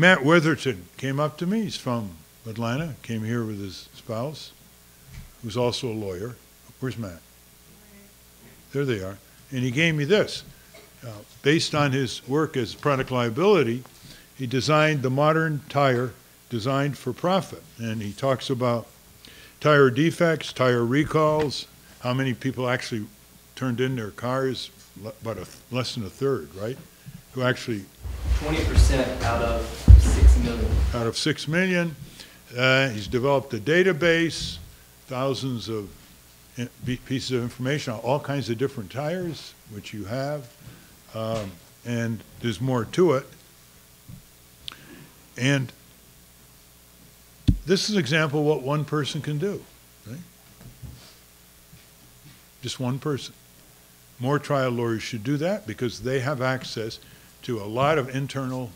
Matt Wetherington came up to me. He's from Atlanta, came here with his spouse, who's also a lawyer. Where's Matt? There they are. And he gave me this. Uh, based on his work as product liability, he designed the modern tire designed for profit. And he talks about tire defects, tire recalls, how many people actually turned in their cars, about a, less than a third, right? Who actually, Twenty percent out of out of six million, uh, he's developed a database, thousands of pieces of information on all kinds of different tires, which you have, um, and there's more to it. And this is an example of what one person can do, right? Just one person. More trial lawyers should do that because they have access to a lot of internal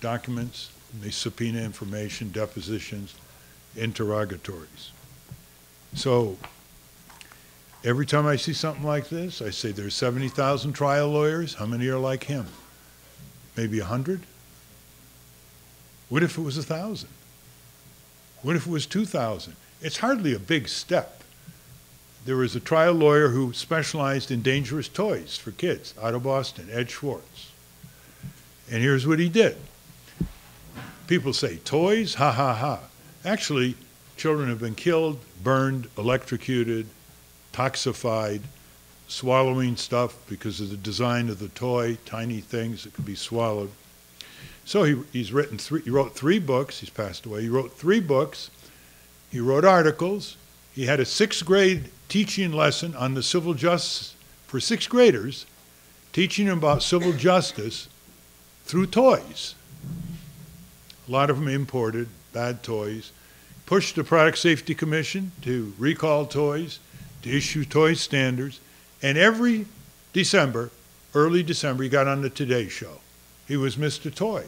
documents. They subpoena information, depositions, interrogatories. So every time I see something like this, I say there's 70,000 trial lawyers. How many are like him? Maybe 100? What if it was 1,000? What if it was 2,000? It's hardly a big step. There was a trial lawyer who specialized in dangerous toys for kids out of Boston, Ed Swartz. And here's what he did. People say, toys? Ha ha ha. Actually, children have been killed, burned, electrocuted, toxified, swallowing stuff because of the design of the toy, tiny things that could be swallowed. So he, he's written three, he wrote three books. He's passed away. He wrote three books. He wrote articles. He had a sixth grade teaching lesson on the civil justice for sixth graders, teaching them about civil justice through toys. A lot of them imported, bad toys. Pushed the Product Safety Commission to recall toys, to issue toy standards, and every December, early December, he got on the Today Show. He was Mr. Toy.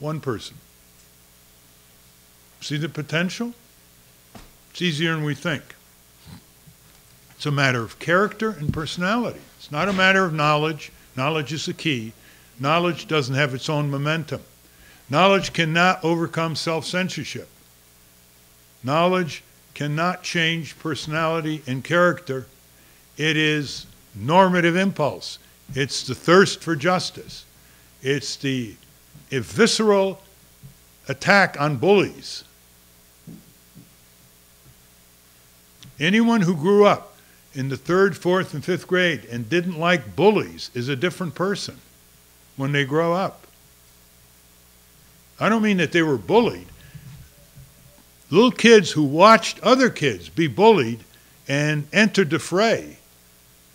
One person. See the potential? It's easier than we think. It's a matter of character and personality. It's not a matter of knowledge. Knowledge is the key. Knowledge doesn't have its own momentum. Knowledge cannot overcome self censorship. Knowledge cannot change personality and character. It is normative impulse. It's the thirst for justice. It's the visceral attack on bullies. Anyone who grew up in the third, fourth, and fifth grade and didn't like bullies is a different person when they grow up. I don't mean that they were bullied. Little kids who watched other kids be bullied and entered the fray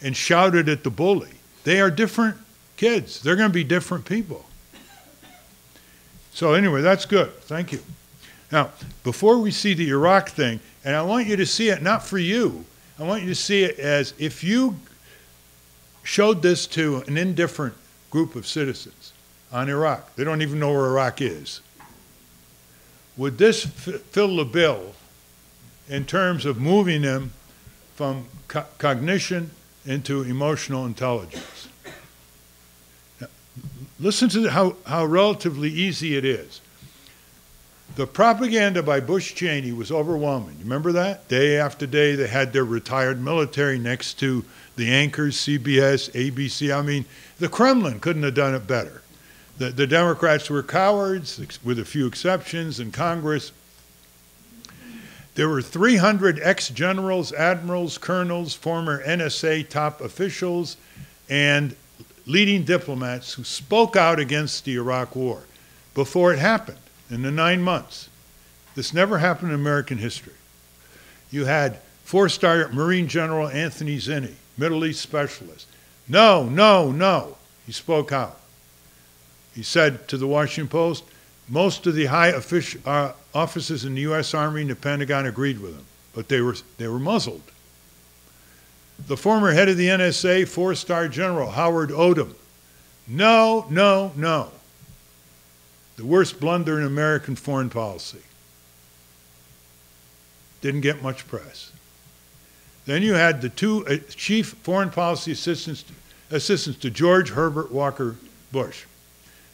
and shouted at the bully. They are different kids. They're going to be different people. So, anyway, that's good. Thank you. Now, before we see the Iraq thing, and I want you to see it not for you, I want you to see it as if you showed this to an indifferent group of citizens on Iraq, they don't even know where Iraq is. Would this fill the bill in terms of moving them from co- cognition into emotional intelligence? Now, listen to the, how, how relatively easy it is. The propaganda by Bush Cheney was overwhelming. You remember that? Day after day, they had their retired military next to the anchors, CBS, ABC. I mean, the Kremlin couldn't have done it better. The, the Democrats were cowards, with a few exceptions, in Congress. There were 300 ex generals, admirals, colonels, former NSA top officials, and leading diplomats who spoke out against the Iraq War before it happened in the nine months. This never happened in American history. You had four star Marine General Anthony Zinni, Middle East specialist. No, no, no. He spoke out. He said to the Washington Post, most of the high offic- uh, officers in the U.S. Army and the Pentagon agreed with him, but they were, they were muzzled. The former head of the NSA, four star General Howard Odom, no, no, no. The worst blunder in American foreign policy. Didn't get much press. Then you had the two uh, chief foreign policy assistants, assistants to George Herbert Walker Bush,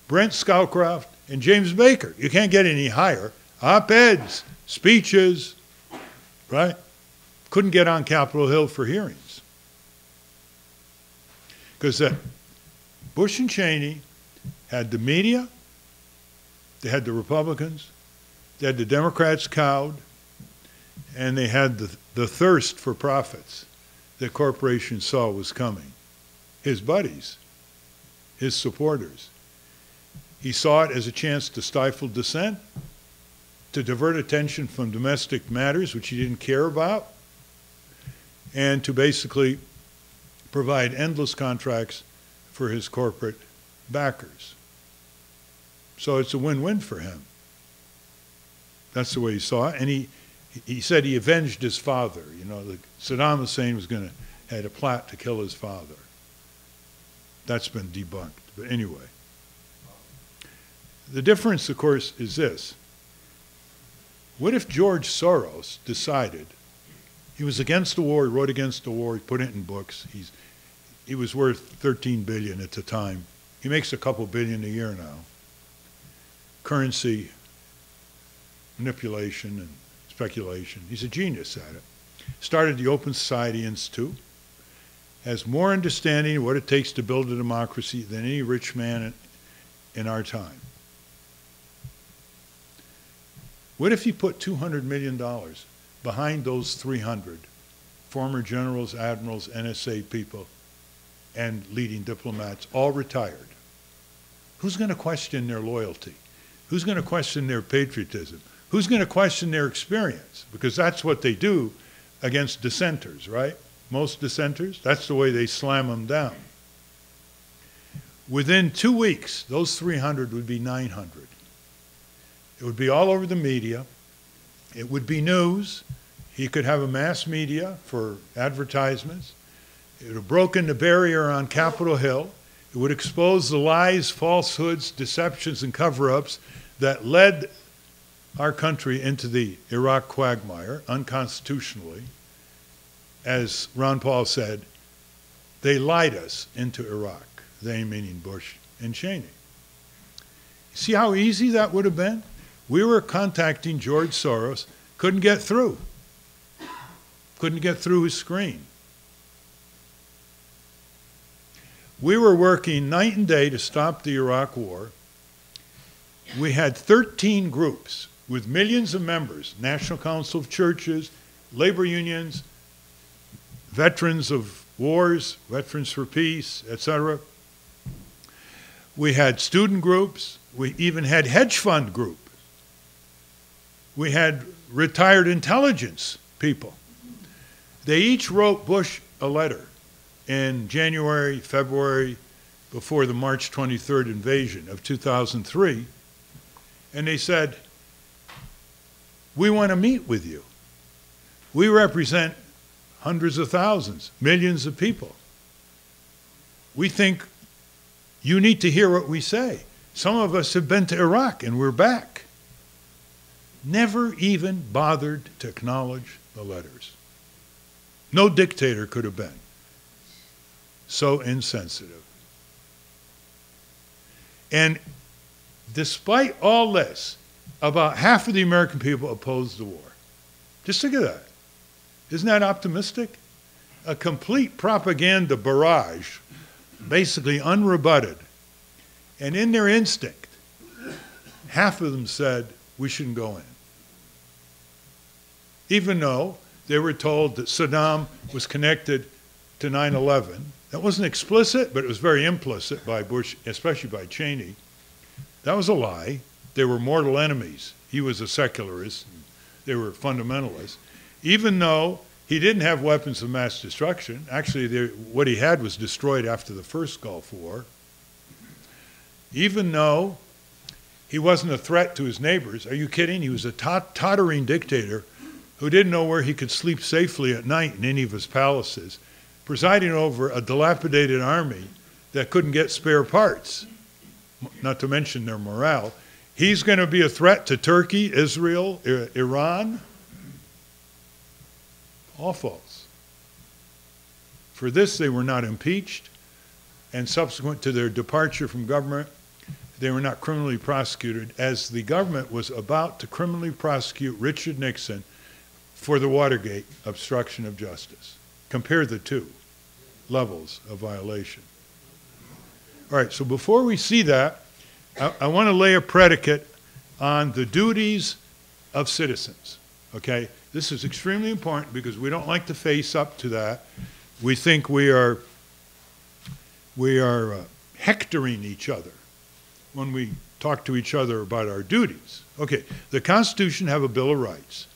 Brent Scowcroft and James Baker. You can't get any higher. Op-eds, speeches, right? Couldn't get on Capitol Hill for hearings. Because Bush and Cheney had the media, they had the Republicans, they had the Democrats cowed, and they had the, the thirst for profits that corporations saw was coming. His buddies, his supporters. He saw it as a chance to stifle dissent, to divert attention from domestic matters which he didn't care about, and to basically provide endless contracts for his corporate backers. So it's a win-win for him. That's the way he saw it. And he, he said he avenged his father. You know, the, Saddam Hussein was going to, had a plot to kill his father. That's been debunked. But anyway. The difference, of course, is this. What if George Soros decided he was against the war, he wrote against the war, he put it in books. He's, he was worth 13 billion at the time. He makes a couple billion a year now. Currency manipulation and speculation. He's a genius at it. Started the Open Society Institute. Has more understanding of what it takes to build a democracy than any rich man in, our time. What if you put $200 million behind those 300 former generals, admirals, NSA people, and leading diplomats, all retired? Who's going to question their loyalty? Who's going to question their patriotism? Who's going to question their experience? Because that's what they do against dissenters, right? Most dissenters, that's the way they slam them down. Within two weeks, those 300 would be 900. It would be all over the media. It would be news. He could have a mass media for advertisements. It would have broken the barrier on Capitol Hill. It would expose the lies, falsehoods, deceptions, and cover ups that led our country into the Iraq quagmire unconstitutionally. As Ron Paul said, they lied us into Iraq, they meaning Bush and Cheney. See how easy that would have been? We were contacting George Soros, couldn't get through. Couldn't get through his screen. We were working night and day to stop the Iraq war. We had 13 groups with millions of members, National Council of Churches, labor unions, veterans of wars, Veterans for Peace, etc. We had student groups. We even had hedge fund groups. We had retired intelligence people. They each wrote Bush a letter in January, February, before the March 23rd invasion of 2003, and they said, we want to meet with you. We represent hundreds of thousands, millions of people. We think you need to hear what we say. Some of us have been to Iraq and we're back. Never even bothered to acknowledge the letters. No dictator could have been so insensitive. And despite all this, about half of the American people opposed the war. Just think of that. Isn't that optimistic? A complete propaganda barrage, basically unrebutted. And in their instinct, half of them said we shouldn't go in. Even though they were told that Saddam was connected to 9 11. That wasn't explicit, but it was very implicit by Bush, especially by Cheney. That was a lie. They were mortal enemies. He was a secularist. They were fundamentalists. Even though he didn't have weapons of mass destruction, actually, what he had was destroyed after the first Gulf War. Even though he wasn't a threat to his neighbors, are you kidding? He was a tot tottering dictator who didn't know where he could sleep safely at night in any of his palaces, presiding over a dilapidated army that couldn't get spare parts, not to mention their morale. He's going to be a threat to Turkey, Israel, Iran? All false. For this, they were not impeached, and subsequent to their departure from government, they were not criminally prosecuted, as the government was about to criminally prosecute Richard Nixon for the Watergate obstruction of justice. Compare the two levels of violation. All right, so before we see that, I, I want to lay a predicate on the duties of citizens. Okay? This is extremely important because we don't like to face up to that. We think we are we are uh, hectoring each other when we talk to each other about our duties. Okay, the Constitution have a Bill of Rights.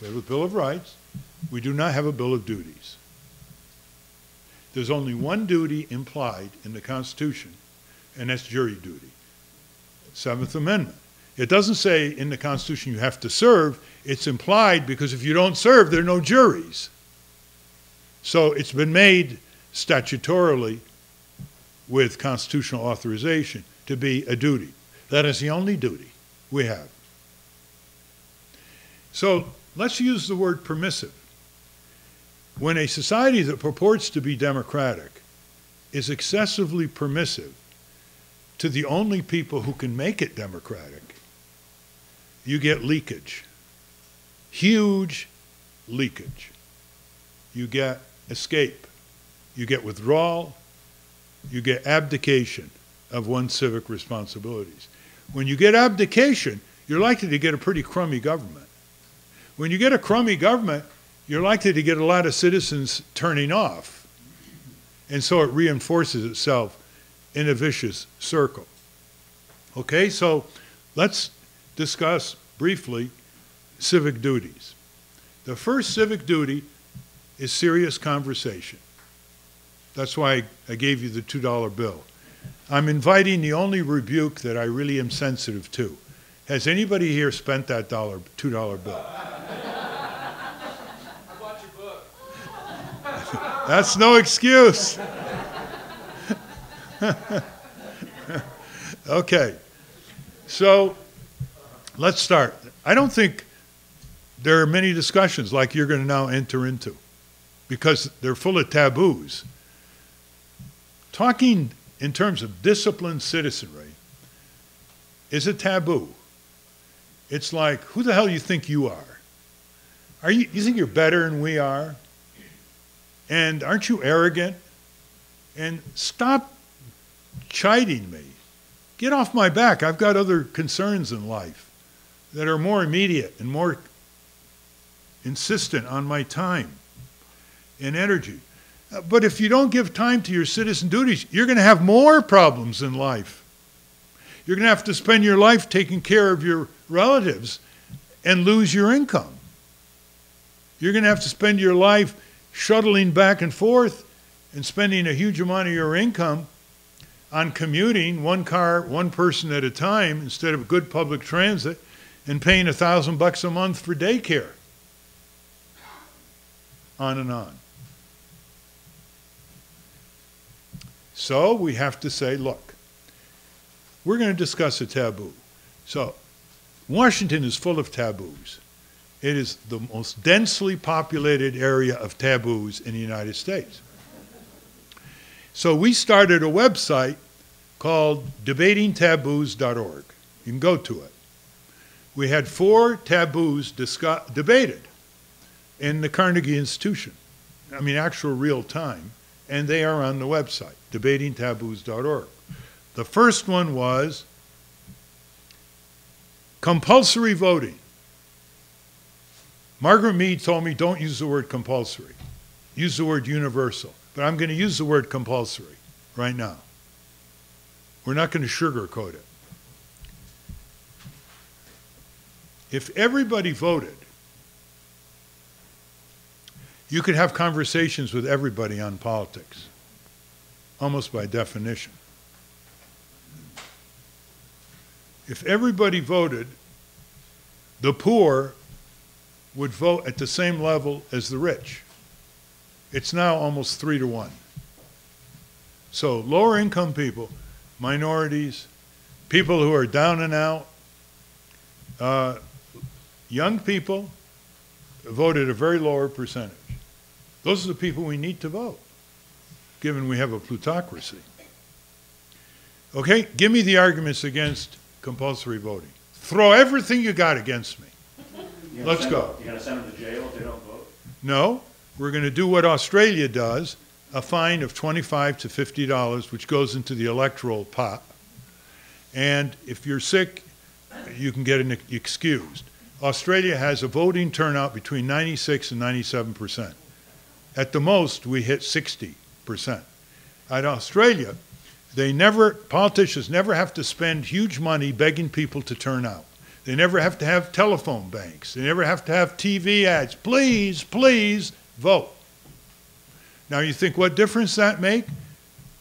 We have a Bill of Rights. We do not have a Bill of Duties. There's only one duty implied in the Constitution, and that's jury duty. Seventh Amendment. It doesn't say in the Constitution you have to serve. It's implied because if you don't serve, there are no juries. So it's been made statutorily with constitutional authorization to be a duty. That is the only duty we have. So let's use the word permissive. When a society that purports to be democratic is excessively permissive to the only people who can make it democratic, you get leakage. Huge leakage. You get escape. You get withdrawal. You get abdication of one's civic responsibilities. When you get abdication, you're likely to get a pretty crummy government. When you get a crummy government, you're likely to get a lot of citizens turning off. And so it reinforces itself in a vicious circle. Okay, so let's discuss briefly civic duties. The first civic duty is serious conversation. That's why I gave you the $2 bill. I'm inviting the only rebuke that I really am sensitive to. Has anybody here spent that dollar, $2 bill? That's no excuse. okay. So let's start. I don't think there are many discussions like you're going to now enter into because they're full of taboos. Talking in terms of disciplined citizenry is a taboo. It's like, who the hell do you think you are? Are you, you think you're better than we are? And aren't you arrogant? And stop chiding me. Get off my back. I've got other concerns in life that are more immediate and more insistent on my time and energy. Uh, but if you don't give time to your citizen duties, you're going to have more problems in life. You're going to have to spend your life taking care of your relatives and lose your income. You're going to have to spend your life shuttling back and forth and spending a huge amount of your income on commuting one car, one person at a time instead of good public transit and paying a thousand bucks a month for daycare. On and on. So we have to say, look, we're going to discuss a taboo. So Washington is full of taboos. It is the most densely populated area of taboos in the United States. So we started a website called debatingtaboos.org. You can go to it. We had four taboos debated in the Carnegie Institution. I mean, actual real time and they are on the website, debatingtaboos.org. The first one was compulsory voting. Margaret Mead told me don't use the word compulsory, use the word universal. But I'm going to use the word compulsory right now. We're not going to sugarcoat it. If everybody voted, you could have conversations with everybody on politics, almost by definition. If everybody voted, the poor would vote at the same level as the rich. It's now almost three to one. So lower income people, minorities, people who are down and out, uh, young people voted a very lower percentage. Those are the people we need to vote, given we have a plutocracy. Okay, give me the arguments against compulsory voting. Throw everything you got against me. You gonna Let's send- go. You gonna send them to jail if they don't vote? No, we're going to do what Australia does, a fine of 25 to 50 dollars, which goes into the electoral pot. And if you're sick, you can get an excused. Australia has a voting turnout between 96 and 97 percent. At the most, we hit 60 percent. At Australia, they never, politicians never have to spend huge money begging people to turn out. They never have to have telephone banks. They never have to have TV ads. Please, please vote. Now you think what difference that make?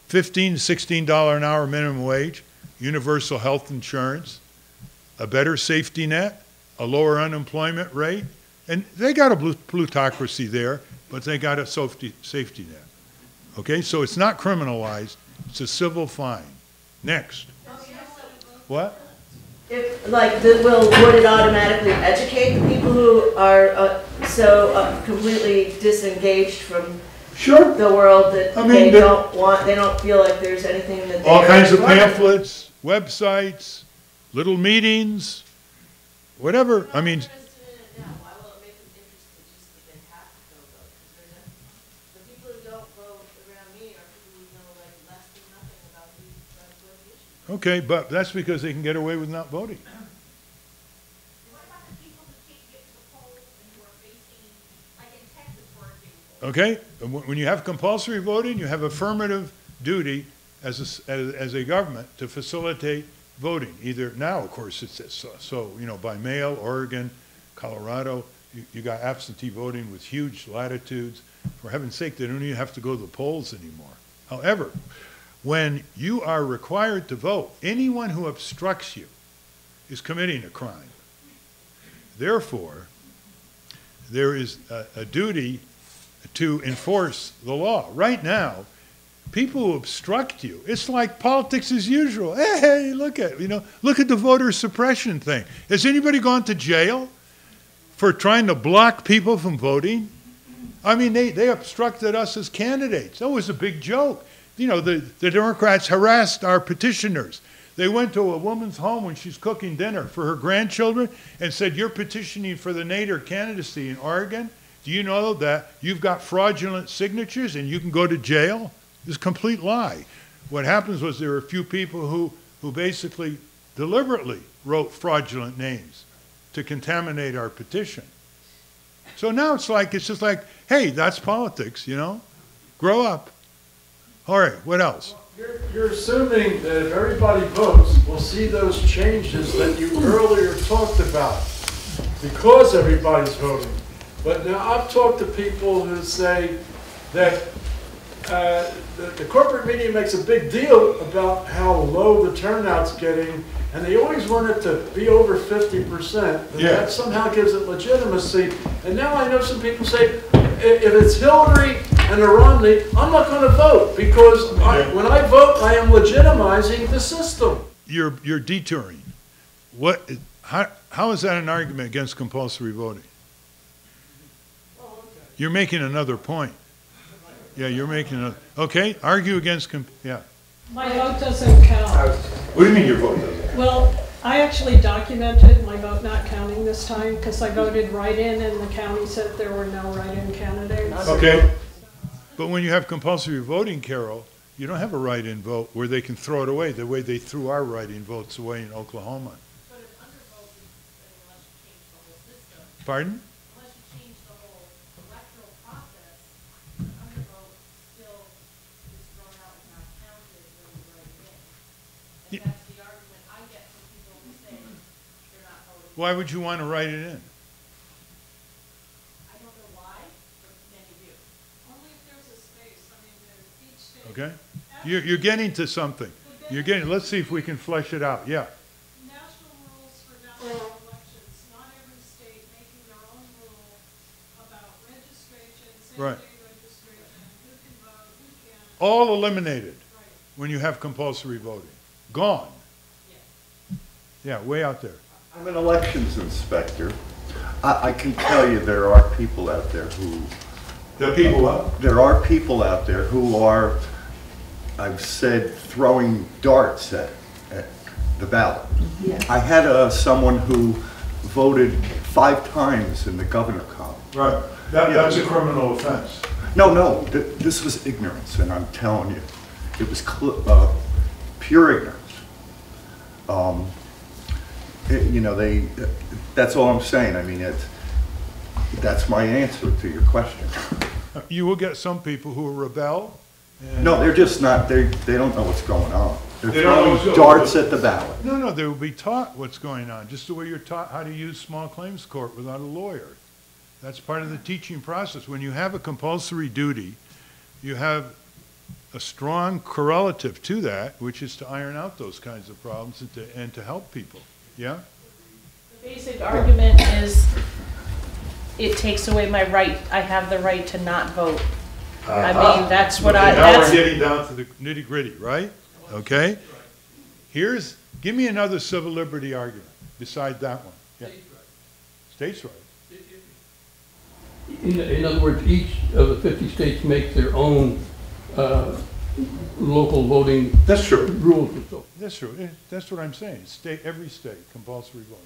Fifteen to sixteen dollar an hour minimum wage, universal health insurance, a better safety net, a lower unemployment rate, and they got a plutocracy there, but they got a safety safety net. Okay, so it's not criminalized; it's a civil fine. Next. What? If, like, the- will, would it automatically educate the people who are uh, so uh, completely disengaged from Sure. the world that I mean, they the- don't want, they don't feel like there's anything that they All kinds of pamphlets, websites, little meetings, whatever. I mean, interested in it now, why will it make them interested just that they have to go vote? 'Cause there's a, the people who don't vote around me are people who know like less than nothing about these, about what issues. Okay, but that's because they can get away with not voting. Okay? When you have compulsory voting, you have affirmative duty as a, as, as a government to facilitate voting. Either, now, of course, it's, it's so- so, you know, by mail, Oregon, Colorado, you, you got absentee voting with huge latitudes. For heaven's sake, they don't even have to go to the polls anymore. However, when you are required to vote, anyone who obstructs you is committing a crime. Therefore, there is a, a duty to enforce the law. Right now, people who obstruct you, it's like politics as usual. Hey, look at, you know, look at the voter suppression thing. Has anybody gone to jail for trying to block people from voting? I mean, they, they obstructed us as candidates. That was a big joke. You know, the, the Democrats harassed our petitioners. They went to a woman's home when she's cooking dinner for her grandchildren and said, You're petitioning for the Nader candidacy in Oregon. Do you know that you've got fraudulent signatures and you can go to jail? It's a complete lie. What happens was there were a few people who, who basically deliberately wrote fraudulent names to contaminate our petition. So now it's like, it's just like, hey, that's politics, you know? Grow up. All right, what else? You're, you're assuming that if everybody votes, we'll see those changes that you earlier talked about, because everybody's voting. But now, I've talked to people who say that uh, the the corporate media makes a big deal about how low the turnout's getting, and they always want it to be over fifty percent. Yeah. That somehow gives it legitimacy. And now I know some people say, "I- if it's Hillary and a Romney, I'm not going to vote, because I- when I vote, I am legitimizing the system. You're, you're detouring. What, how, how is that an argument against compulsory voting? You're making another point. Yeah, you're making a, okay, argue against, com- yeah. My vote doesn't count. What do you mean your vote doesn't? Well, I actually documented my vote not counting this time because I voted write-in and the county said there were no write-in candidates. Okay. But when you have compulsory voting, Carol, you don't have a write-in vote where they can throw it away, the way they threw our write-in votes away in Oklahoma. But it undervotes unless you change the whole system, Pardon? unless you change the whole electoral process, an undervote still is thrown out and not counted when you write it in. Yeah. And that's the argument I get from people who say they're not voting. Why would you want to write it in? I don't know why, but many do. Only if there's a space, I mean, there's each state. Okay? You're, you're getting to something. You're getting, let's see if we can flesh it out. Yeah. National rules for national elections, not every state making their own rule about registration, Right. registration, who can vote, who can't. All eliminated Right. when you have compulsory voting. Gone. Yeah, way out there. I'm an elections inspector. I, I can tell you there are people out there who The people what? there are people out there who are, I've said, throwing darts at, at the ballot. I had uh, someone who voted five times in the governor column. Right, that, that's a criminal offense. No, no, th- this was ignorance, and I'm telling you, it was cl- uh, pure ignorance. Um, it- You know, they, that's all I'm saying, I mean, it's, that's my answer to your question. You will get some people who will rebel. and- No, they're just not, they, they don't know what's going on. They're They don't know what's throwing going- darts at the ballot. No, no, they will be taught what's going on, just the way you're taught how to use small claims court without a lawyer. That's part of the teaching process. When you have a compulsory duty, you have a strong correlative to that, which is to iron out those kinds of problems and to, and to help people. Yeah? The Basic argument is it takes away my right, I have the right to not vote. I mean, that's what I, Okay, Now we're that's, getting down to the nitty gritty, right? Okay? Here's, give me another civil liberty argument beside that one. Yeah. States' right. In, in other words, each of the 50 states make their own uh, local voting That's true. rules and so. That's true. Eh, That's what I'm saying. State, every state, compulsory voting.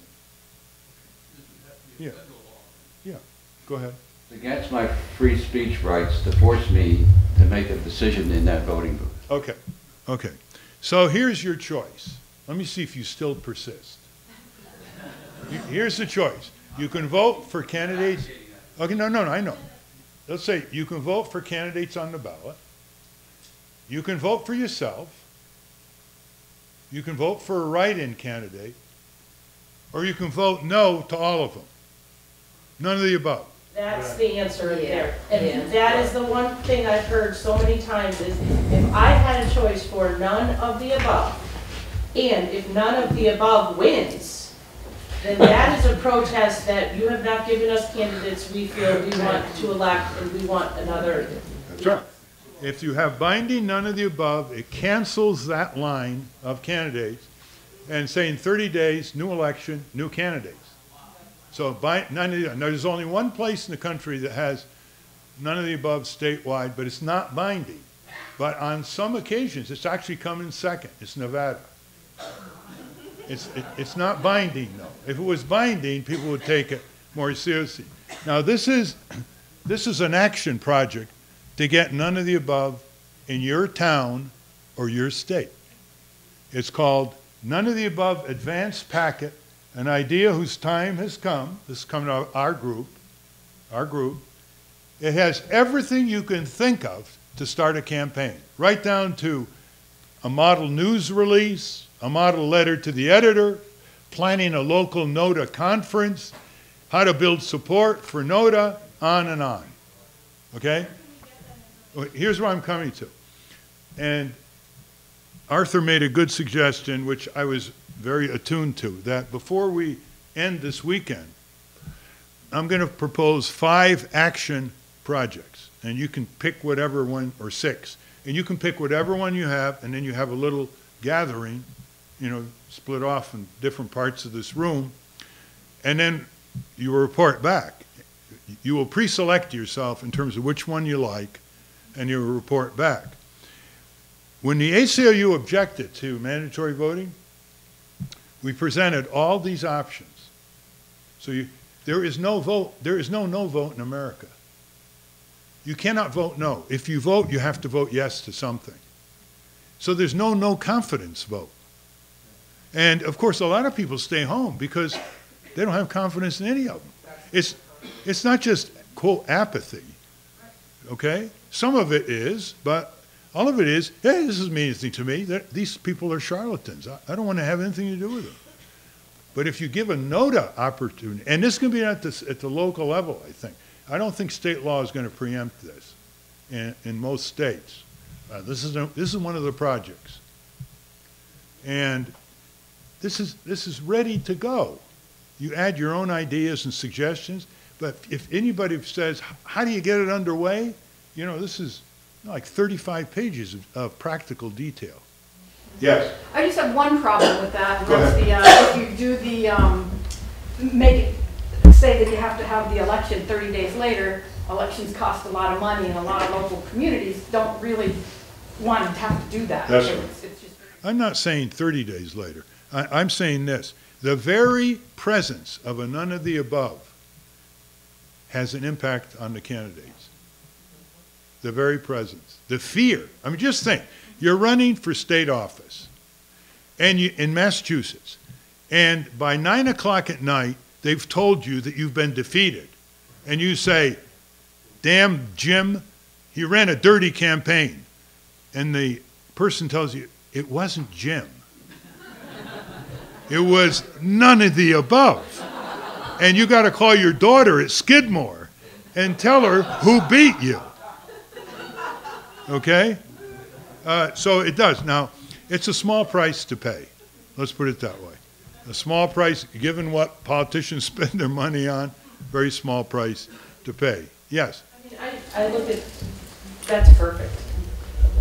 Yeah. Yeah, go ahead. against my free speech rights to force me to make a decision in that voting booth. Okay, okay. So here's your choice. Let me see if you still persist. You- Here's the choice. You can vote for candidates, okay, no, no, no, I know. Let's say you can vote for candidates on the ballot. You can vote for yourself. You can vote for a write-in candidate. Or you can vote no to all of them. None of the above. that's the answer right there. And yeah. that is the one thing I've heard so many times is if I had a choice for none of the above, and if none of the above wins, then that is a protest that you have not given us candidates we feel we want to elect and we want another. That's right. If you have binding none of the above, it cancels that line of candidates and saying 30 days, new election, new candidates. So by, none of the, now there's only one place in the country that has none of the above statewide, but it's not binding. But on some occasions, it's actually coming second. It's Nevada. It's, it- it's not binding, though. If it was binding, people would take it more seriously. Now, this is, this is an action project to get none of the above in your town or your state. It's called None of the Above Advanced Packet, an idea whose time has come. This is coming out of our group, our group. It has everything you can think of to start a campaign, right down to a model news release, a model letter to the editor, planning a local NODA conference, how to build support for NODA, on and on. Okay? Here's where I'm coming to. And Arthur made a good suggestion, which I was very attuned to, that before we end this weekend, I'm going to propose five action projects, and you can pick whatever one, or six, and you can pick whatever one you have, and then you have a little gathering, you know, split off in different parts of this room, and then you report back. You will pre-select yourself in terms of which one you like, and you report back. When the ACLU objected to mandatory voting, we presented all these options. So you, there is no vote, there is no no vote in America. You cannot vote no. If you vote, you have to vote yes to something. So there's no no confidence vote. And of course, a lot of people stay home because they don't have confidence in any of them. It's, it's not just, quote, apathy, okay? Some of it is, but all of it is, hey, this doesn't mean anything to me. They're- These people are charlatans. I, I don't want to have anything to do with them. But if you give a NODA opportunity, and this can be at the, at the local level, I think. I don't think state law is going to preempt this in, in most states. Uh, this is, a- this is one of the projects. And this is, this is ready to go. You add your own ideas and suggestions, but if anybody says, how do you get it underway? You know, this is like 35 pages of, of practical detail. Yes. I just have one problem with that, Go that's the, uh, if you do the, um, make it, say that you have to have the election thirty days later, elections cost a lot of money and a lot of local communities don't really want to have to do that. That's So right. it's- it's just- I'm not saying 30 days later. I, I'm saying this, the very presence of a none of the above has an impact on the candidates. The very presence, the fear. I mean, just think, you're running for state office, and you, in Massachusetts, and by nine o'clock at night, they've told you that you've been defeated. And you say, damn Jim, he ran a dirty campaign. And the person tells you, it wasn't Jim. It was none of the above. And you got to call your daughter at Skidmore and tell her who beat you. Okay? Uh, so it does. Now, it's a small price to pay. Let's put it that way. A small price, given what politicians spend their money on, very small price to pay. Yes? I mean, I, I look at, that's perfect.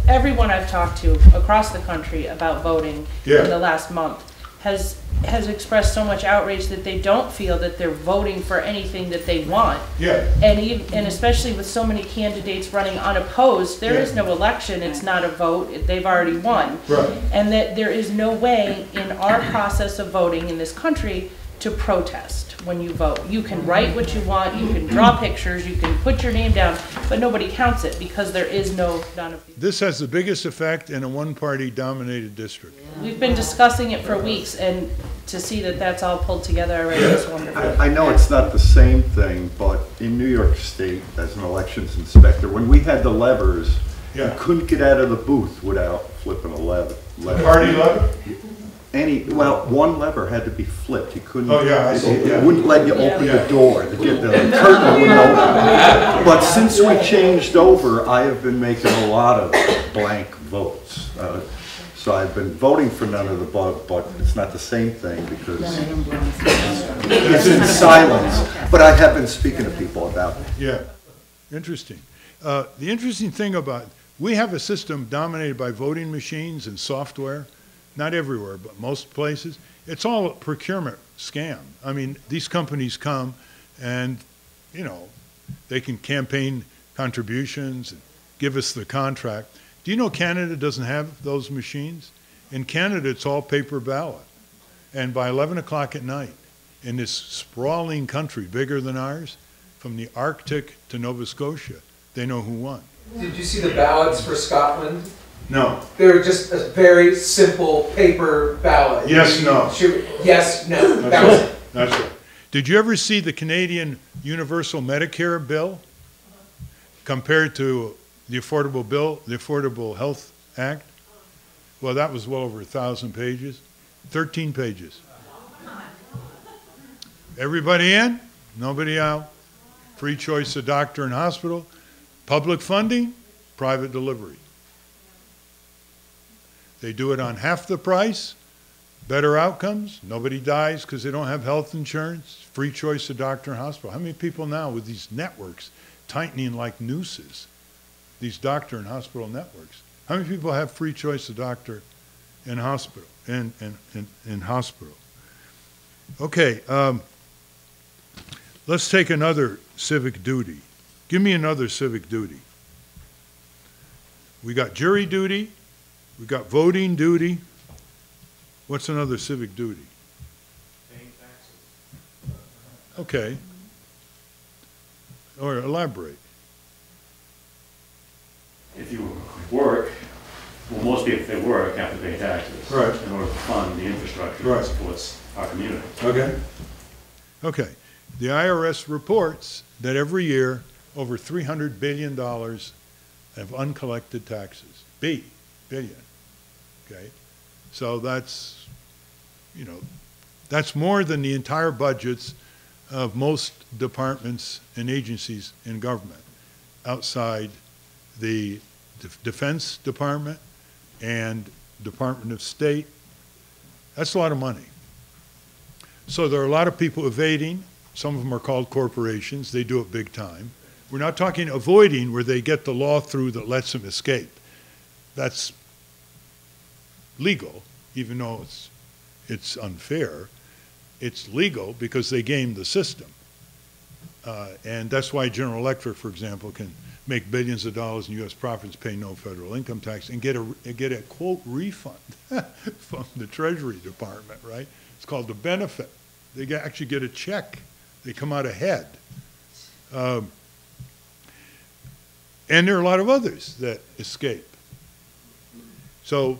Everyone I've talked to across the country about voting Yeah. in the last month has, has expressed so much outrage that they don't feel that they're voting for anything that they want. Yeah. And even, and especially with so many candidates running unopposed, there is no election, it's not a vote, they've already won. Right. And that there is no way in our process of voting in this country to protest when you vote. You can write what you want, you can draw pictures, you can put your name down, but nobody counts it because there is no, none of these. This has the biggest effect in a one-party dominated district. We've been discussing it for weeks and to see that that's all pulled together already is wonderful. I, I know it's not the same thing, but in New York State, as an elections inspector, when we had the levers, you couldn't get out of the booth without flipping a lever. lever. lever? Any, well, one lever had to be flipped, you couldn't. Oh, yeah, I it- see, It yeah. wouldn't let you open Yeah. the door, the the curtain wouldn't open. But since we changed over, I have been making a lot of blank votes. Uh, So I've been voting for none of the above, but it's not the same thing because it's in silence. But I have been speaking to people about it. Yeah, interesting. Uh, The interesting thing about, we have a system dominated by voting machines and software, not everywhere, but most places. It's all a procurement scam. I mean, these companies come and, you know, they can campaign contributions and give us the contract. Do you know Canada doesn't have those machines? In Canada, it's all paper ballot. And by 11 o'clock at night, in this sprawling country, bigger than ours, from the Arctic to Nova Scotia, they know who won. Did you see the ballots for Scotland? No. They're just a very simple paper ballot. Yes, no. Yes, no. That was it. That's right. Did you ever see the Canadian Universal Medicare bill compared to the Affordable Bill, the Affordable Health Act? Well, that was well over a thousand pages, 13 pages. Everybody in, nobody out. Free choice of doctor and hospital, public funding, private delivery. They do it on half the price, better outcomes, nobody dies because they don't have health insurance, free choice of doctor and hospital. How many people now with these networks tightening like nooses, these doctor and hospital networks, how many people have free choice of doctor and hospital, in, in, in, hospital? Okay, um, let's take another civic duty. Give me another civic duty. We got jury duty, we got voting duty. What's another civic duty? Paying taxes. Okay. Or elaborate. If you work, well, most people, if they work, have to pay taxes. Right. In order to fund the infrastructure Right. that supports our community. Okay. Okay. The IRS reports that every year, over $300 billion of uncollected taxes. B, billion. Okay? So that's, you know, that's more than the entire budgets of most departments and agencies in government outside the Def- Defense Department and Department of State. That's a lot of money. So there are a lot of people evading. Some of them are called corporations. They do it big time. We're not talking avoiding where they get the law through that lets them escape. That's legal, even though it's, it's unfair. It's legal because they game the system. Uh, And that's why General Electric, for example, can make billions of dollars in U.S. profits, pay no federal income tax, and get a, get a quote refund from the Treasury Department, right? It's called the benefit. They actually get a check. They come out ahead. Um, And there are a lot of others that escape. So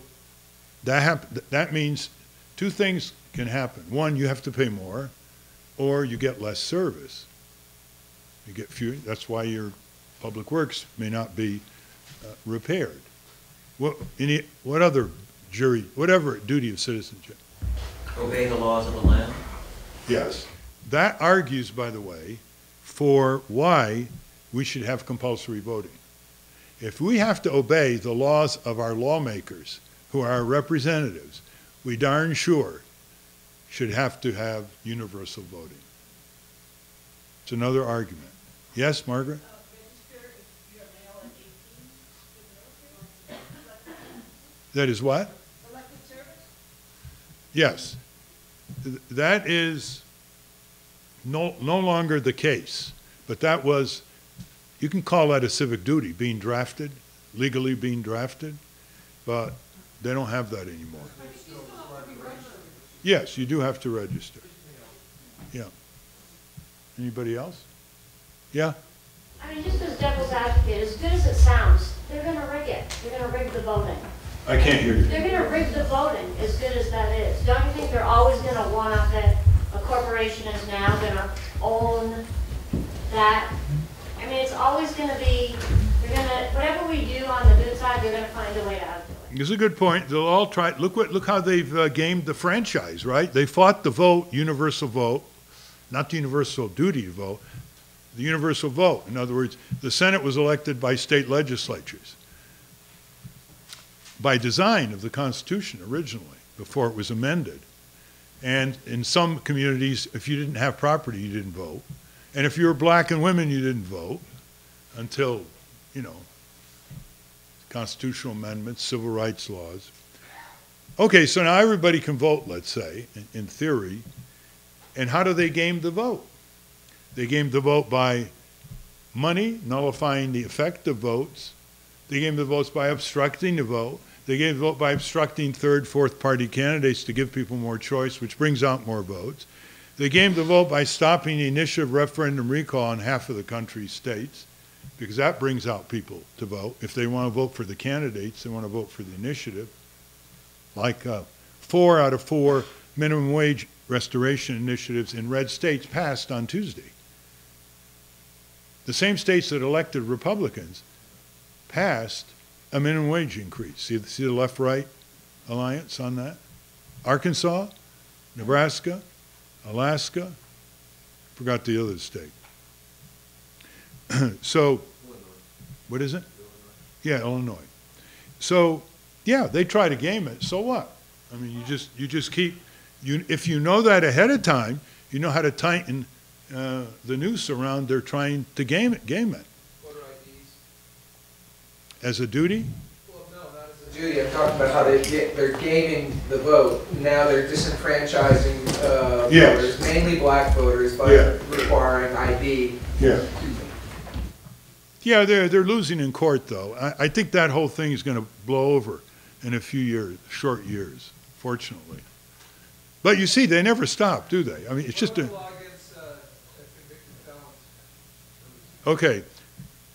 that hap, that means two things can happen. One, you have to pay more, or you get less service. You get fewer, that's why your public works may not be uh, repaired. What, any, what other jury, whatever duty of citizenship? Obey the laws of the land? Yes. That argues, by the way, for why we should have compulsory voting. If we have to obey the laws of our lawmakers, who are our representatives, we darn sure should have to have universal voting. It's another argument. Yes, Margaret? That is what? Yes. That is no, no longer the case, but that was, you can call that a civic duty, being drafted, legally being drafted, but they don't have that anymore. Yes, you do have to register. Yeah. Anybody else? Yeah? I mean, just as devil's advocate, as good as it sounds, they're gonna rig it. They're gonna rig the voting. I can't hear you. They're gonna rig the voting, as good as that is. Don't you think they're always gonna want that a corporation is now gonna own that? I mean, it's always gonna be, they're gonna, whatever we do on the good side, they're gonna find a way to outdo it. It's a good point. They'll all try, look what, look how they've uh, gamed the franchise, right? They fought the vote, universal vote, not the universal duty to vote, the universal vote. In other words, the Senate was elected by state legislatures by design of the Constitution originally, before it was amended. And in some communities, if you didn't have property, you didn't vote. And if you were black and women, you didn't vote until, you know, constitutional amendments, civil rights laws. Okay, so now everybody can vote, let's say, in, in theory. And how do they game the vote? They game the vote by money, nullifying the effect of votes. They game the votes by obstructing the vote. They game the vote by obstructing third, fourth party candidates to give people more choice, which brings out more votes. They game the vote by stopping the initiative referendum recall in half of the country's states because that brings out people to vote. If they want to vote for the candidates, they want to vote for the initiative. Like uh, four out of four minimum wage restoration initiatives in red states passed on Tuesday. The same states that elected Republicans passed a minimum wage increase. See, see the left-right alliance on that? Arkansas, Nebraska, Alaska, forgot the other state. so, what is it? Yeah, Illinois. So, yeah, they try to game it. So what? I mean, you just you just keep you if you know that ahead of time, you know how to tighten uh, the noose around they're trying to game it. Game it Voter IDs. as a duty. Well, no, not as a duty. I'm talking about how they get, they're gaming the vote. Now they're disenfranchising uh, Yes. voters, mainly black voters, by Yeah. requiring ID. Yeah. Yeah, they're they're losing in court though. I, I think that whole thing is going to blow over in a few years, short years, fortunately. But you see, they never stop, do they? I mean, it's just a. Okay,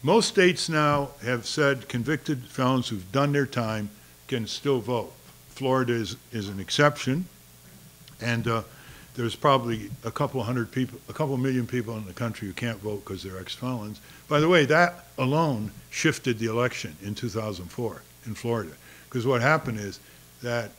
most states now have said convicted felons who've done their time can still vote. Florida is, is an exception, and uh, there's probably a couple hundred people, a couple million people in the country who can't vote because they're ex-felons. By the way, that alone shifted the election in 2004 in Florida, because what happened is that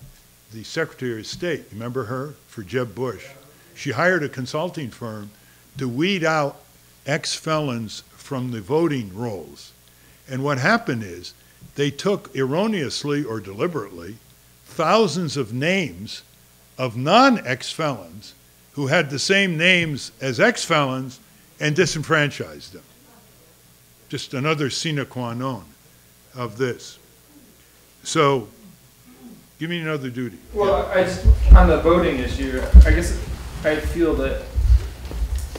the Secretary of State, remember her, for Jeb Bush, she hired a consulting firm to weed out ex-felons from the voting rolls. And what happened is, they took erroneously or deliberately thousands of names of non-ex-felons who had the same names as ex-felons and disenfranchised them. Just another sine qua non of this. So, give me another duty. Well, I just, on the voting issue, I guess I feel that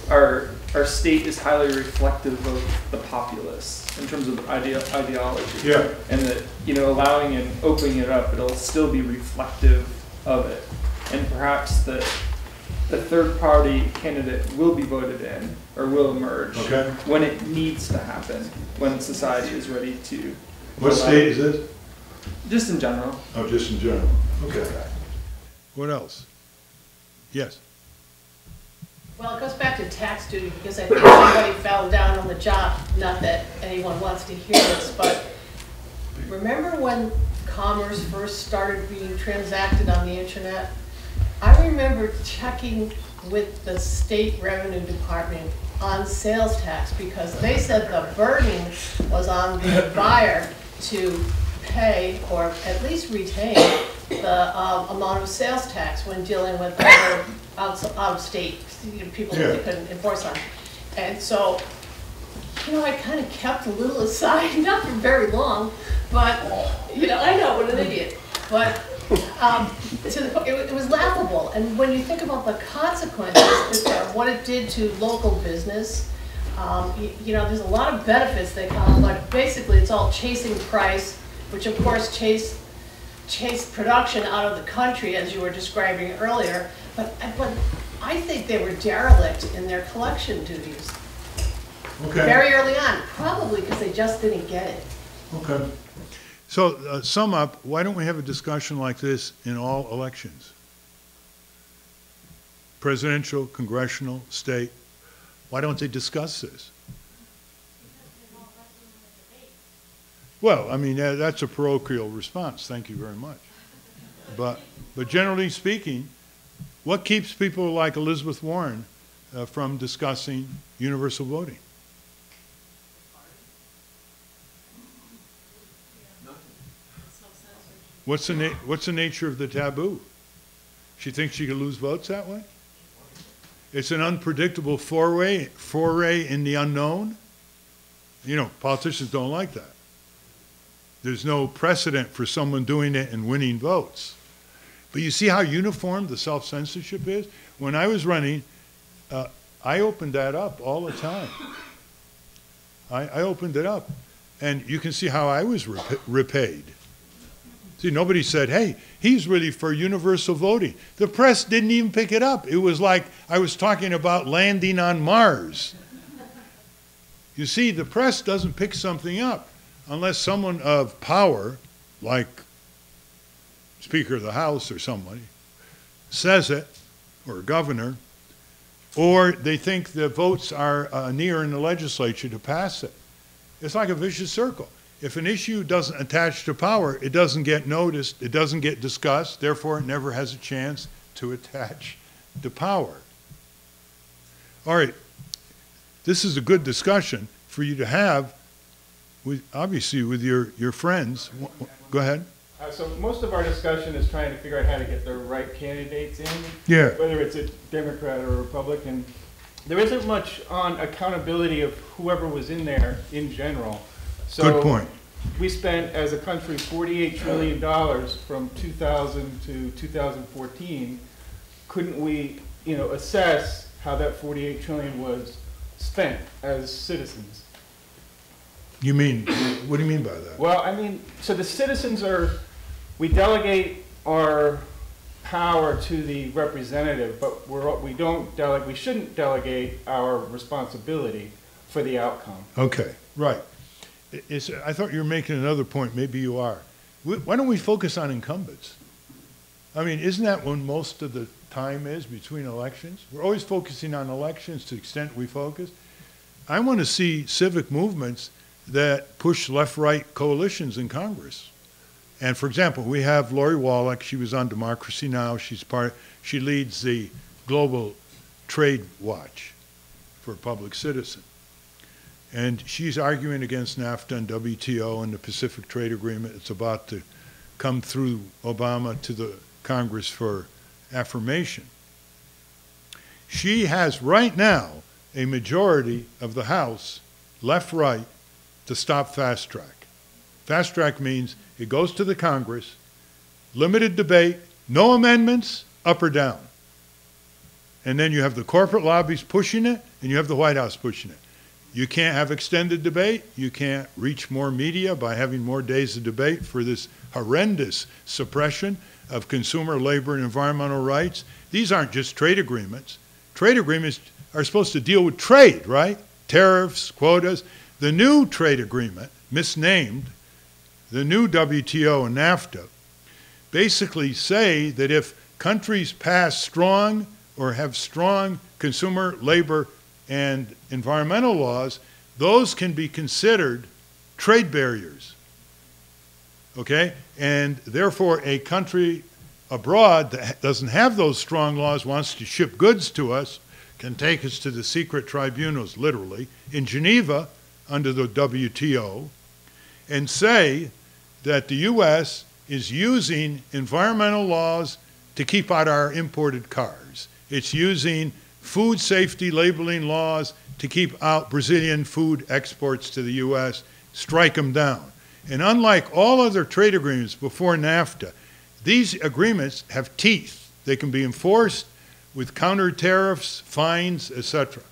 our our state is highly reflective of the populace in terms of idea, ideology. Yeah. And that, you know, allowing and opening it up, it'll still be reflective of it. And perhaps the, the third party candidate will be voted in or will emerge Okay. when it needs to happen, when society is ready to. What allow- state is this? Just in general. Oh, just in general, okay. What else? Yes, Well, it goes back to tax duty, because I think somebody fell down on the job, not that anyone wants to hear this, but remember when commerce first started being transacted on the internet? I remember checking with the state revenue department on sales tax, because they said the burden was on the buyer to pay, or at least retain, the um, amount of sales tax when dealing with other out-of-state, you know, people that they couldn't enforce on. And so, you know, I kind of kept a little aside, not for very long, but, you know, I know, what an idiot. But, um, to the, it it was laughable, and when you think about the consequences, of what it did to local business, um, you, you know, there's a lot of benefits that come, but basically, it's all chasing price, which of course chase, chase production out of the country, as you were describing earlier. But, but I think they were derelict in their collection duties okay, very early on, probably because they just didn't get it. okay. So, uh, sum up, why don't we have a discussion like this in all elections? Presidential, congressional, state, why don't they discuss this? Well, I mean, uh, that's a parochial response, thank you very much. But, but generally speaking, what keeps people like Elizabeth Warren uh, from discussing universal voting? What's the what's the nature of the taboo? She thinks she could lose votes that way? It's an unpredictable foray, foray in the unknown? You know, politicians don't like that. There's no precedent for someone doing it and winning votes. But you see how uniform the self-censorship is? When I was running, uh, I opened that up all the time. I, I opened it up. And you can see how I was rep- repaid. See, nobody said, hey, he's really for universal voting. The press didn't even pick it up. It was like I was talking about landing on Mars. You see, the press doesn't pick something up unless someone of power, like Speaker of the House or somebody, says it, or governor, or they think the votes are uh, near in the legislature to pass it. It's like a vicious circle. If an issue doesn't attach to power, it doesn't get noticed, it doesn't get discussed, therefore it never has a chance to attach to power. All right, this is a good discussion for you to have with, obviously with your, your friends. Go ahead. Uh, so most of our discussion is trying to figure out how to get the right candidates in. Yeah. Whether it's a Democrat or a Republican. There isn't much on accountability of whoever was in there in general. So Good point. We spent, as a country, forty-eight trillion dollars from two thousand to two thousand fourteen. Couldn't we, you know, assess how that forty-eight trillion was spent as citizens? You mean, what do you mean by that? Well, I mean, so the citizens are, we delegate our power to the representative, but we're, we don't delegate, we shouldn't delegate our responsibility for the outcome. Okay, right. I- Is, I thought you were making another point, maybe you are. Why don't we focus on incumbents? I mean, isn't that when most of the time is between elections? We're always focusing on elections to the extent we focus. I want to see civic movements that push left-right coalitions in Congress. And for example, we have Lori Wallach, she was on Democracy Now!, she's part, she leads the Global Trade Watch for Public Citizen. And she's arguing against NAFTA and WTO and the Pacific Trade Agreement. It's about to come through Obama to the Congress for affirmation. She has right now a majority of the House, left, right, to stop fast track. Fast track means it goes to the Congress, limited debate, no amendments, up or down. And then you have the corporate lobbies pushing it, and you have the White House pushing it. You can't have extended debate. You can't reach more media by having more days of debate for this horrendous suppression of consumer, labor, and environmental rights. These aren't just trade agreements. Trade agreements are supposed to deal with trade, right? Tariffs, quotas. The new trade agreement, misnamed, the new WTO and NAFTA, basically say that if countries pass strong or have strong consumer, labor, and environmental laws, those can be considered trade barriers. Okay? And therefore, a country abroad that doesn't have those strong laws, wants to ship goods to us, can take us to the secret tribunals, literally, in Geneva under the WTO, and say that the U.S. is using environmental laws to keep out our imported cars. It's using food safety labeling laws to keep out Brazilian food exports to the U.S., strike them down. And unlike all other trade agreements before NAFTA, these agreements have teeth. They can be enforced with counter tariffs, fines, etc.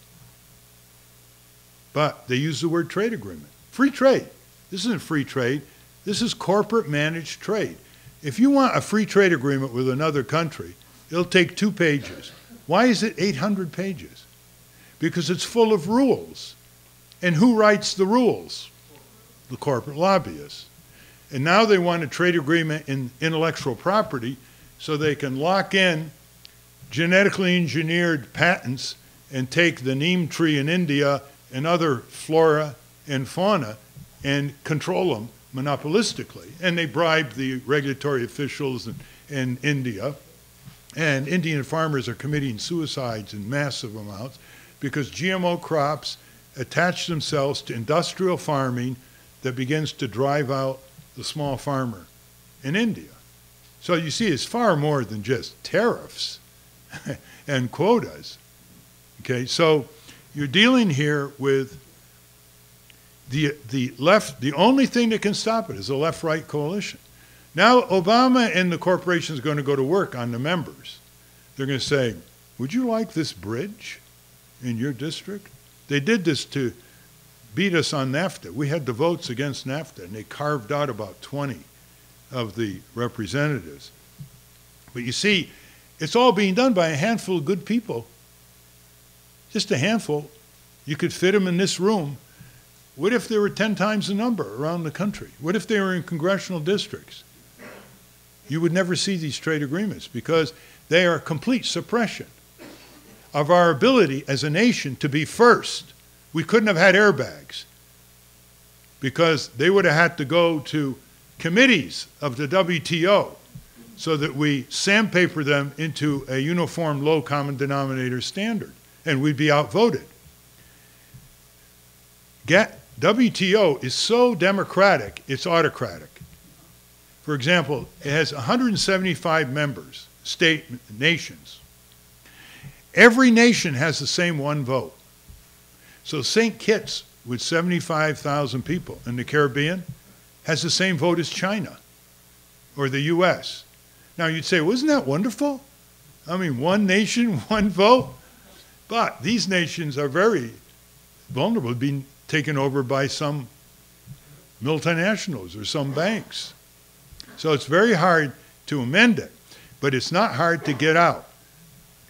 But they use the word trade agreement. Free trade. This isn't free trade. This is corporate managed trade. If you want a free trade agreement with another country, it'll take two pages. Why is it 800 pages? Because it's full of rules. And who writes the rules? The corporate lobbyists. And now they want a trade agreement in intellectual property so they can lock in genetically engineered patents and take the neem tree in India and other flora and fauna and control them monopolistically. And they bribe the regulatory officials in, in India. And Indian farmers are committing suicides in massive amounts because GMO crops attach themselves to industrial farming that begins to drive out the small farmer in India. So you see, it's far more than just tariffs and quotas. Okay, so you're dealing here with the, the left, the only thing that can stop it is a left-right coalition. Now Obama and the corporation is going to go to work on the members. They're going to say, would you like this bridge in your district? They did this to beat us on NAFTA. We had the votes against NAFTA, and they carved out about 20 of the representatives. But you see, it's all being done by a handful of good people. Just a handful. You could fit them in this room. What if there were 10 times the number around the country? What if they were in congressional districts? You would never see these trade agreements because they are complete suppression of our ability as a nation to be first. We couldn't have had airbags because they would have had to go to committees of the WTO so that we sandpaper them into a uniform low common denominator standard, and we'd be outvoted. Get, WTO is so democratic, it's autocratic. For example, it has 175 members, state nations. Every nation has the same one vote. So St. Kitts, with 75,000 people in the Caribbean, has the same vote as China or the U.S. Now you'd say, wasn't that wonderful? I mean, one nation, one vote. But these nations are very vulnerable to being taken over by some multinationals or some banks. So it's very hard to amend it, but it's not hard to get out.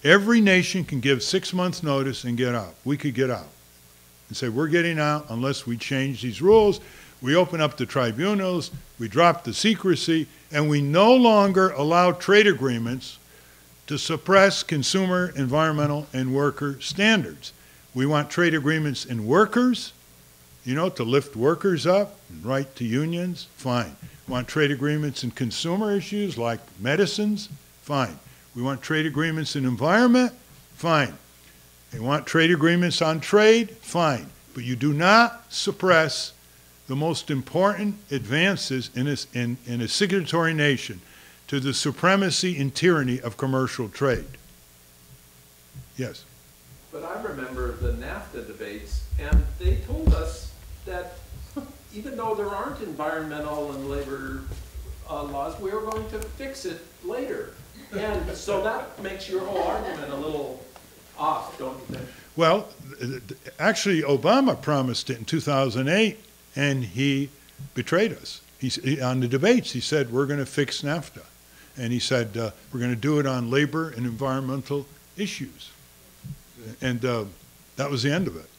Every nation can give six months' notice and get out. We could get out and say, we're getting out unless we change these rules. We open up the tribunals, we drop the secrecy, and we no longer allow trade agreements to suppress consumer, environmental, and worker standards. We want trade agreements in workers, you know, to lift workers up and right to unions, fine. Want trade agreements in consumer issues like medicines, fine. We want trade agreements in environment, fine. They want trade agreements on trade, fine. But you do not suppress the most important advances in a, in, in a signatory nation to the supremacy and tyranny of commercial trade. Yes. But I remember the NAFTA debates, and they told us that even though there aren't environmental and labor uh, laws, we are going to fix it later. And so that makes your whole argument a little off, don't you think? Well, actually, Obama promised it in 2008, and he betrayed us. He, on the debates, he said, we're going to fix NAFTA. And he said, uh, we're going to do it on labor and environmental issues. And uh, that was the end of it.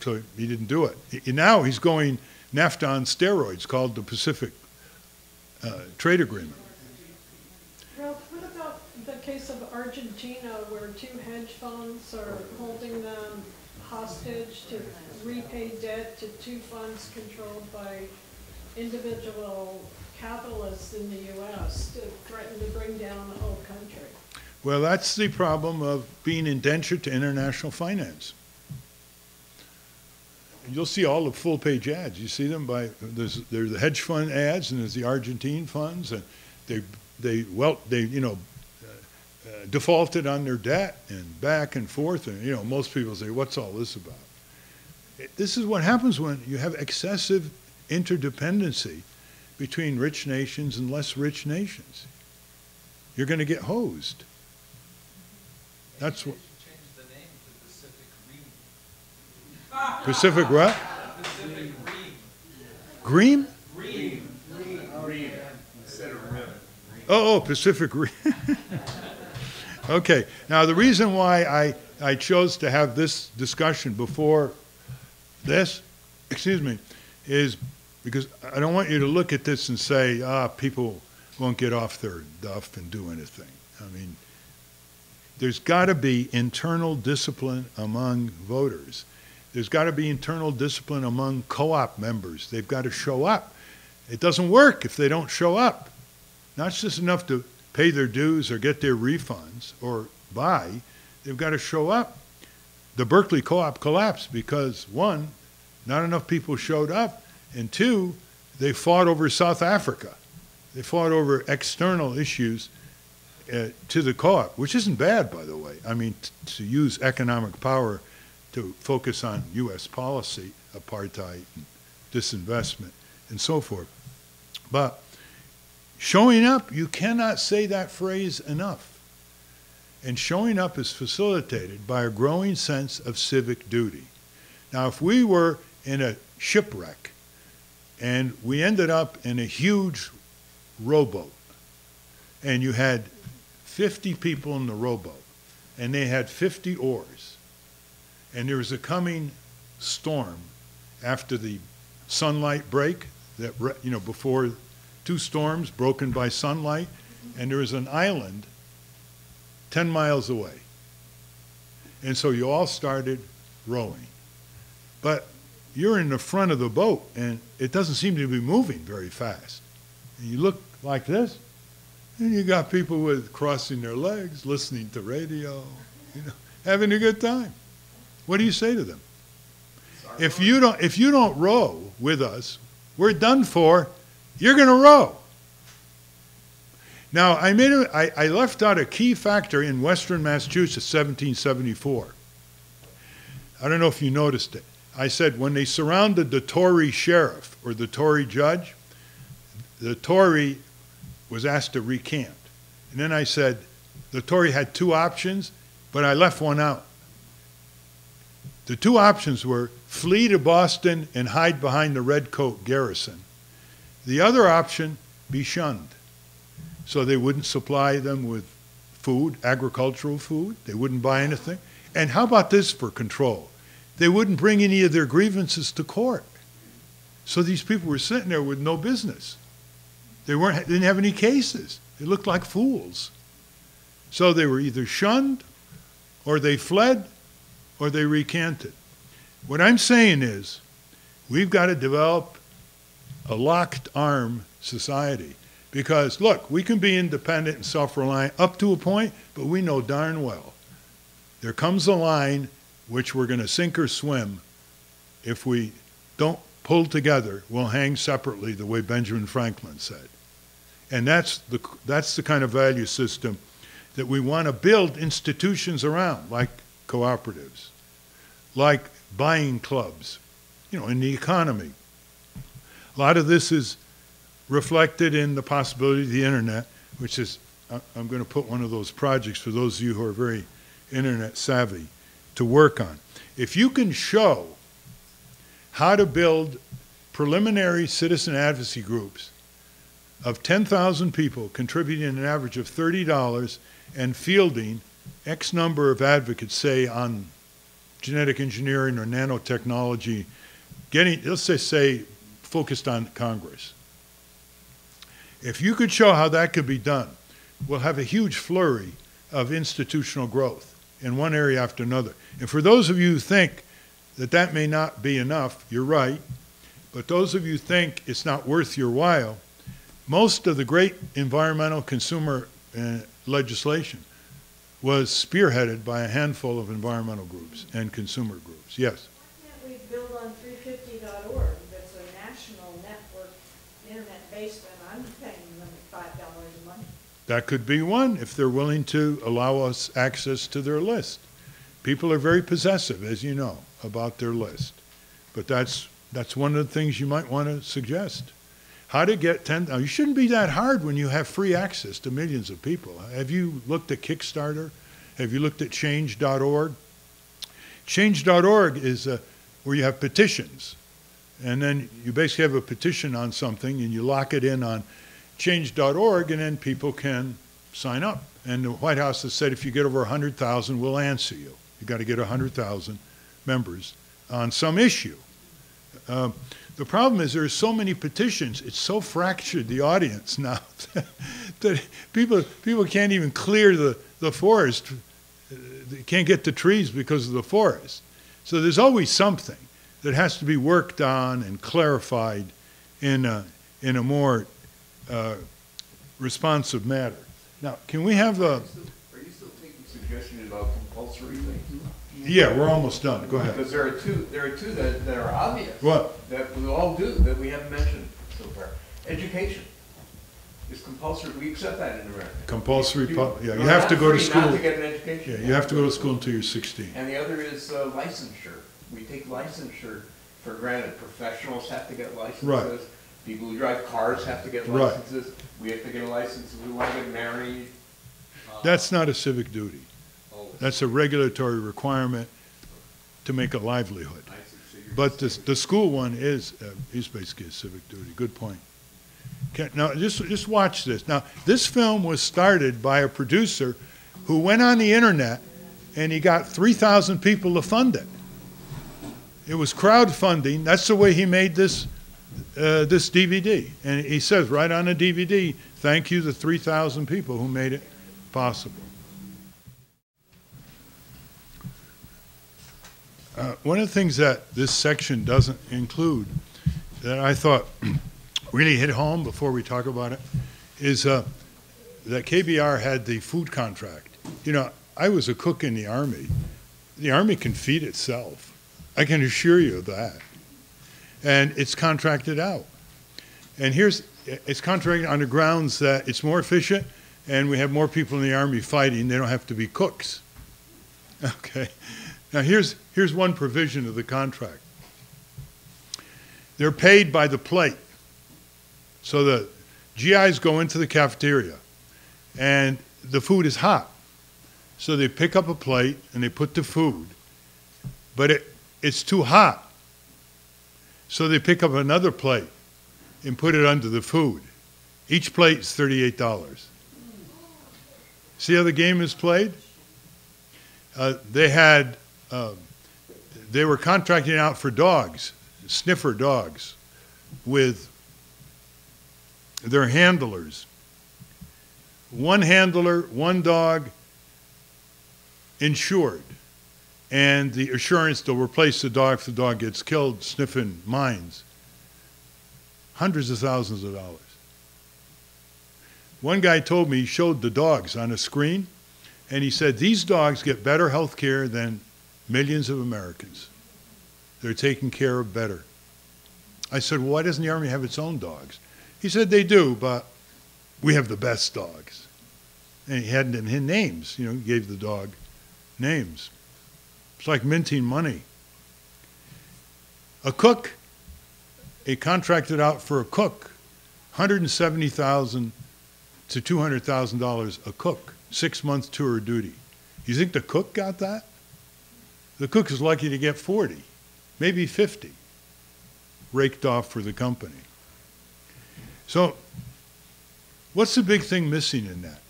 So he didn't do it. He- now he's going NAFTA on steroids, called the Pacific uh, Trade Agreement. Ralph, what about the case of Argentina where two hedge funds are holding them hostage to repay debt to two funds controlled by individual capitalists in the US to threaten to bring down the whole country? Well, that's the problem of being indentured to international finance. You'll see all the full-page ads. You see them by, there's, there's the hedge fund ads and there's the Argentine funds and they, they, well, they, you know, uh, uh, defaulted on their debt and back and forth and, you know, most people say, what's all this about? This is what happens when you have excessive interdependency between rich nations and less rich nations. You're going to get hosed. That's what. Pacific what? Green? green Oh, oh, Pacific Rim. Okay, now the reason why I, I chose to have this discussion before this, excuse me, is because I don't want you to look at this and say, ah, people won't get off their duff and do anything. I mean, there's got to be internal discipline among voters. There's got to be internal discipline among co-op members. They've got to show up. It doesn't work if they don't show up. Not just enough to pay their dues or get their refunds or buy. They've got to show up. The Berkeley co-op collapsed because one, not enough people showed up, and two, they fought over South Africa. They fought over external issues uh, to the co-op, which isn't bad, by the way. I mean, to use economic power to focus on U.S. policy, apartheid, and disinvestment, and so forth. But showing up, you cannot say that phrase enough. And showing up is facilitated by a growing sense of civic duty. Now, if we were in a shipwreck and we ended up in a huge rowboat, and you had 50 people in the rowboat, and they had 50 oars, and there is a coming storm after the sunlight break, that you know before two storms broken by sunlight, and there is an island 10 miles away, and so you all started rowing, but you're in the front of the boat, and it doesn't seem to be moving very fast. And you look like this, and you got people with crossing their legs, listening to radio, you know, having a good time. What do you say to them? If you don't, if you don't row with us, we're done for. You're going to row. Now, I made a, I, I left out a key factor in Western Massachusetts, 1774. I don't know if you noticed it. I said when they surrounded the Tory sheriff or the Tory judge, the Tory was asked to recant. And then I said the Tory had two options, but I left one out. The two options were flee to Boston and hide behind the Redcoat garrison. The other option, be shunned. So they wouldn't supply them with food, agricultural food. They wouldn't buy anything. And how about this for control? They wouldn't bring any of their grievances to court. So these people were sitting there with no business. They weren't, didn't have any cases. They looked like fools. So they were either shunned, or they fled, or they recanted. What I'm saying is, we've got to develop a locked arm society. Because, look, we can be independent and self reliant up to a point, but we know darn well there comes a line which we're going to sink or swim if we don't pull together, we'll hang separately, the way Benjamin Franklin said. And that's the, that's the kind of value system that we want to build institutions around, like cooperatives, like buying clubs, you know, in the economy. A lot of this is reflected in the possibility of the internet, which is, I'm going to put one of those projects for those of you who are very internet savvy. to work on. If you can show how to build preliminary citizen advocacy groups of 10,000 people contributing an average of $30 and fielding X number of advocates, say, on genetic engineering or nanotechnology, getting, let's say, say, focused on Congress. If you could show how that could be done, we'll have a huge flurry of institutional growth in one area after another. And for those of you who think that that may not be enough, you're right. But those of you who think it's not worth your while, most of the great environmental consumer uh, legislation was spearheaded by a handful of environmental groups and consumer groups. Yes? Why can't we build on 350.org, that's a national network, internet-based, and I'm paying them $5 a month? That could be one if they're willing to allow us access to their list. People are very possessive, as you know, about their list. But that's, that's one of the things you might want to suggest. How to get 10, now you shouldn't be that hard when you have free access to millions of people. Have you looked at Kickstarter? Have you looked at change.org? Change.org is uh, where you have petitions. And then you basically have a petition on something and you lock it in on change.org and then people can sign up. And the White House has said if you get over 100,000, we'll answer you. You've got to get 100,000 members on some issue. Um, the problem is there are so many petitions. It's so fractured the audience now that people people can't even clear the the forest. They can't get the trees because of the forest. So there's always something that has to be worked on and clarified in a, in a more uh, responsive manner. Now, can we have a? Are you still taking suggestions about compulsory things? Yeah, we're almost done. Go ahead. Because there are two, there are two that, that are obvious. What? That we all do, that we haven't mentioned so far. Education is compulsory, we accept that in America. Compulsory, You- pub- yeah, you you're have to not go to free school. Not to get an education. Yeah, you have to go to school until you're 16. And the other is uh, licensure. We take licensure for granted. Professionals have to get licenses. Right. People who drive cars have to get Right. licenses. We have to get a license if we want to get married. That's not a civic duty. That's a regulatory requirement to make a livelihood. But the, the school one is, uh, is basically a civic duty. Good point. Okay, now, just, just watch this. Now, this film was started by a producer who went on the internet and he got 3,000 people to fund it. It was crowdfunding. That's the way he made this, uh, this DVD. And he says right on the DVD, thank you to 3,000 people who made it possible. Uh, one of the things that this section doesn't include that I thought really hit home before we talk about it is uh, that KBR had the food contract. You know, I was a cook in the Army. The Army can feed itself. I can assure you of that. And it's contracted out. And here's, it's contracted on the grounds that it's more efficient and we have more people in the Army fighting. They don't have to be cooks. Okay. Now here's, here's one provision of the contract. They're paid by the plate. So the GIs go into the cafeteria and the food is hot. So they pick up a plate and they put the food, but it, it's too hot. So they pick up another plate and put it under the food. Each plate is $38. See how the game is played? Uh, they had, uh, they were contracting out for dogs, sniffer dogs, with their handlers. One handler, one dog, insured. And the assurance they'll replace the dog if the dog gets killed sniffing mines. Hundreds of thousands of dollars. One guy told me he showed the dogs on a screen, and he said, These dogs get better health care than millions of Americans. They're taken care of better. I said, Well, why doesn't the Army have its own dogs? He said, They do, but we have the best dogs. And he had his names, you know, he gave the dog names. It's like minting money. A cook, a contracted out for a cook, 170,000 to $200,000 a cook, six month tour of duty. You think the cook got that? The cook is lucky to get 40, maybe 50 raked off for the company. So, what's the big thing missing in that?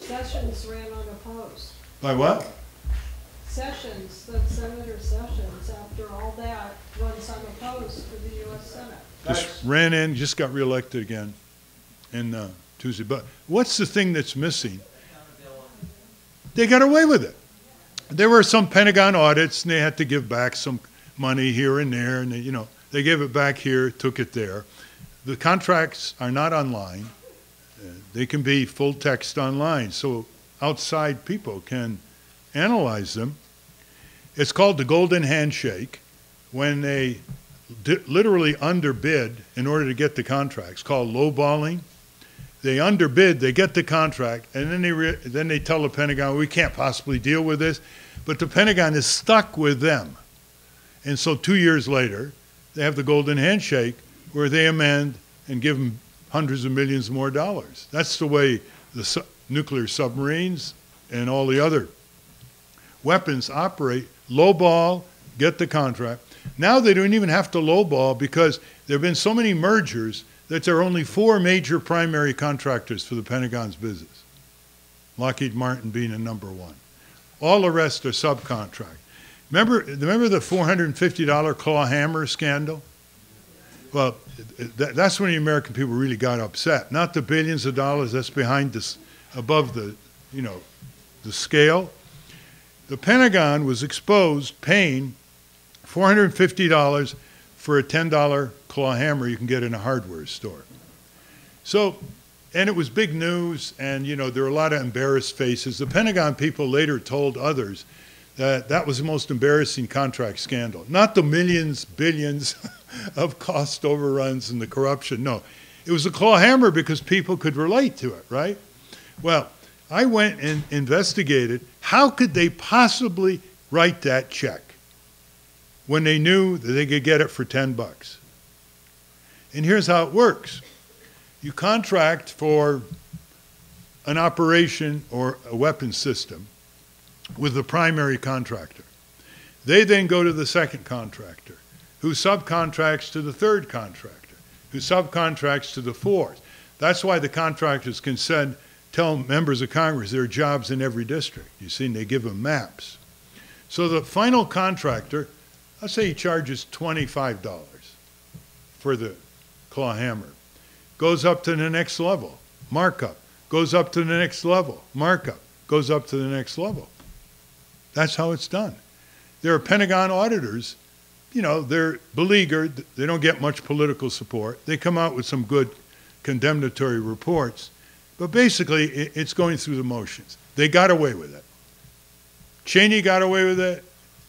Sessions ran unopposed. By what? Sessions, that Senator Sessions, after all that, runs unopposed for the US Senate. Just ran in, just got reelected again in uh, Tuesday. But what's the thing that's missing? They got away with it. There were some Pentagon audits, and they had to give back some money here and there, and they, you know they gave it back here, took it there. The contracts are not online; uh, they can be full text online, so outside people can analyze them. It's called the golden handshake when they literally underbid in order to get the contracts, called lowballing. They underbid, they get the contract, and then they then they tell the Pentagon we can't possibly deal with this, but the Pentagon is stuck with them, and so two years later, they have the golden handshake where they amend and give them hundreds of millions more dollars. That's the way the su- nuclear submarines and all the other weapons operate. Lowball, get the contract. Now they don't even have to lowball because there have been so many mergers that there are only four major primary contractors for the Pentagon's business. Lockheed Martin being a number one. All the rest are subcontract. Remember, remember the $450 claw hammer scandal? Well, th- that's when the American people really got upset. Not the billions of dollars that's behind this, above the, you know, the scale. The Pentagon was exposed paying $450 for a $10 claw hammer you can get in a hardware store. So, and it was big news, and you know there were a lot of embarrassed faces. The Pentagon people later told others that that was the most embarrassing contract scandal. Not the millions, billions of cost overruns and the corruption. No, it was a claw hammer because people could relate to it, right? Well, I went and investigated how could they possibly write that check when they knew that they could get it for 10 bucks. And here's how it works. You contract for an operation or a weapon system with the primary contractor. They then go to the second contractor, who subcontracts to the third contractor, who subcontracts to the fourth. That's why the contractors can send, tell members of Congress there are jobs in every district. You see, and they give them maps. So the final contractor, let's say he charges $25 for the claw hammer, goes up to the next level, markup, goes up to the next level, markup, goes up to the next level. That's how it's done. There are Pentagon auditors, you know, they're beleaguered, they don't get much political support. They come out with some good condemnatory reports, but basically it's going through the motions. They got away with it. Cheney got away with it.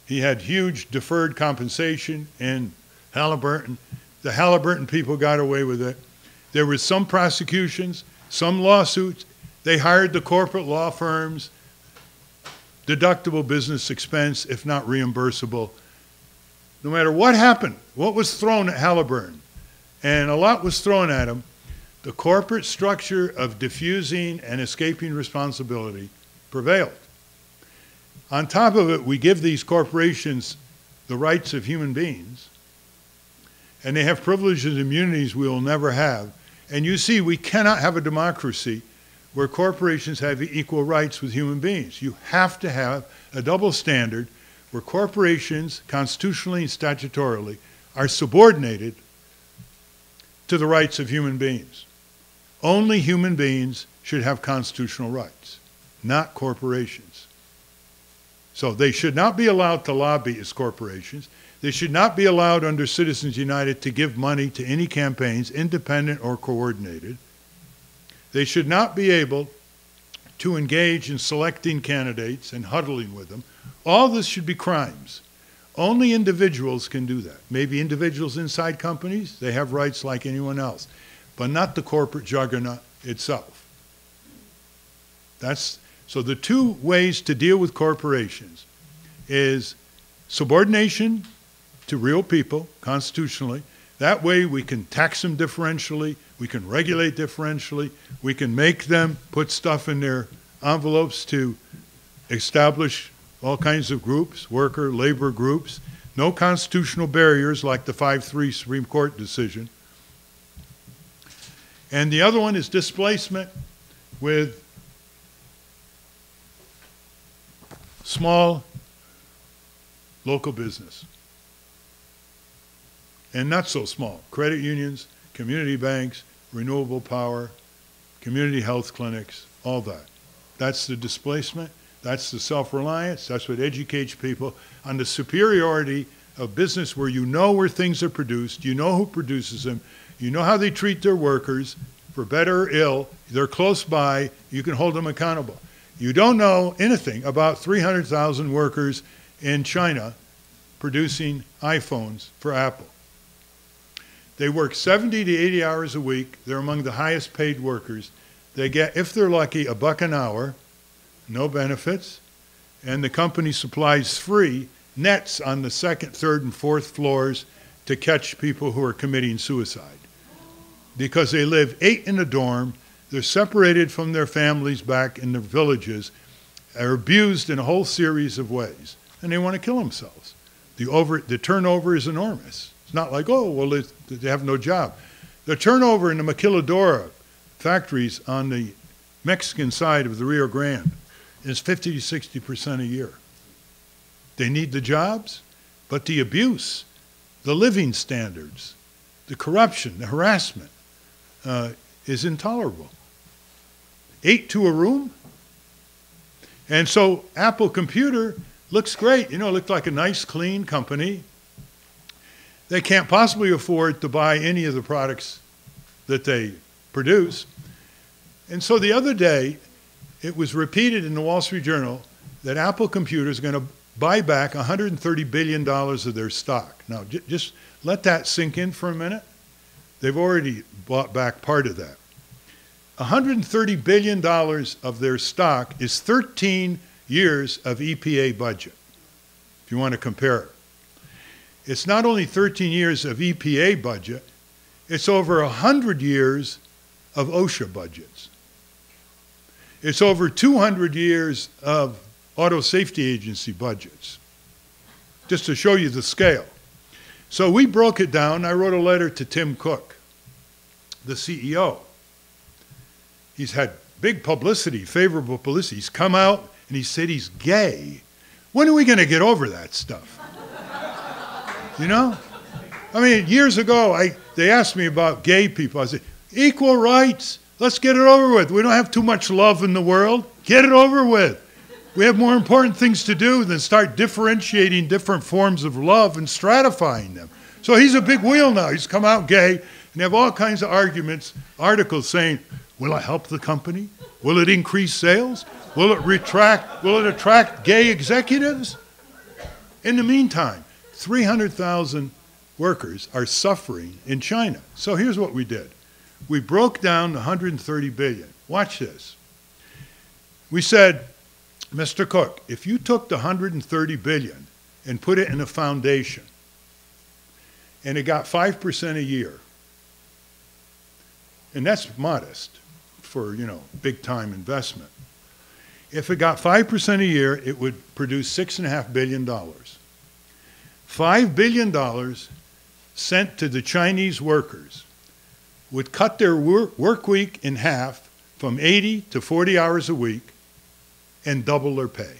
He had huge deferred compensation in Halliburton. The Halliburton people got away with it. There were some prosecutions, some lawsuits. They hired the corporate law firms, deductible business expense, if not reimbursable. No matter what happened, what was thrown at Halliburton, and a lot was thrown at him, the corporate structure of diffusing and escaping responsibility prevailed. On top of it, we give these corporations the rights of human beings, and they have privileges and immunities we will never have. And you see, we cannot have a democracy where corporations have equal rights with human beings. You have to have a double standard where corporations, constitutionally and statutorily, are subordinated to the rights of human beings. Only human beings should have constitutional rights, not corporations. So they should not be allowed to lobby as corporations. They should not be allowed under Citizens United to give money to any campaigns, independent or coordinated. They should not be able to engage in selecting candidates and huddling with them. All this should be crimes. Only individuals can do that. Maybe individuals inside companies, they have rights like anyone else, but not the corporate juggernaut itself. That's so the two ways to deal with corporations is subordination to real people constitutionally. That way we can tax them differentially, we can regulate differentially, we can make them put stuff in their envelopes to establish all kinds of groups, worker, labor groups, no constitutional barriers like the 5-3 Supreme Court decision. And the other one is displacement with small local business. And not so small, credit unions, community banks, renewable power, community health clinics, all that. That's the displacement, that's the self-reliance, that's what educates people on the superiority of business where you know where things are produced, you know who produces them, you know how they treat their workers, for better or ill, they're close by, you can hold them accountable. You don't know anything about 300,000 workers in China producing iPhones for Apple. They work 70 to 80 hours a week. They're among the highest paid workers. They get, if they're lucky, a buck an hour, no benefits, and the company supplies free nets on the second, third, and fourth floors to catch people who are committing suicide. Because they live eight in a dorm, they're separated from their families back in their villages, are abused in a whole series of ways, and they want to kill themselves. The, over, the turnover is enormous. It's not like, oh, well, they, they have no job. The turnover in the maquiladora factories on the Mexican side of the Rio Grande is 50 to 60 percent a year. They need the jobs, but the abuse, the living standards, the corruption, the harassment uh, is intolerable. Eight to a room? And so Apple Computer looks great. You know, looked like a nice, clean company. They can't possibly afford to buy any of the products that they produce. And so the other day, it was repeated in the Wall Street Journal that Apple Computer is going to buy back $130 billion of their stock. Now, just let that sink in for a minute. They've already bought back part of that. $130 billion of their stock is 13 years of EPA budget, if you want to compare it. It's not only 13 years of EPA budget, it's over 100 years of OSHA budgets. It's over 200 years of Auto Safety Agency budgets, just to show you the scale. So we broke it down. I wrote a letter to Tim Cook, the CEO. He's had big publicity, favorable publicity. He's come out and he said he's gay. When are we going to get over that stuff? You know? I mean, years ago, I, they asked me about gay people. I said, equal rights. Let's get it over with. We don't have too much love in the world. Get it over with. We have more important things to do than start differentiating different forms of love and stratifying them. So he's a big wheel now. He's come out gay and they have all kinds of arguments, articles saying, will it help the company? Will it increase sales? Will it retract, will it attract gay executives? In the meantime, 300,000 workers are suffering in China. So here's what we did. We broke down the 130 billion. Watch this. We said, Mr. Cook, if you took the 130 billion and put it in a foundation and it got 5% a year, and that's modest for, you know, big time investment. If it got 5% a year, it would produce $6.5 billion. $5 billion sent to the Chinese workers would cut their work, work week in half from 80 to 40 hours a week and double their pay.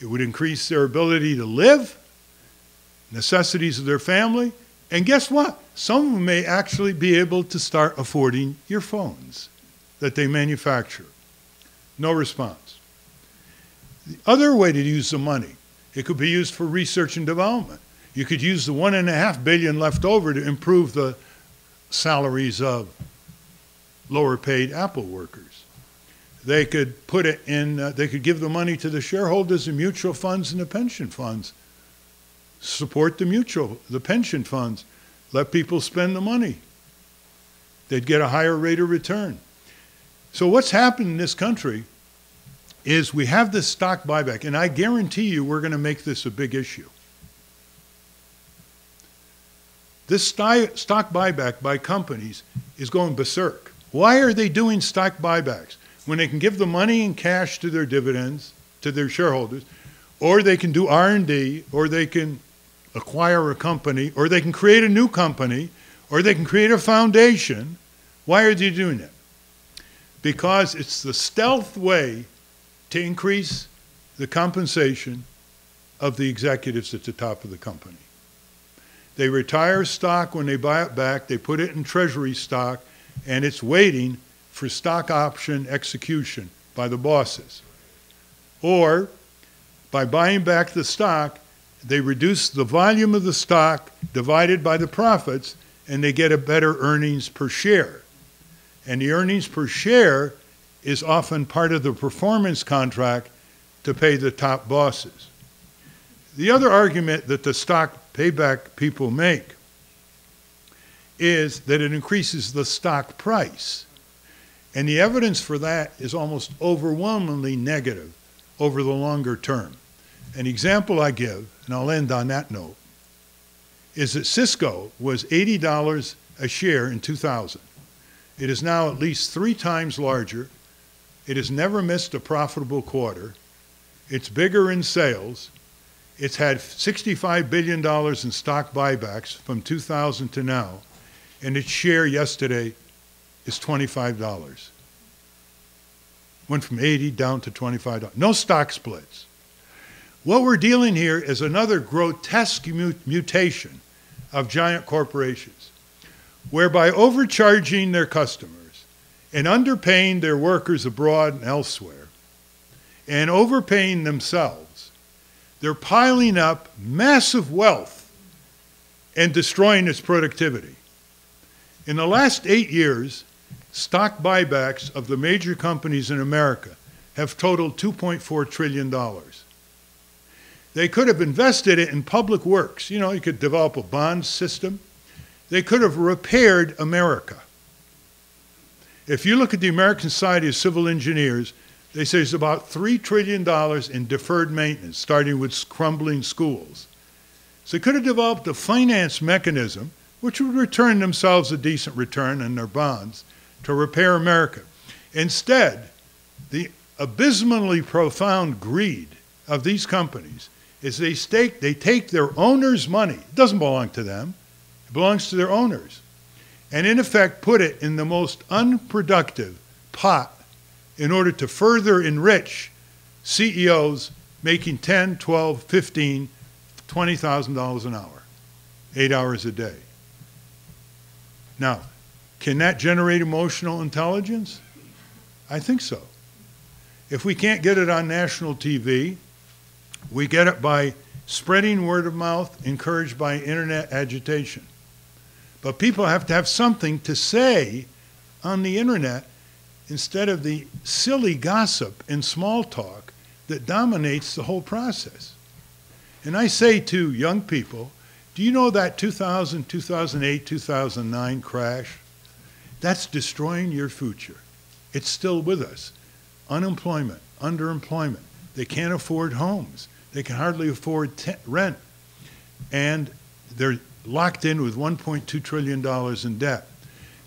It would increase their ability to live, necessities of their family, and guess what? Some may actually be able to start affording your phones that they manufacture. No response. The other way to use the money, it could be used for research and development. You could use the one and a half billion left over to improve the salaries of lower paid Apple workers. They could put it in, uh, they could give the money to the shareholders in mutual funds and the pension funds. Support the mutual, the pension funds. Let people spend the money. They'd get a higher rate of return. So what's happened in this country is we have this stock buyback, and I guarantee you we're going to make this a big issue. This stock buyback by companies is going berserk. Why are they doing stock buybacks? When they can give the money in cash to their dividends, to their shareholders, or they can do R&D, or they can acquire a company, or they can create a new company, or they can create a foundation. Why are they doing it? Because it's the stealth way to increase the compensation of the executives at the top of the company. They retire stock when they buy it back, they put it in treasury stock, and it's waiting for stock option execution by the bosses. Or by buying back the stock, they reduce the volume of the stock divided by the profits, and they get a better earnings per share. And the earnings per share is often part of the performance contract to pay the top bosses. The other argument that the stock payback people make is that it increases the stock price. And the evidence for that is almost overwhelmingly negative over the longer term. An example I give, and I'll end on that note, is that Cisco was $80 a share in 2000. It is now at least three times larger. It has never missed a profitable quarter. It's bigger in sales. It's had $65 billion in stock buybacks from 2000 to now, and its share yesterday is $25. Went from 80 down to $25. No stock splits. What we're dealing here is another grotesque mutation of giant corporations, whereby overcharging their customers and underpaying their workers abroad and elsewhere, and overpaying themselves, they're piling up massive wealth and destroying its productivity. In the last eight years, stock buybacks of the major companies in America have totaled $2.4 trillion. They could have invested it in public works. You know, you could develop a bond system. They could have repaired America. If you look at the American Society of Civil Engineers, they say there's about $3 trillion in deferred maintenance, starting with crumbling schools. So they could have developed a finance mechanism which would return themselves a decent return on their bonds to repair America. Instead, the abysmally profound greed of these companies is they stake, they take their owners' money. It doesn't belong to them. It belongs to their owners. And in effect, put it in the most unproductive pot in order to further enrich CEOs making 10, 12, 15, $20,000 an hour, eight hours a day. Now, can that generate emotional intelligence? I think so. If we can't get it on national TV, we get it by spreading word of mouth, encouraged by internet agitation. But people have to have something to say on the internet instead of the silly gossip and small talk that dominates the whole process. And I say to young people, do you know that 2000, 2008, 2009 crash? That's destroying your future. It's still with us. Unemployment, underemployment. They can't afford homes. They can hardly afford rent. And they're locked in with $1.2 trillion in debt.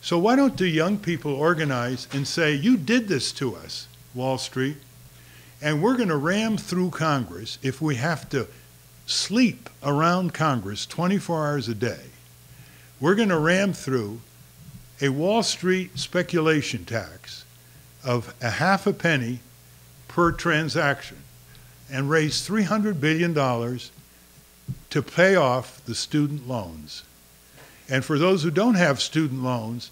So why don't the young people organize and say, you did this to us, Wall Street, and we're going to ram through Congress if we have to sleep around Congress 24 hours a day. We're going to ram through a Wall Street speculation tax of a half a penny per transaction and raise $300 billion to pay off the student loans. And for those who don't have student loans,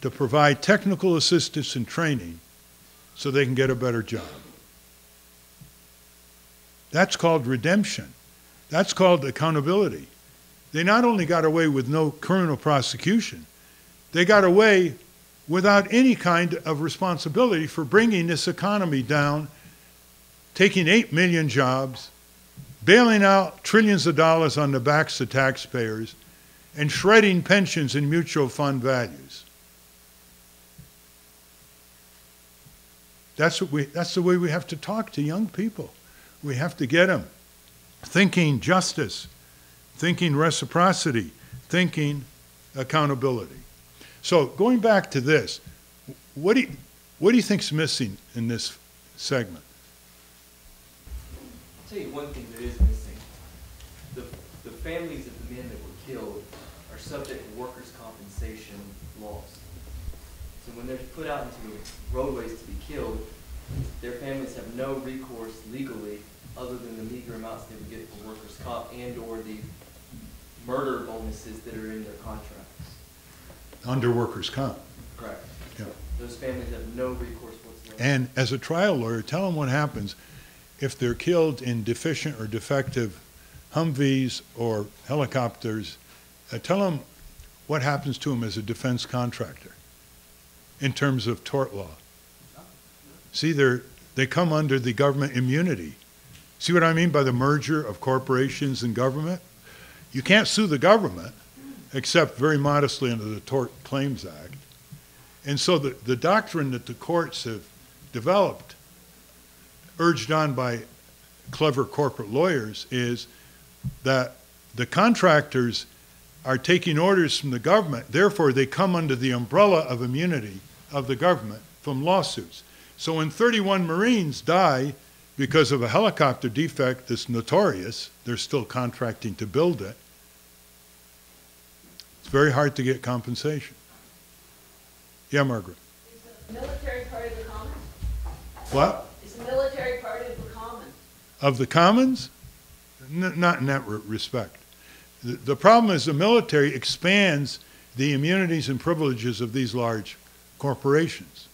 to provide technical assistance and training so they can get a better job. That's called redemption. That's called accountability. They not only got away with no criminal prosecution, they got away without any kind of responsibility for bringing this economy down, taking 8 million jobs, bailing out trillions of dollars on the backs of taxpayers, and shredding pensions and mutual fund values. That's, what we, that's the way we have to talk to young people. We have to get them thinking justice, thinking reciprocity, thinking accountability. So going back to this, what do you, you think's missing in this segment? I'll tell you one thing that is missing. The, the families of the men that were killed are subject to workers' compensation laws. So when they're put out into the roadways to be killed, their families have no recourse legally other than the meager amounts they would get for workers' comp and/or the murder bonuses that are in their contracts. under workers' comp. Correct. Yeah. Those families have no recourse whatsoever. And as a trial lawyer, tell them what happens if they're killed in deficient or defective Humvees or helicopters. Uh, tell them what happens to them as a defense contractor in terms of tort law. See, they're, they come under the government immunity. See what I mean by the merger of corporations and government? You can't sue the government, except very modestly under the Tort Claims Act. And so the, the doctrine that the courts have developed, urged on by clever corporate lawyers, is that the contractors are taking orders from the government, therefore they come under the umbrella of immunity of the government from lawsuits. So when 31 Marines die because of a helicopter defect that's notorious, they're still contracting to build it, it's very hard to get compensation. Yeah, Margaret. Is the military part of the? What? Military part of the commons? Of the commons? N- not in that re- respect. The, the problem is the military expands the immunities and privileges of these large corporations.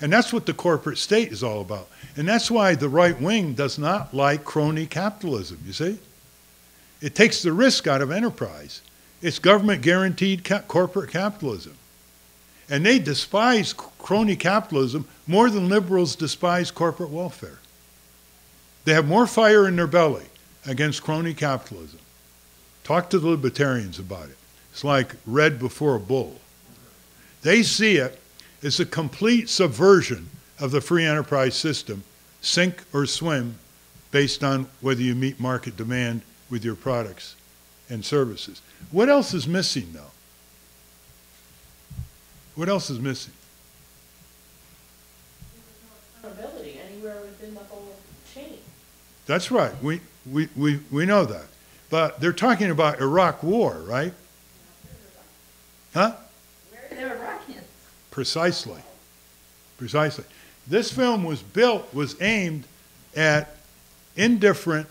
And that's what the corporate state is all about. And that's why the right wing does not like crony capitalism, you see? It takes the risk out of enterprise. It's government guaranteed ca- corporate capitalism. And they despise crony capitalism more than liberals despise corporate welfare. They have more fire in their belly against crony capitalism. Talk to the libertarians about it. It's like red before a bull. They see it as a complete subversion of the free enterprise system, sink or swim, based on whether you meet market demand with your products and services. What else is missing, though? What else is missing? accountability anywhere within the whole chain. That's right. We, we, we, we know that. But they're talking about Iraq war, right? Huh? They're Iraqis. Precisely. Precisely. This film was built, was aimed at indifferent,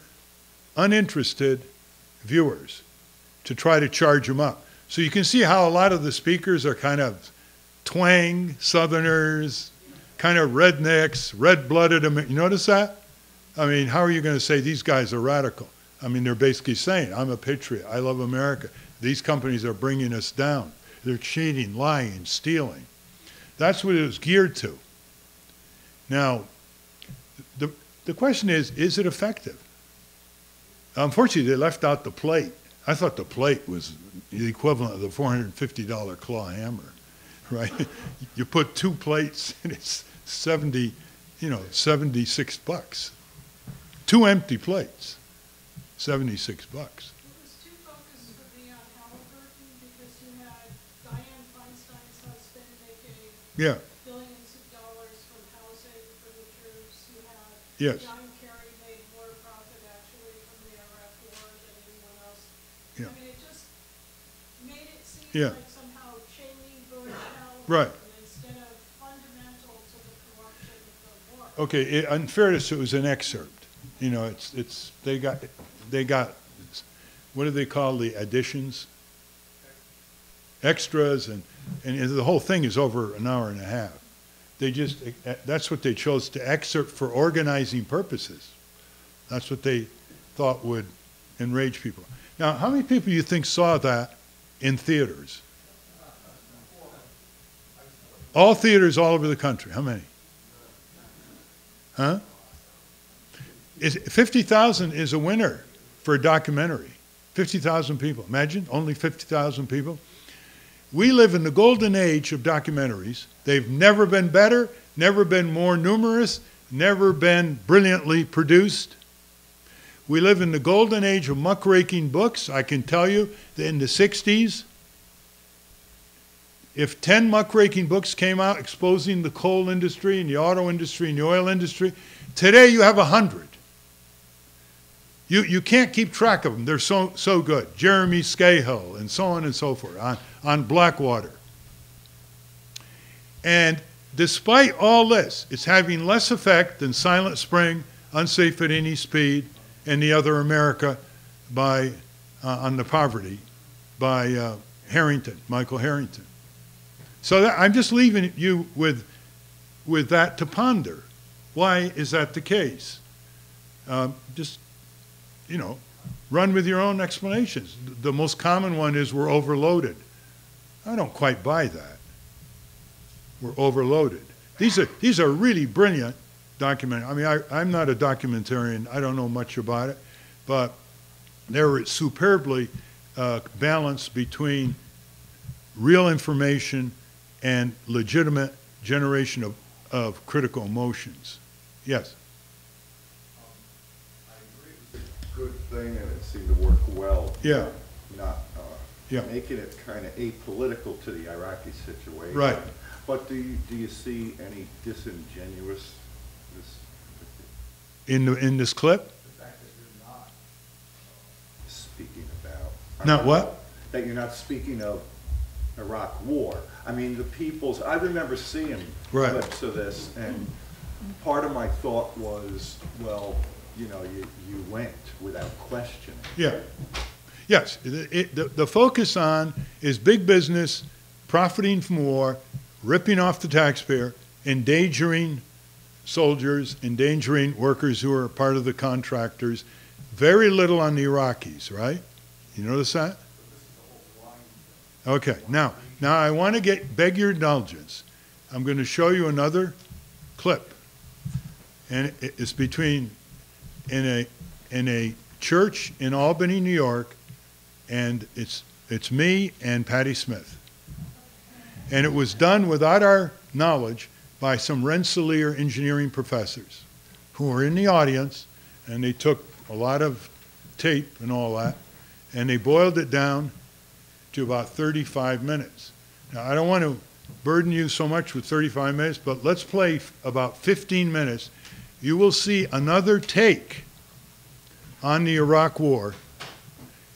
uninterested viewers to try to charge them up. So you can see how a lot of the speakers are kind of twang, southerners, kind of rednecks, red-blooded. You notice that? I mean, how are you going to say these guys are radical? I mean, they're basically saying, I'm a patriot. I love America. These companies are bringing us down. They're cheating, lying, stealing. That's what it was geared to. Now, the, the question is, is it effective? Unfortunately, they left out the plate. I thought the plate was the equivalent of the $450 claw hammer, right? You put two plates and it's 70, you know, 76 bucks. Two empty plates, 76 bucks. It was too focused for me on Halliburton because you had Dianne Feinstein's husband making Yeah. billions of dollars from housing for the troops. You had Yes. John Kerry made more profit actually from the Iraq war than anyone else. Yeah. I mean, it just made it seem Yeah. like somehow Cheney burned Halliburton Right. instead of fundamental to the corruption of the war. Okay, it, in fairness, it was an excerpt. You know, it's, it's, they got, they got, what do they call the additions? Extras, and, and the whole thing is over an hour and a half. They just, that's what they chose to excerpt for organizing purposes. That's what they thought would enrage people. Now, how many people you think saw that in theaters? All theaters all over the country, how many? Huh? 50,000 is a winner for a documentary. 50,000 people. Imagine, only 50,000 people. We live in the golden age of documentaries. They've never been better, never been more numerous, never been brilliantly produced. We live in the golden age of muckraking books. I can tell you that in the 60s, if 10 muckraking books came out exposing the coal industry and the auto industry and the oil industry, today you have 100. You, you can't keep track of them. They're so, so good. Jeremy Scahill and so on and so forth on, on Blackwater. And despite all this, it's having less effect than Silent Spring, Unsafe at Any Speed, and The Other America by, uh, on the poverty by uh, Harrington, Michael Harrington. So that, I'm just leaving you with, with that to ponder. Why is that the case? Um, just, you know, run with your own explanations. The most common one is we're overloaded. I don't quite buy that. We're overloaded. These are, these are really brilliant document. I mean, I, I'm not a documentarian. I don't know much about it, but they're superbly uh, balanced between real information and legitimate generation of, of critical emotions. Yes. Good thing and it seemed to work well. Yeah. Not, uh, Yeah. making it kind of apolitical to the Iraqi situation. Right. But do you, do you see any disingenuous, this, In, the, in this clip? The fact that you're not uh speaking about? Not what? That you're not speaking of Iraq war. I mean, the people's, I remember seeing Right. clips of this, and part of my thought was, well, you know, you, you went without question. Yeah. Yes, it, it, the, the focus on is big business profiting from war, ripping off the taxpayer, endangering soldiers, endangering workers who are part of the contractors. Very little on the Iraqis, right? You notice that? Okay, now, now I want to get, beg your indulgence. I'm going to show you another clip. And it's between, in a, in a church in Albany, New York, and it's, it's me and Patti Smith. And it was done without our knowledge by some Rensselaer engineering professors who were in the audience, and they took a lot of tape and all that, and they boiled it down to about 35 minutes. Now, I don't want to burden you so much with 35 minutes, but let's play about 15 minutes. You will see another take on the Iraq War.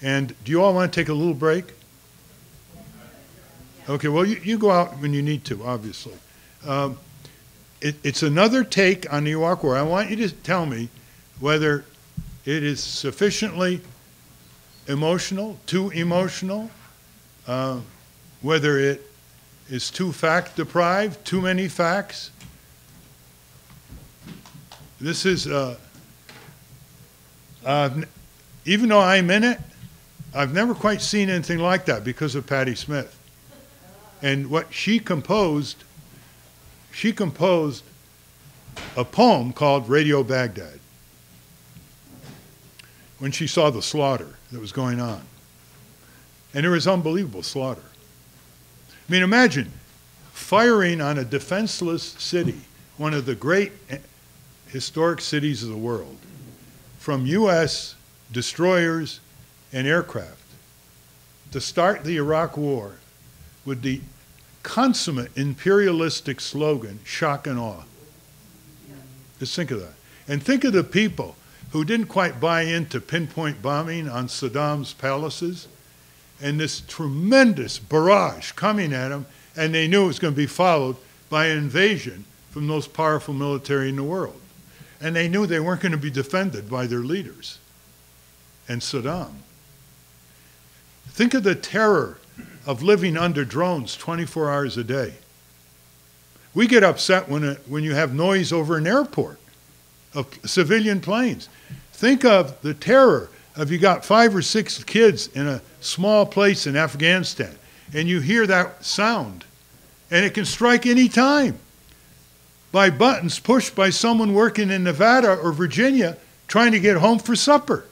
And do you all want to take a little break? Okay, well, you, you go out when you need to, obviously. Um, it, it's another take on the Iraq War. I want you to tell me whether it is sufficiently emotional, too emotional, uh, whether it is too fact deprived, too many facts. This is, uh, even though I'm in it, I've never quite seen anything like that because of Patti Smith. And what she composed, she composed a poem called Radio Baghdad when she saw the slaughter that was going on. And there was unbelievable slaughter. I mean, imagine firing on a defenseless city, one of the great historic cities of the world, from U.S. destroyers and aircraft to start the Iraq War with the consummate imperialistic slogan, shock and awe. Just think of that. And think of the people who didn't quite buy into pinpoint bombing on Saddam's palaces and this tremendous barrage coming at them, and they knew it was going to be followed by an invasion from the most powerful military in the world. And they knew they weren't going to be defended by their leaders and Saddam. Think of the terror of living under drones 24 hours a day. We get upset when, it, when you have noise over an airport of civilian planes. Think of the terror of you got five or six kids in a small place in Afghanistan and you hear that sound and it can strike any time by buttons pushed by someone working in Nevada or Virginia trying to get home for supper.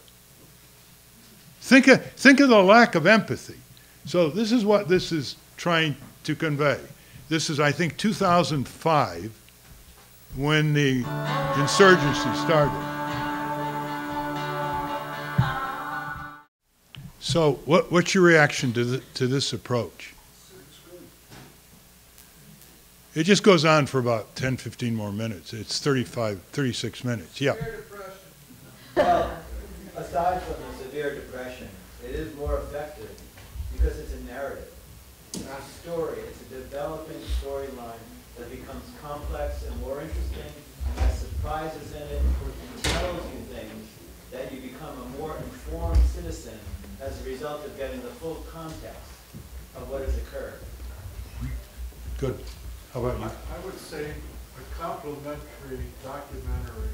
Think of, think of the lack of empathy. So this is what this is trying to convey. This is, I think, 2005 when the insurgency started. So what, what's your reaction to, the, to this approach? It just goes on for about 10, 15 more minutes. It's 35, 36 minutes. Yeah. Well, aside from the severe depression, it is more effective because it's a narrative. It's a story, it's a developing storyline that becomes complex and more interesting, and has surprises in it, and tells you things that you become a more informed citizen as a result of getting the full context of what has occurred. Good. How about you? I would say a complimentary documentary,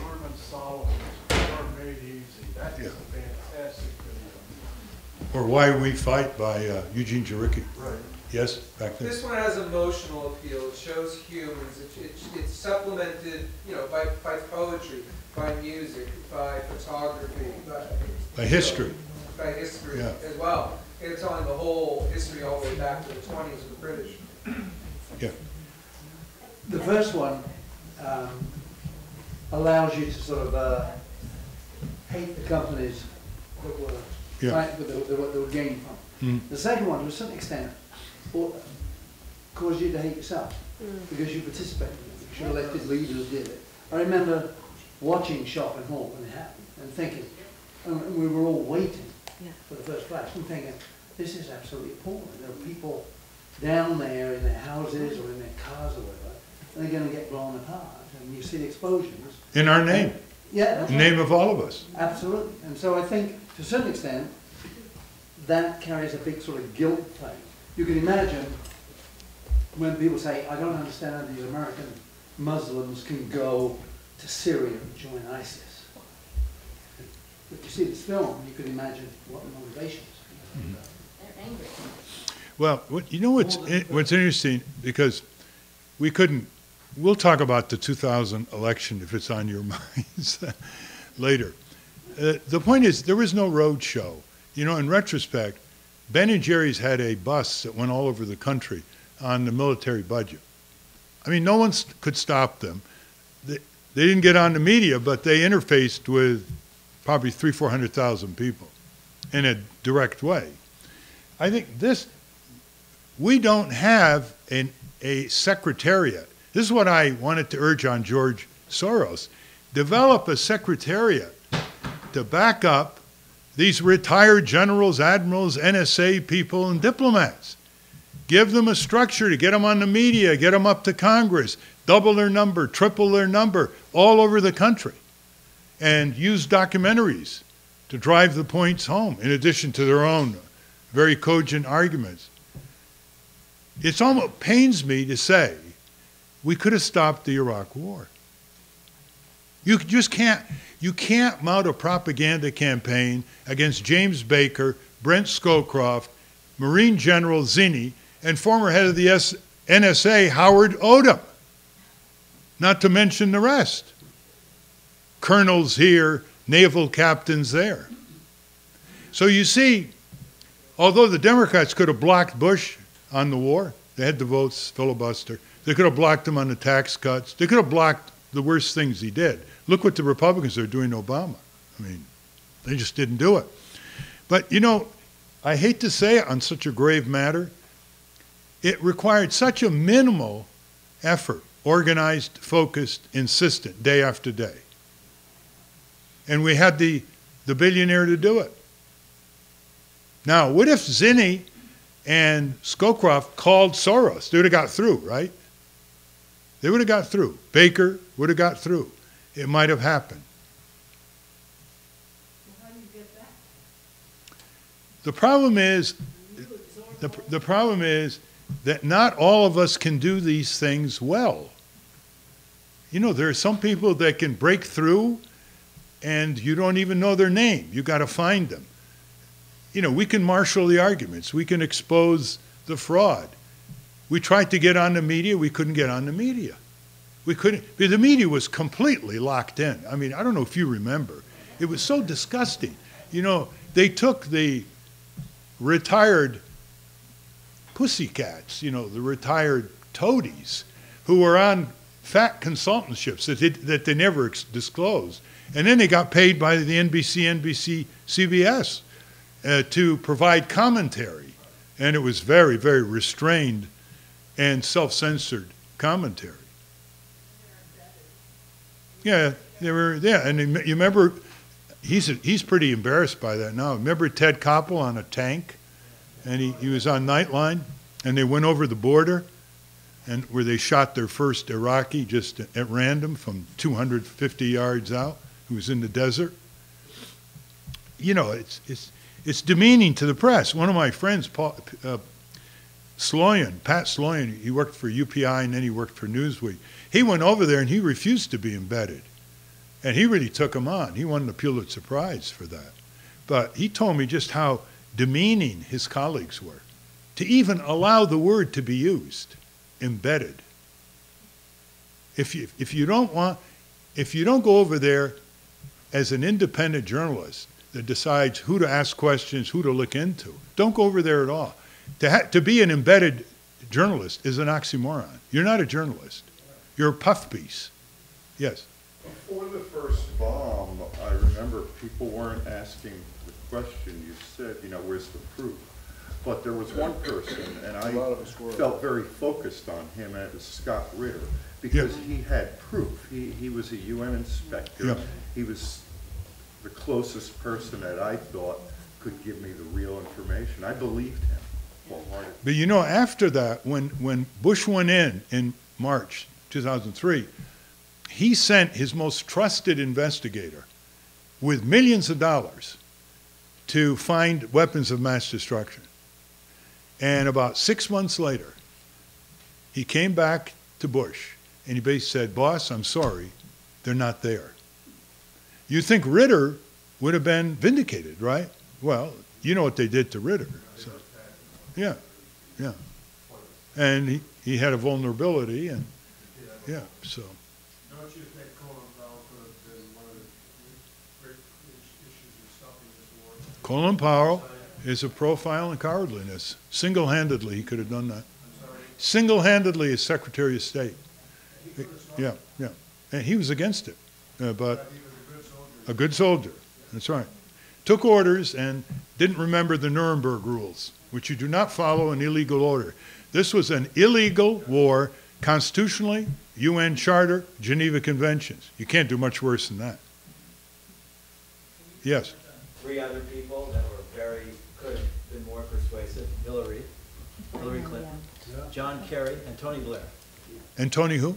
Norman Solomon's War Made Easy. That is a fantastic video. Or Why We Fight by uh, Eugene Jarecki. Right. Yes, back there? This one has emotional appeal, it shows humans, it, it, it's supplemented, you know, by, by poetry, by music, by photography, by. By history. By history Yeah. as well. It's telling the whole history all the way back to the twenties of the British. Yeah. The first one um, allows you to sort of uh, hate the companies that were, Yeah. right, that they were, they were gaining from. Mm. The second one, to a certain extent, will cause you to hate yourself because you participated in it, because your elected leaders did it. I remember watching shock and awe when it happened and thinking, and we were all waiting for the first flash and thinking, this is absolutely appalling. There are people down there in their houses or in their cars or whatever, and they're going to get blown apart. And you see the explosions. In our name. Yeah. that's In the name right. of all of us. Absolutely. And so I think, to a certain extent, that carries a big sort of guilt thing. You can imagine when people say, I don't understand how these American Muslims can go to Syria and join ISIS. If you see this film, you can imagine what the motivations. They're angry. Well, what, you know what's, i- what's interesting, because we couldn't, we'll talk about the 2000 election if it's on your minds later. Uh, the point is, there was no road show. You know, in retrospect, Ben and Jerry's had a bus that went all over the country on the military budget. I mean, no one s- could stop them. They, they didn't get on the media, but they interfaced with probably three, 400,000 people in a direct way. I think this, we don't have an, a secretariat. This is what I wanted to urge on George Soros. Develop a secretariat to back up these retired generals, admirals, NSA people, and diplomats. Give them a structure to get them on the media, get them up to Congress, double their number, triple their number, all over the country. And use documentaries to drive the points home, in addition to their own very cogent arguments. It's almost pains me to say we could have stopped the Iraq War. You just can't, you can't mount a propaganda campaign against James Baker, Brent Scowcroft, Marine General Zinni, and former head of the NSA, Howard Odom. Not to mention the rest. Colonels here, naval captains there. So you see, although the Democrats could have blocked Bush on the war, they had the votes, filibuster. They could have blocked him on the tax cuts. They could have blocked the worst things he did. Look what the Republicans are doing to Obama. I mean, they just didn't do it. But, you know, I hate to say it on such a grave matter, it required such a minimal effort, organized, focused, insistent, day after day. And we had the, the billionaire to do it. Now, what if Zinni and Scowcroft called Soros? They would have got through, right? They would have got through. Baker would have got through. It might have happened. The problem is, the, the problem is that not all of us can do these things well. You know, there are some people that can break through and you don't even know their name. You got to find them. You know, we can marshal the arguments. We can expose the fraud. We tried to get on the media. We couldn't get on the media. We couldn't. The media was completely locked in. I mean, I don't know if you remember. It was so disgusting. You know, they took the retired pussycats, you know, the retired toadies, who were on fat consultantships that they, that they never disclosed. And then they got paid by the NBC, NBC, CBS uh, to provide commentary. And it was very, very restrained and self censored commentary. Yeah, they were, yeah. And you remember he's, he's pretty embarrassed by that now. Remember Ted Koppel on a tank? And he, he was on Nightline, and they went over the border, and where they shot their first Iraqi just at random from 250 yards out, who was in the desert. You know, it's, it's, it's demeaning to the press. One of my friends, Paul, uh, Sloyan, Pat Sloyan, he worked for UPI and then he worked for Newsweek. He went over there and he refused to be embedded. And he really took him on. He won the Pulitzer Prize for that. But he told me just how demeaning his colleagues were to even allow the word to be used, embedded. If you, if you don't want, if you don't go over there as an independent journalist that decides who to ask questions, who to look into, don't go over there at all. To, ha- to be an embedded journalist is an oxymoron. You're not a journalist. You're a puff piece. Yes. Before the first bomb, I remember people weren't asking the question you said, you know, where's the proof? But there was one person, and I felt very focused on him, and it was Scott Ritter, because he had proof. He, he was a UN inspector. He was the closest person that I thought could give me the real information. I believed him wholeheartedly. But you know, after that, when, when Bush went in in March 2003, he sent his most trusted investigator with millions of dollars to find weapons of mass destruction. And about six months later, he came back to Bush and he basically said, Boss, I'm sorry, they're not there. You think Ritter would have been vindicated, right? Well, you know what they did to Ritter. So, yeah, yeah. And he, he had a vulnerability, and yeah, so. Don't you think Colin Powell could have been one of the great issues in stopping war? Colin Powell is a profile in cowardliness. Single handedly, he could have done that. Single handedly, as Secretary of State. Yeah, yeah. And he was against it, uh, but a good soldier. That's right. Took orders and didn't remember the Nuremberg rules, which you do not follow an illegal order. This was an illegal war, constitutionally, UN Charter, Geneva Conventions. You can't do much worse than that. Yes. Three other people that were very, could have been more persuasive, Hillary, Hillary Clinton, John Kerry, and Tony Blair. And Tony who?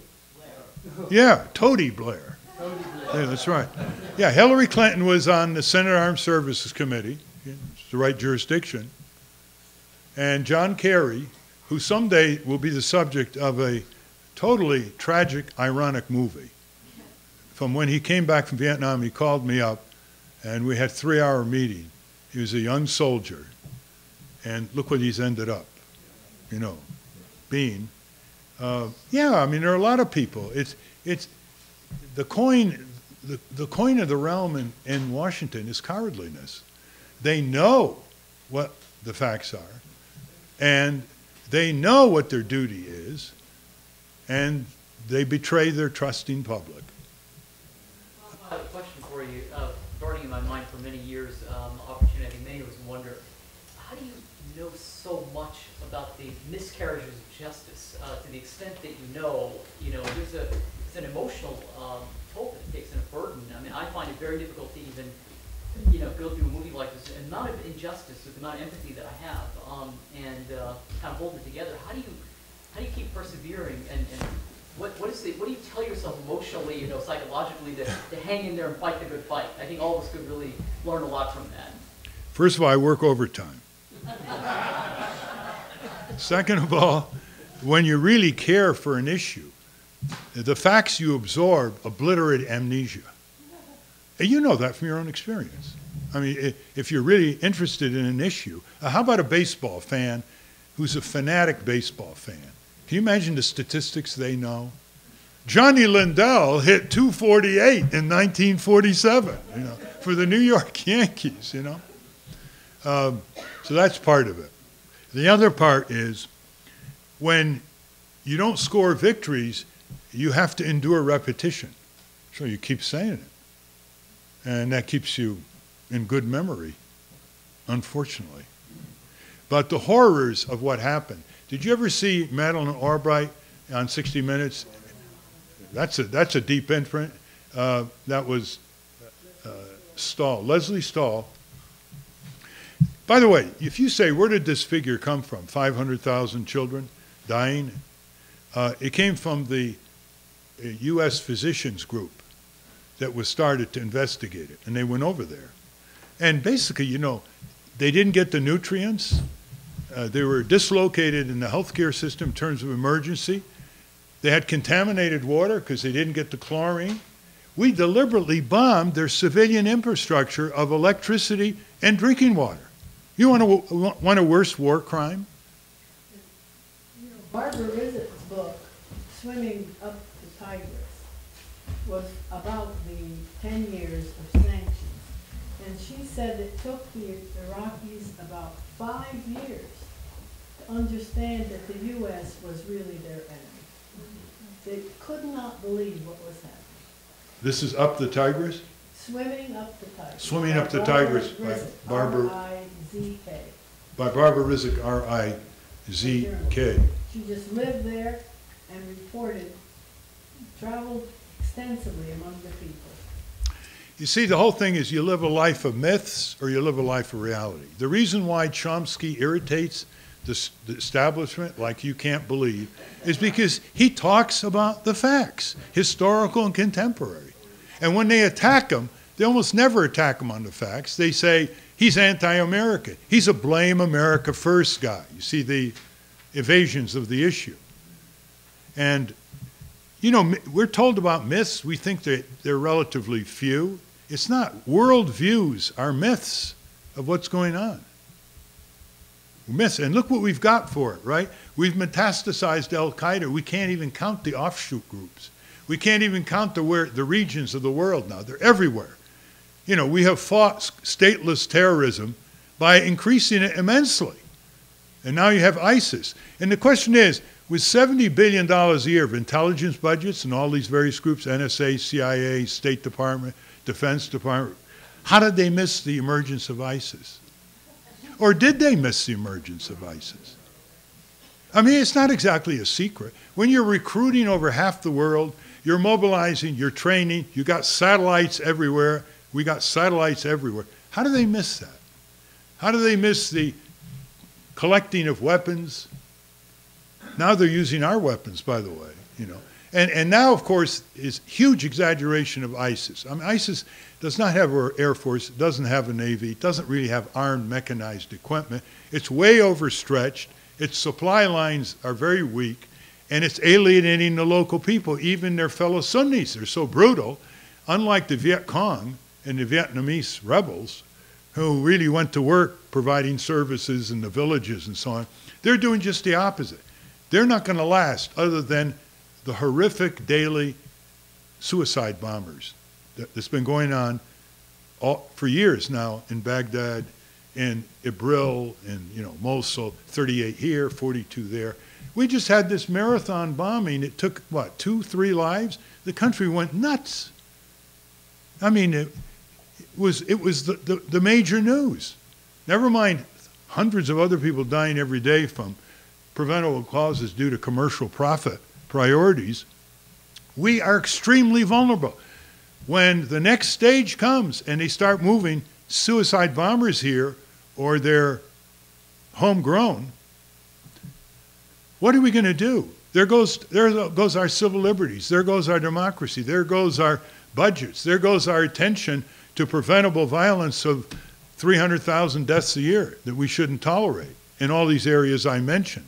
Yeah, Tony Blair. Yeah, that's right. Yeah, Hillary Clinton was on the Senate Armed Services Committee. It's the right jurisdiction. And John Kerry, who someday will be the subject of a totally tragic, ironic movie. From when he came back from Vietnam, he called me up, and we had a three-hour meeting. He was a young soldier, and look what he's ended up, you know, being. Uh, yeah, I mean, there are a lot of people. It's, it's, the coin, the, the coin of the realm in, in Washington is cowardliness. They know what the facts are, and they know what their duty is, and they betray their trusting public. I have a question for you, uh, burning in my mind for many years, um, opportunity, many of us wonder, how do you know so much about the miscarriages uh, to the extent that you know, you know, there's a, it's an emotional, um, toll that it takes and a burden. I mean, I find it very difficult to even, you know, go through a movie like this, and not of injustice, with the amount of empathy that I have, um, and, uh, kind of hold it together. How do you, how do you keep persevering and, and what, what is the, what do you tell yourself emotionally, you know, psychologically to, to hang in there and fight the good fight? I think all of us could really learn a lot from that. First of all, I work overtime. Second of all, when you really care for an issue, the facts you absorb obliterate amnesia. And you know that from your own experience. I mean, if you're really interested in an issue, uh, how about a baseball fan who's a fanatic baseball fan? Can you imagine the statistics they know? Johnny Lindell hit 248 in 1947, you know, for the New York Yankees, you know. Um, so that's part of it. The other part is when you don't score victories, you have to endure repetition. So you keep saying it. And that keeps you in good memory, unfortunately. But the horrors of what happened. Did you ever see Madeleine Albright on 60 Minutes? That's a, that's a deep imprint. Uh, that was uh, Stahl, Lesley Stahl. By the way, if you say, where did this figure come from? 500,000 children dying? Uh, it came from the uh, U.S. Physicians Group that was started to investigate it, and they went over there. And basically, you know, they didn't get the nutrients. Uh, they were dislocated in the healthcare system in terms of emergency. They had contaminated water because they didn't get the chlorine. We deliberately bombed their civilian infrastructure of electricity and drinking water. You want a, want a worse war crime? Barbara Rizik's book, Swimming Up the Tigris, was about the ten years of sanctions. And she said it took the Iraqis about five years to understand that the US was really their enemy. They could not believe what was happening. This is Up the Tigris? Swimming Up the Tigris. Swimming Up the Barbara Tigris by Rizik, Barbara- R-I-Z-K. By Barbara Rizik, R-I-Z-K. She just lived there and reported, traveled extensively among the people. You see, the whole thing is you live a life of myths or you live a life of reality. The reason why Chomsky irritates this, the establishment like you can't believe is because he talks about the facts, historical and contemporary. And when they attack him, they almost never attack him on the facts. They say he's anti-American. He's a blame America first guy. You see the evasions of the issue. And you know, we're told about myths. We think that they're relatively few. It's not. World views are myths of what's going on. Myths. And look what we've got for it, right? We've metastasized Al Qaeda. We can't even count the offshoot groups. We can't even count the, where, the regions of the world now. They're everywhere. You know, we have fought stateless terrorism by increasing it immensely. And now you have ISIS. And the question is, with $70 billion a year of intelligence budgets and all these various groups, NSA, CIA, State Department, Defense Department, how did they miss the emergence of ISIS? Or did they miss the emergence of ISIS? I mean, it's not exactly a secret. When you're recruiting over half the world, you're mobilizing, you're training, you got satellites everywhere. We got satellites everywhere. How do they miss that? How do they miss the collecting of weapons? Now they're using our weapons, by the way, you know. And, and now, of course, is huge exaggeration of ISIS. I mean, ISIS does not have an air force, doesn't have a navy, doesn't really have armed mechanized equipment. It's way overstretched. Its supply lines are very weak, and it's alienating the local people, even their fellow Sunnis. They're so brutal. Unlike the Viet Cong and the Vietnamese rebels, who really went to work providing services in the villages and so on, they're doing just the opposite. They're not going to last other than the horrific daily suicide bombers that, that's been going on all, for years now in Baghdad, in Erbil, in you know Mosul, 38 here, 42 there. We just had this marathon bombing. It took what two, three lives. The country went nuts. I mean, it, it was it was the, the, the major news. Never mind hundreds of other people dying every day from preventable causes due to commercial profit priorities. We are extremely vulnerable. When the next stage comes and they start moving suicide bombers here or they're homegrown, what are we going to do? There goes, there goes our civil liberties. There goes our democracy. There goes our budgets. There goes our attention to preventable violence of 300,000 deaths a year that we shouldn't tolerate in all these areas I mentioned.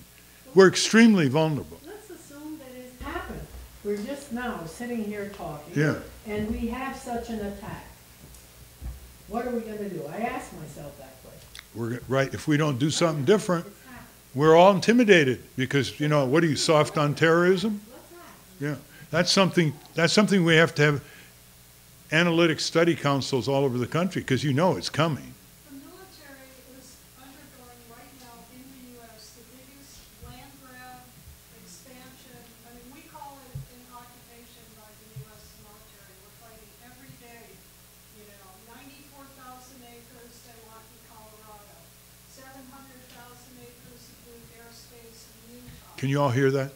We're extremely vulnerable. Let's assume that it's happened. We're just now sitting here talking. Yeah. And we have such an attack. What are we gonna do? I ask myself that question. We're right. If we don't do something different, we're all intimidated because you know what are you soft on terrorism? Yeah, that's something. That's something we have to have analytic study councils all over the country because you know it's coming. The military is undergoing right now in the US the biggest land grab expansion. I mean, we call it an occupation by the US military. We're fighting every day, you know, ninety-four thousand acres in Rocky, Colorado, seven hundred thousand acres of blue airspace in Utah. Can you all hear that?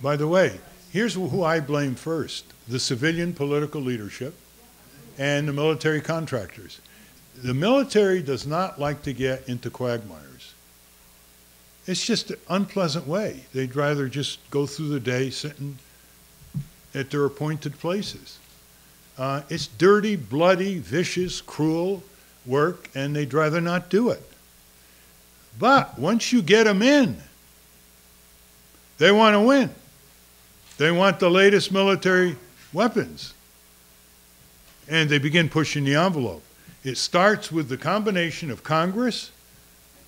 By the way, here's who I blame first, the civilian political leadership and the military contractors. The military does not like to get into quagmires. It's just an unpleasant way. They'd rather just go through the day sitting at their appointed places. Uh, it's dirty, bloody, vicious, cruel work, and they'd rather not do it. But once you get them in, they want to win. They want the latest military weapons. And they begin pushing the envelope. It starts with the combination of Congress,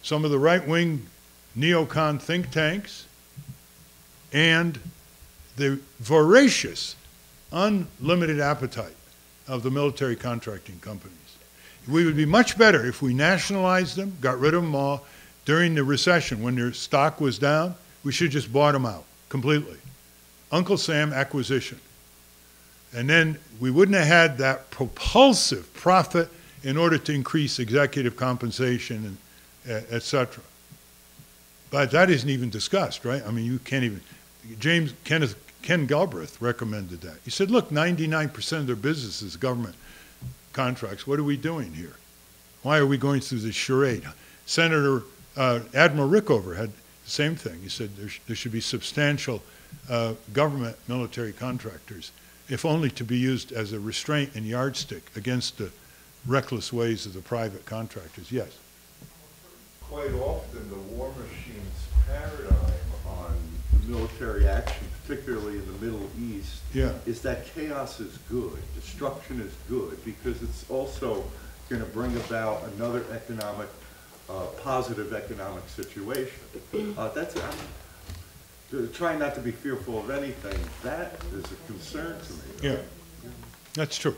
some of the right wing neocon think tanks, and the voracious, unlimited appetite of the military contracting companies. We would be much better if we nationalized them, got rid of them all during the recession when their stock was down. We should have just bought them out completely. Uncle Sam acquisition. And then we wouldn't have had that propulsive profit in order to increase executive compensation and et cetera. But that isn't even discussed, right? I mean, you can't even, James, Kenneth, Ken Galbraith recommended that. He said, look, 99% of their business is government contracts. What are we doing here? Why are we going through this charade? Senator uh, Admiral Rickover had the same thing. He said there, sh there should be substantial uh, government military contractors, if only to be used as a restraint and yardstick against the reckless ways of the private contractors. Yes? Quite often, the war machine's paradigm on military action, particularly in the Middle East, Yeah. is that chaos is good, destruction is good, because it's also going to bring about another economic, uh, positive economic situation. Uh, that's, I'm uh, trying not to be fearful of anything. That is a concern to me. Yeah, that's true.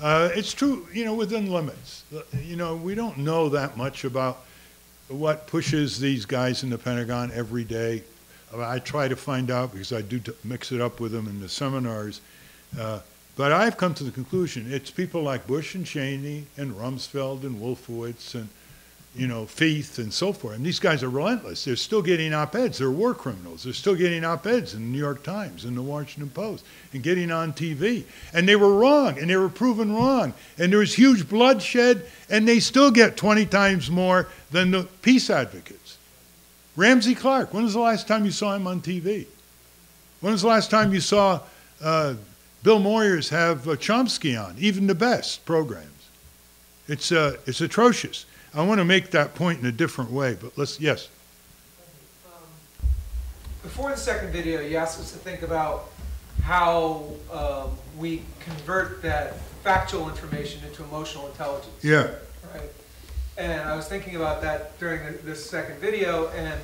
Uh, it's true, you know, within limits. Uh, You know, we don't know that much about what pushes these guys in the Pentagon every day. Uh, I try to find out because I do mix it up with them in the seminars. Uh, but I've come to the conclusion it's people like Bush and Cheney and Rumsfeld and Wolfowitz and you know, Feith and so forth. And these guys are relentless. They're still getting op-eds. They're war criminals. They're still getting op-eds in the New York Times and the Washington Post and getting on TV. And they were wrong, and they were proven wrong. And there was huge bloodshed, and they still get 20 times more than the peace advocates. Ramsey Clark, when was the last time you saw him on TV? When was the last time you saw uh, Bill Moyers have uh, Chomsky on, even the best programs? It's, uh, it's atrocious. I want to make that point in a different way, but let's, yes. Before the second video, you asked us to think about how um, we convert that factual information into emotional intelligence. Yeah. Right? And I was thinking about that during the, this second video, and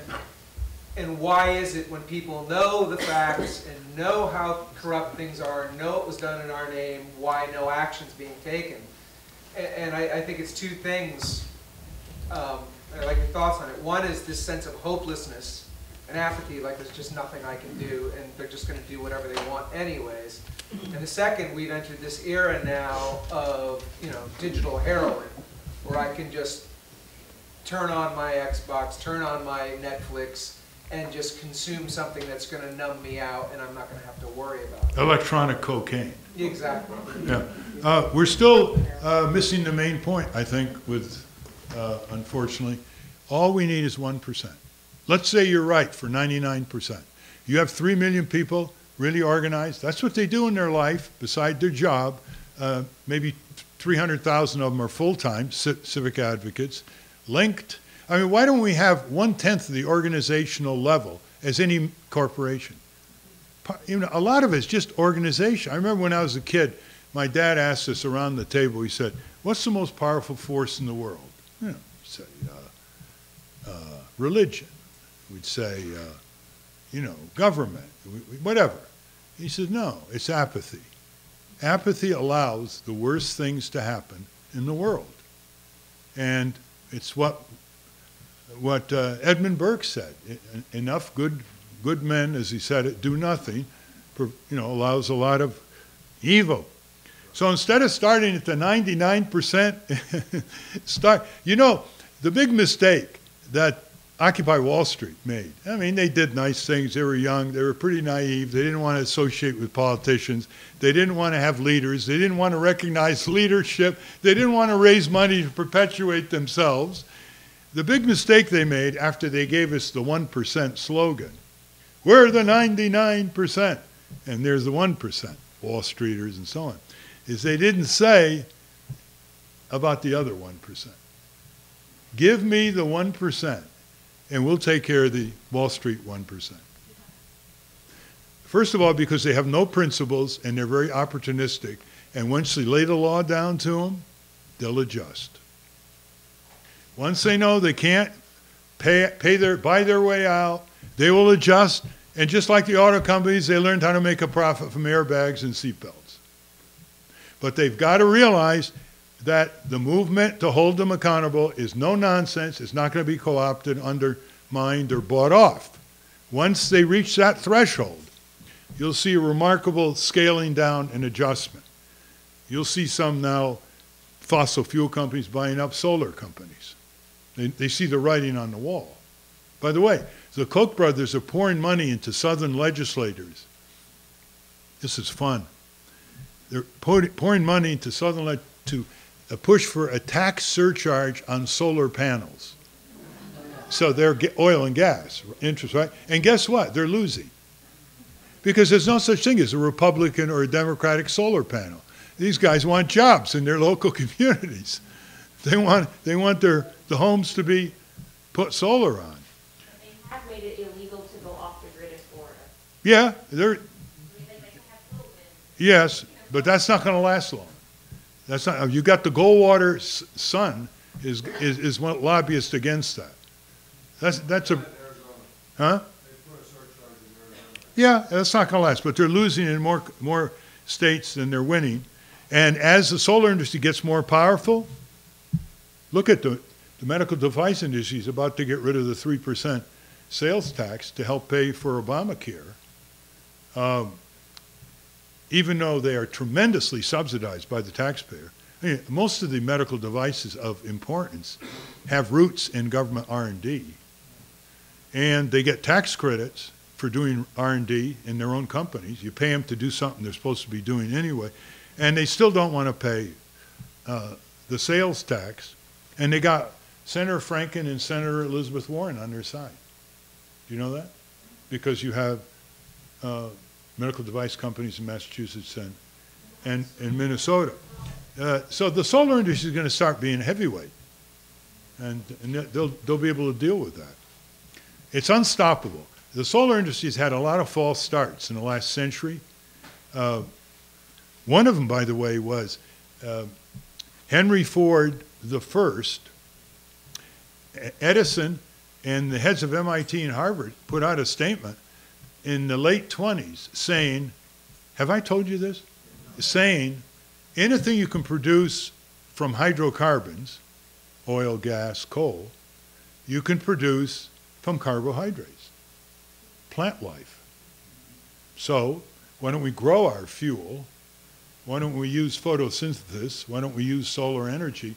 and why is it when people know the facts and know how corrupt things are, know it was done in our name, why no action's being taken? And, and I, I think it's two things. Um, like your thoughts on it. One is this sense of hopelessness and apathy, like there's just nothing I can do, and they're just going to do whatever they want anyways. And the second, we've entered this era now of you know digital heroin, where I can just turn on my Xbox, turn on my Netflix, and just consume something that's going to numb me out, and I'm not going to have to worry about it. Electronic cocaine. Exactly. Yeah. Uh, we're still uh, missing the main point, I think, with, uh, unfortunately. All we need is 1%. Let's say you're right for 99%. You have 3 million people really organized. That's what they do in their life, beside their job. Uh, maybe 300,000 of them are full-time ci- civic advocates, linked. I mean, why don't we have one-tenth of the organizational level as any corporation? You know, a lot of it's just organization. I remember when I was a kid, my dad asked us around the table, he said, what's the most powerful force in the world? Say, uh, uh, religion. We'd say, uh, you know, government, whatever. He said, no, it's apathy. Apathy allows the worst things to happen in the world. And it's what, what uh, Edmund Burke said. Enough good, good men, as he said it, do nothing, you know, allows a lot of evil. So instead of starting at the 99%, start, you know, the big mistake that Occupy Wall Street made. I mean, they did nice things. They were young. They were pretty naive. They didn't want to associate with politicians. They didn't want to have leaders. They didn't want to recognize leadership. They didn't want to raise money to perpetuate themselves. The big mistake they made after they gave us the 1% slogan we're the 99%, and there's the 1%, Wall Streeters and so on, is they didn't say about the other 1%. Give me the 1%, and we'll take care of the Wall Street 1%. First of all, because they have no principles and they're very opportunistic, and once they lay the law down to them, they'll adjust. Once they know they can't pay, pay their, buy their way out, they will adjust. And just like the auto companies, they learned how to make a profit from airbags and seatbelts. But they've got to realize that the movement to hold them accountable is no nonsense. It's not going to be co-opted, undermined, or bought off. Once they reach that threshold, you'll see a remarkable scaling down and adjustment. You'll see some now fossil fuel companies buying up solar companies. They, they see the writing on the wall. By the way, the Koch brothers are pouring money into Southern legislators. This is fun. They're pouring, pouring money into Southern le- to a push for a tax surcharge on solar panels. So they're oil and gas interest, right? And guess what? They're losing because there's no such thing as a Republican or a Democratic solar panel. These guys want jobs in their local communities. They want they want their the homes to be put solar on. They have made it illegal to go off the grid in Florida. Yeah, they're yes, but that's not going to last long. That's not. You got the Goldwater son is is is one lobbyist against that. That's that's a huh? Yeah, that's not going to last. But they're losing in more more states than they're winning. And as the solar industry gets more powerful, look at the the medical device industry is about to get rid of the three percent sales tax to help pay for Obamacare. Um, even though they are tremendously subsidized by the taxpayer. Most of the medical devices of importance have roots in government R&D, and they get tax credits for doing R&D in their own companies. You pay them to do something they're supposed to be doing anyway, and they still don't want to pay uh, the sales tax, and they got Senator Franken and Senator Elizabeth Warren on their side. Do you know that? Because you have uh, medical device companies in Massachusetts and, and, and Minnesota. Uh, so the solar industry is going to start being heavyweight, and, and they'll, they'll be able to deal with that. It's unstoppable. The solar industry has had a lot of false starts in the last century. Uh, one of them, by the way, was uh, Henry Ford the first. Edison and the heads of MIT and Harvard put out a statement in the late 20s saying, have I told you this? Saying, anything you can produce from hydrocarbons, oil, gas, coal, you can produce from carbohydrates, plant life. So, why don't we grow our fuel? Why don't we use photosynthesis? Why don't we use solar energy?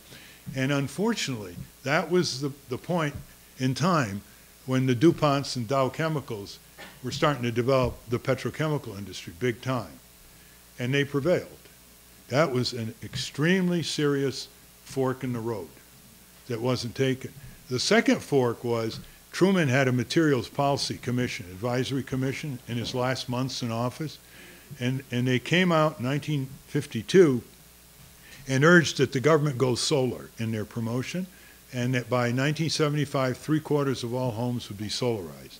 And unfortunately, that was the, the point in time when the DuPonts and Dow Chemicals were starting to develop the petrochemical industry big time. And they prevailed. That was an extremely serious fork in the road that wasn't taken. The second fork was Truman had a materials policy commission, advisory commission, in his last months in office. And, and they came out in 1952 and urged that the government go solar in their promotion and that by 1975, three quarters of all homes would be solarized.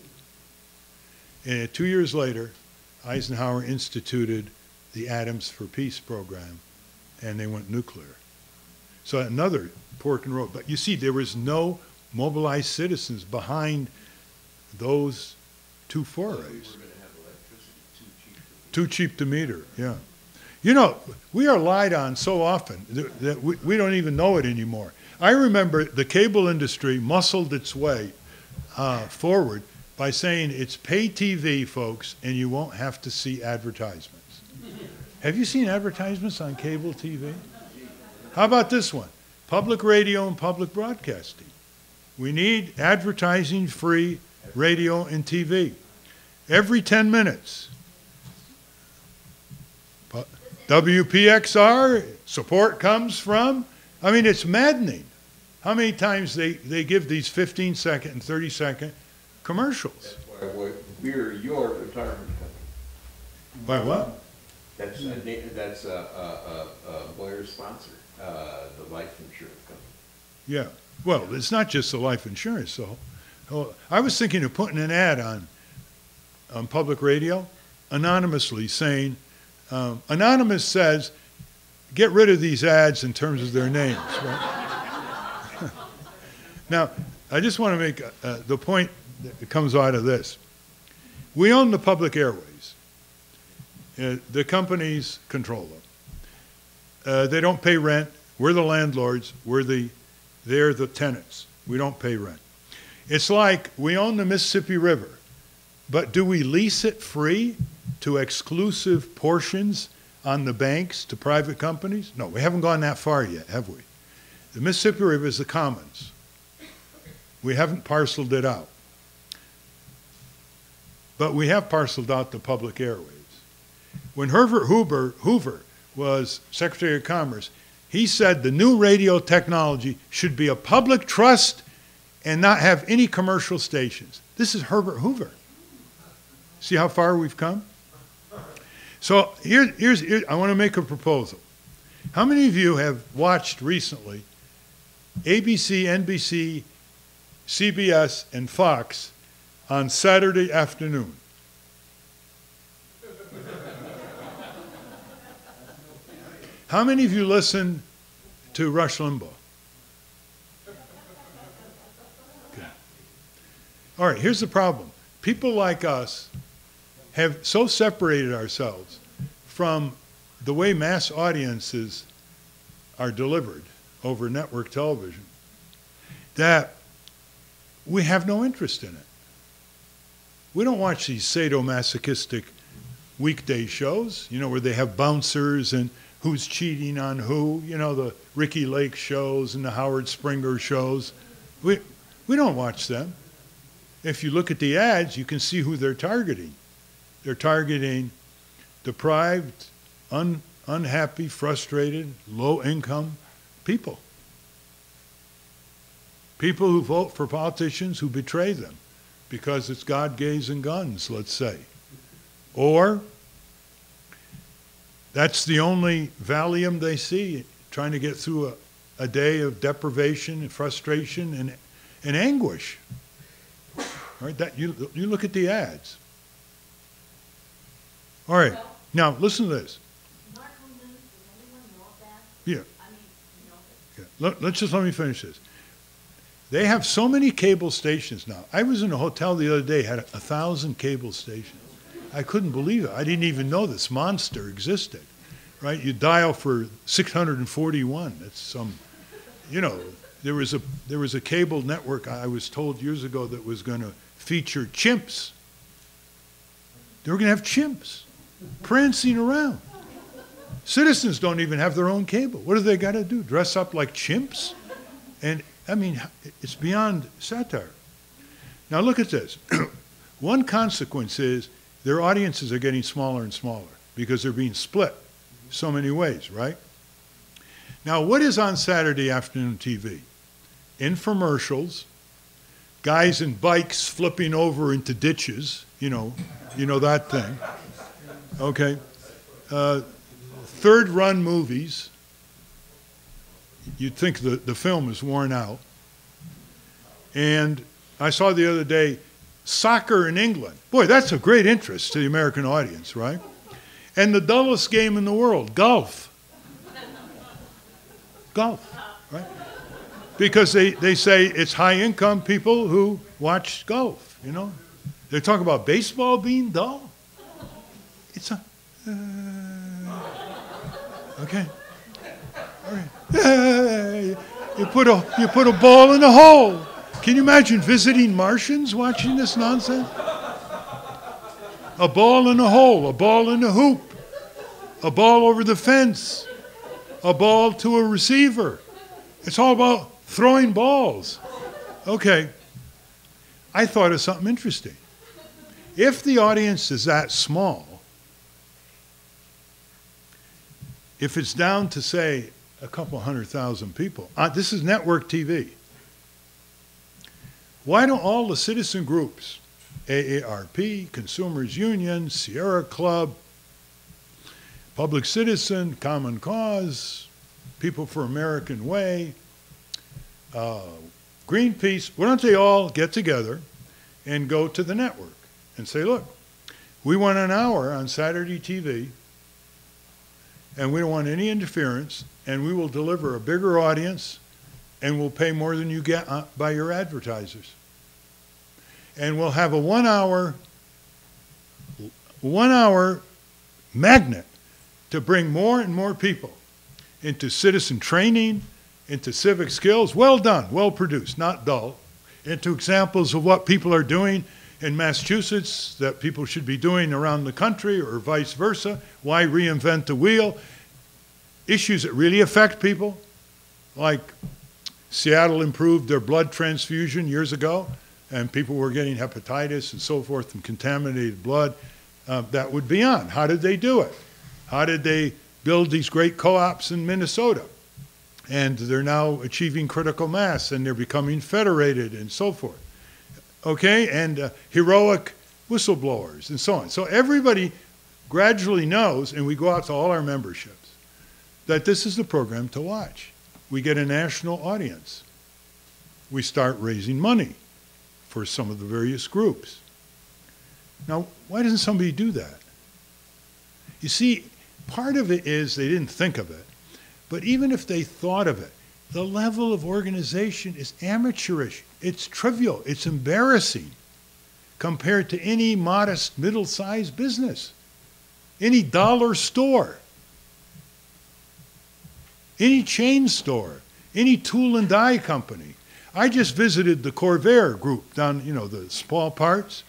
And two years later, Eisenhower instituted the Atoms for Peace program, and they went nuclear. So another pork and road. But you see, there was no mobilized citizens behind those two forays. Too cheap to meter, yeah. You know, we are lied on so often that, that we, we don't even know it anymore. I remember the cable industry muscled its way uh, forward by saying it's pay TV, folks, and you won't have to see advertisements. Have you seen advertisements on cable TV? How about this one? Public radio and public broadcasting. We need advertising-free radio and TV. Every 10 minutes. WPXR, support comes from, I mean, it's maddening. How many times they, they give these 15 second and 30 second commercials? Why, why, We're your retirement company. By what? That's, a na- that's a, a, a, a Blair sponsor, uh, the life insurance company. Yeah, well, it's not just the life insurance, so. oh, I was thinking of putting an ad on, on public radio anonymously saying, um, Anonymous says, get rid of these ads in terms of their names, right? Now, I just want to make uh, the point that comes out of this. We own the public airways. Uh, the companies control them. Uh, they don't pay rent. We're the landlords. We're the, they're the tenants. We don't pay rent. It's like we own the Mississippi River, but do we lease it free to exclusive portions on the banks to private companies? No, we haven't gone that far yet, have we? The Mississippi River is the commons. We haven't parceled it out. But we have parceled out the public airways. When Herbert Hoover, Hoover was Secretary of Commerce, he said the new radio technology should be a public trust and not have any commercial stations. This is Herbert Hoover. See how far we've come? So here, here's, here, I want to make a proposal. How many of you have watched recently ABC, NBC, CBS, and Fox on Saturday afternoon? How many of you listen to Rush Limbaugh? Okay. All right, here's the problem. People like us have so separated ourselves from the way mass audiences are delivered over network television that we have no interest in it. We don't watch these sadomasochistic weekday shows, you know, where they have bouncers and who's cheating on who, you know, the Ricki Lake shows and the Howard Springer shows. We, we don't watch them. If you look at the ads, you can see who they're targeting. They're targeting deprived, un, unhappy, frustrated, low income people. People who vote for politicians who betray them because it's God, gays, and guns, let's say. Or that's the only Valium they see, trying to get through a, a day of deprivation and frustration and, and anguish. All right, that, you, you look at the ads. All right, now listen to this. Yeah. yeah. Let, let's just let me finish this. They have so many cable stations now. I was in a hotel the other day, had a, thousand cable stations. I couldn't believe it. I didn't even know this monster existed, right? You dial for 641. That's some, you know, there was a there was a cable network I was told years ago that was going to feature chimps. They were going to have chimps prancing around. Citizens don't even have their own cable. What do they got to do? Dress up like chimps? And I mean, it's beyond satire. Now look at this. One consequence is their audiences are getting smaller and smaller because they're being split so many ways, right? Now, what is on Saturday afternoon TV? Infomercials, guys in bikes flipping over into ditches, you know, you know that thing. Okay. Uh, third run movies. You'd think the, the film is worn out. And I saw the other day soccer in England. Boy, that's a great interest to the American audience, right? And the dullest game in the world, golf. Golf, right? Because they, they say it's high income people who watch golf, you know? They talk about baseball being dull. It's a. Uh, okay. Right. you, put a, you put a ball in a hole. Can you imagine visiting Martians watching this nonsense? A ball in a hole, a ball in a hoop, a ball over the fence, a ball to a receiver. It's all about throwing balls. Okay, I thought of something interesting. If the audience is that small, if it's down to, say, a couple hundred thousand people, uh, this is network TV. Why don't all the citizen groups, AARP, Consumers Union, Sierra Club, Public Citizen, Common Cause, People for American Way, uh, Greenpeace, why don't they all get together and go to the network and say, look, we want an hour on Saturday TV, and we don't want any interference, and we will deliver a bigger audience, and we'll pay more than you get uh, by your advertisers. And we'll have a one hour, one hour magnet to bring more and more people into citizen training, into civic skills, well done, well produced, not dull, into examples of what people are doing in Massachusetts that people should be doing around the country or vice versa. Why reinvent the wheel? Issues that really affect people, like Seattle improved their blood transfusion years ago, and people were getting hepatitis and so forth from contaminated blood. Uh, that would be on. How did they do it? How did they build these great co-ops in Minnesota? And they're now achieving critical mass and they're becoming federated and so forth. Okay, and uh, heroic whistleblowers and so on. So everybody gradually knows, and we go out to all our memberships, that this is the program to watch. We get a national audience. We start raising money for some of the various groups. Now, why doesn't somebody do that? You see, part of it is they didn't think of it. But even if they thought of it, the level of organization is amateurish. It's trivial. It's embarrassing compared to any modest middle-sized business, any dollar store, any chain store, any tool and die company. I just visited the Corvair group down, you know, the small parts.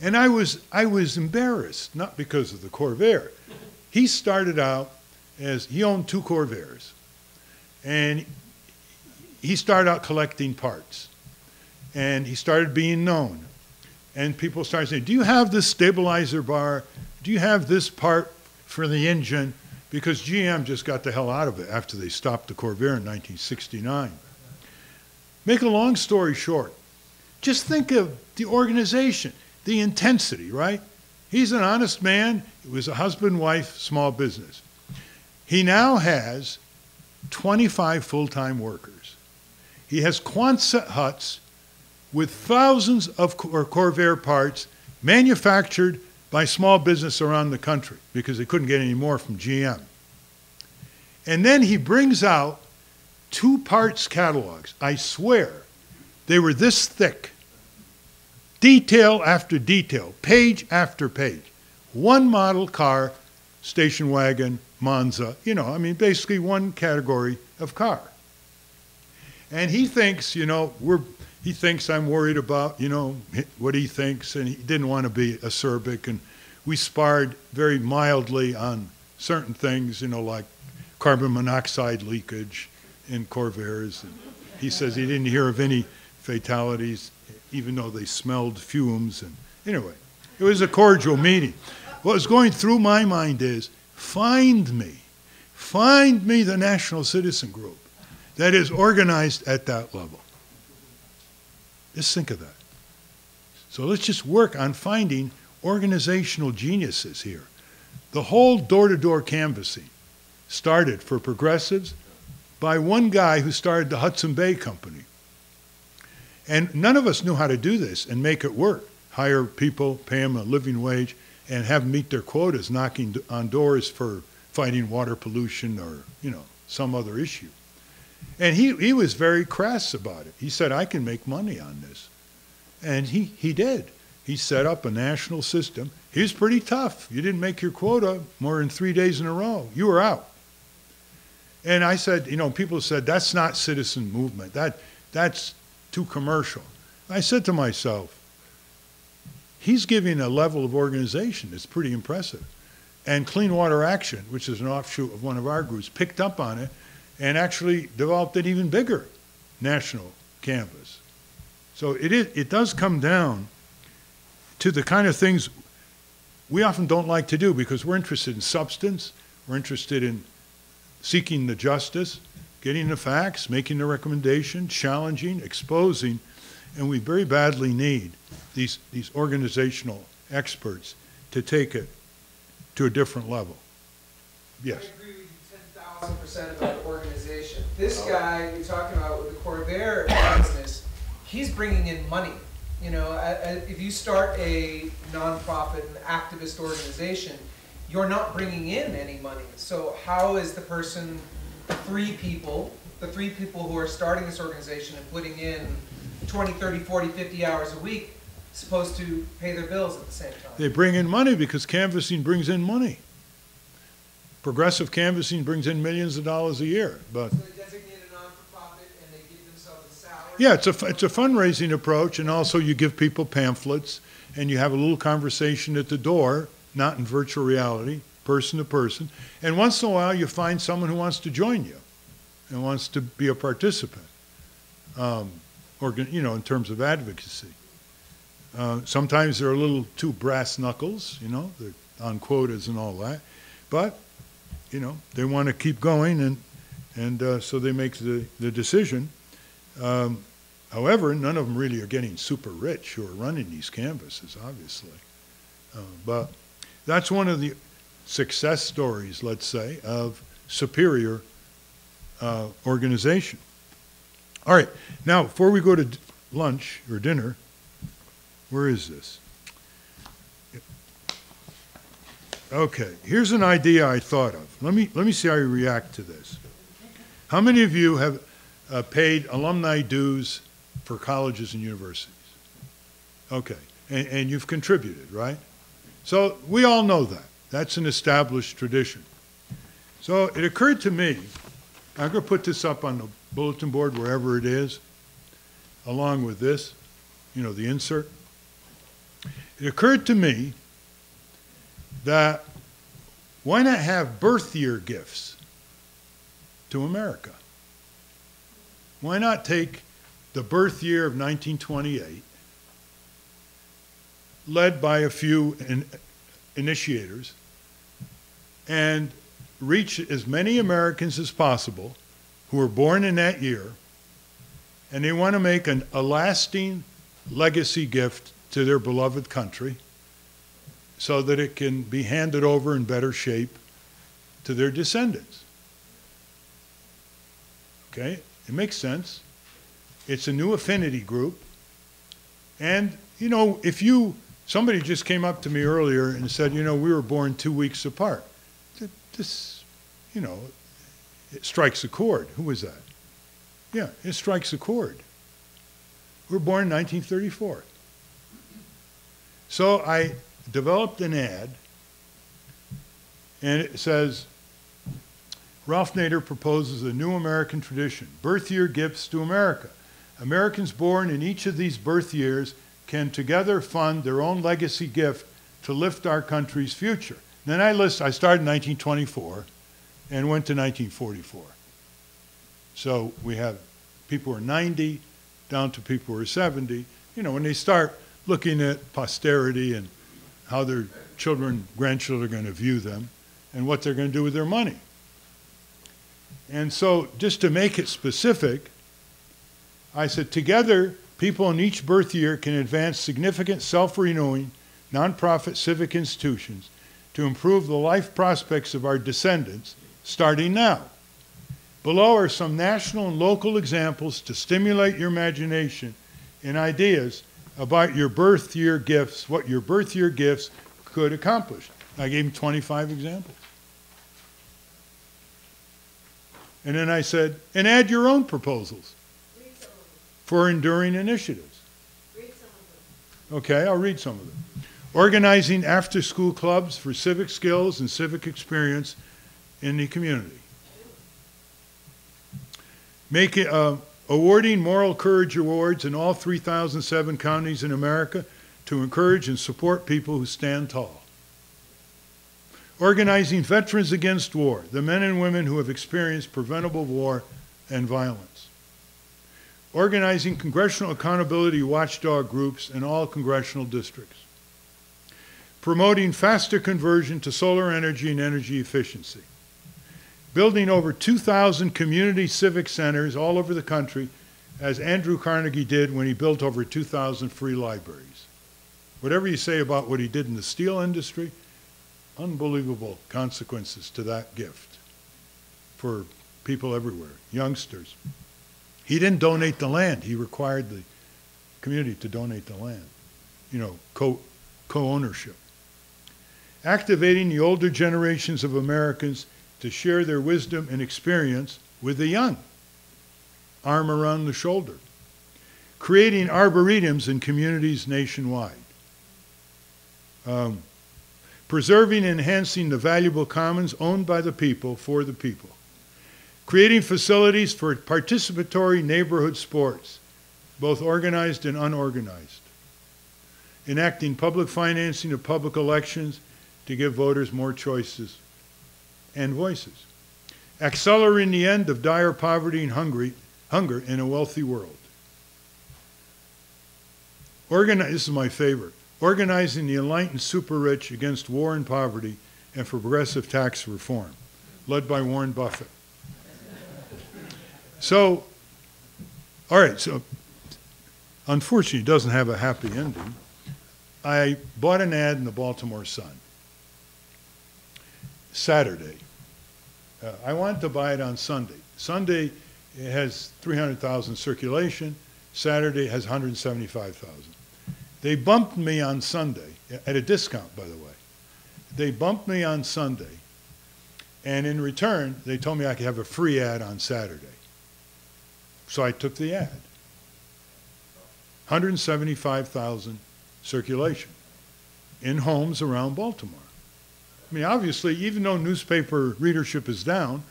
And I was, I was embarrassed, not because of the Corvair. He started out as, he owned two Corvairs. And he started out collecting parts. And he started being known. And people started saying, do you have this stabilizer bar? Do you have this part for the engine? Because GM just got the hell out of it after they stopped the Corvair in 1969. Make a long story short, just think of the organization, the intensity, right? He's an honest man. It was a husband wife small business. He now has 25 full time workers. He has Quonset huts with thousands of Cor- Corvair parts manufactured by small business around the country because they couldn't get any more from GM. And then he brings out two parts catalogs. I swear they were this thick. Detail after detail, page after page. One model car, station wagon, Monza, you know, I mean, basically one category of car. And he thinks, you know, we're, he thinks I'm worried about, you know, what he thinks, and he didn't want to be acerbic. And we sparred very mildly on certain things, you know, like carbon monoxide leakage in Corvairs. And he says he didn't hear of any fatalities, even though they smelled fumes. And anyway, it was a cordial meeting. What was going through my mind is find me, find me the National Citizen Group that is organized at that level. Just think of that. So let's just work on finding organizational geniuses here. The whole door to door canvassing started for progressives by one guy who started the Hudson Bay Company. And none of us knew how to do this and make it work. Hire people, pay them a living wage, and have them meet their quotas knocking on doors for fighting water pollution or, you know, some other issue. And he, he was very crass about it. He said, I can make money on this. And he, he did. He set up a national system. He was pretty tough. You didn't make your quota more than three days in a row. You were out. And I said, you know, people said, that's not citizen movement. That, that's too commercial. I said to myself, he's giving a level of organization that's pretty impressive. And Clean Water Action, which is an offshoot of one of our groups, picked up on it and actually developed an even bigger national canvas. So it is, it does come down to the kind of things we often don't like to do because we're interested in substance, we're interested in seeking the justice, getting the facts, making the recommendation, challenging, exposing, and we very badly need these, these organizational experts to take it to a different level. Yes. I agree with you ten thousand percent about the organization. This oh. guy you're talking about with the Corvair business, he's bringing in money. You know, a- a- if you start a nonprofit, an activist organization, you're not bringing in any money. So how is the person, three people, the three people who are starting this organization and putting in 20, 30, 40, 50 hours a week, supposed to pay their bills at the same time? They bring in money because canvassing brings in money. Progressive canvassing brings in millions of dollars a year, but, So a non-for-profit and they give themselves a salary? yeah, it's a, it's a fundraising approach, and also you give people pamphlets, and you have a little conversation at the door, not in virtual reality, person to person, and once in a while, you find someone who wants to join you and wants to be a participant, um, organ, you know, in terms of advocacy. Uh, sometimes they're a little too brass knuckles, you know, they're on quotas and all that, but, you know, they want to keep going, and, and uh, so they make the, the decision. Um, however, none of them really are getting super rich who are running these canvases, obviously. Uh, but that's one of the success stories, let's say, of superior uh, organization. All right, now, before we go to lunch or dinner, where is this? Okay, here's an idea I thought of. Let me, let me see how you react to this. How many of you have uh, paid alumni dues for colleges and universities? Okay, and, and you've contributed, right? So we all know that. That's an established tradition. So it occurred to me, I'm going to put this up on the bulletin board wherever it is, along with this, you know, the insert. It occurred to me that why not have birth year gifts to America? Why not take the birth year of 1928, led by a few in, initiators, and reach as many Americans as possible who were born in that year, and they want to make an, a lasting legacy gift to their beloved country so that it can be handed over in better shape to their descendants. Okay? It makes sense. It's a new affinity group. And, you know, if you, somebody just came up to me earlier and said, you know, we were born two weeks apart. This, you know, it strikes a chord. Who was that? Yeah, it strikes a chord. We were born in 1934. So I developed an ad, and it says, Ralph Nader proposes a new American tradition, birth year gifts to America. Americans born in each of these birth years can together fund their own legacy gift to lift our country's future. Then I list, I started in 1924 and went to 1944. So we have people who are 90 down to people who are 70. You know, when they start looking at posterity and how their children, grandchildren are going to view them and what they're going to do with their money. And so, just to make it specific, I said, together, people in each birth year can advance significant self renewing, nonprofit civic institutions to improve the life prospects of our descendants starting now. Below are some national and local examples to stimulate your imagination and ideas about your birth year gifts, what your birth year gifts could accomplish. I gave him 25 examples. And then I said, and add your own proposals for enduring initiatives. Okay, I'll read some of them. Organizing after school clubs for civic skills and civic experience in the community. Making, uh, awarding moral courage awards in all 3,007 counties in America to encourage and support people who stand tall. Organizing Veterans Against War, the men and women who have experienced preventable war and violence. organizing congressional accountability watchdog groups in all congressional districts, promoting faster conversion to solar energy and energy efficiency, building over 2,000 community civic centers all over the country, as Andrew Carnegie did when he built over 2,000 free libraries. Whatever you say about what he did in the steel industry, unbelievable consequences to that gift for people everywhere, youngsters. He didn't donate the land. He required the community to donate the land, you know, co, co-ownership. Activating the older generations of Americans to share their wisdom and experience with the young, arm around the shoulder. Creating arboretums in communities nationwide. Um, preserving and enhancing the valuable commons owned by the people for the people creating facilities for participatory neighborhood sports, both organized and unorganized, enacting public financing of public elections to give voters more choices and voices, accelerating the end of dire poverty and hungry, hunger in a wealthy world. Organize, this is my favorite, organizing the enlightened super rich against war and poverty and for progressive tax reform, led by Warren Buffett. So, all right, so unfortunately, it doesn't have a happy ending. I bought an ad in the Baltimore Sun Saturday. Uh, I wanted to buy it on Sunday. Sunday, has 300,000 circulation. Saturday, has 175,000. They bumped me on Sunday, at a discount, by the way. They bumped me on Sunday, and in return, they told me I could have a free ad on Saturday. So I took the ad. 175,000 circulation in homes around Baltimore. I mean, obviously, even though newspaper readership is down,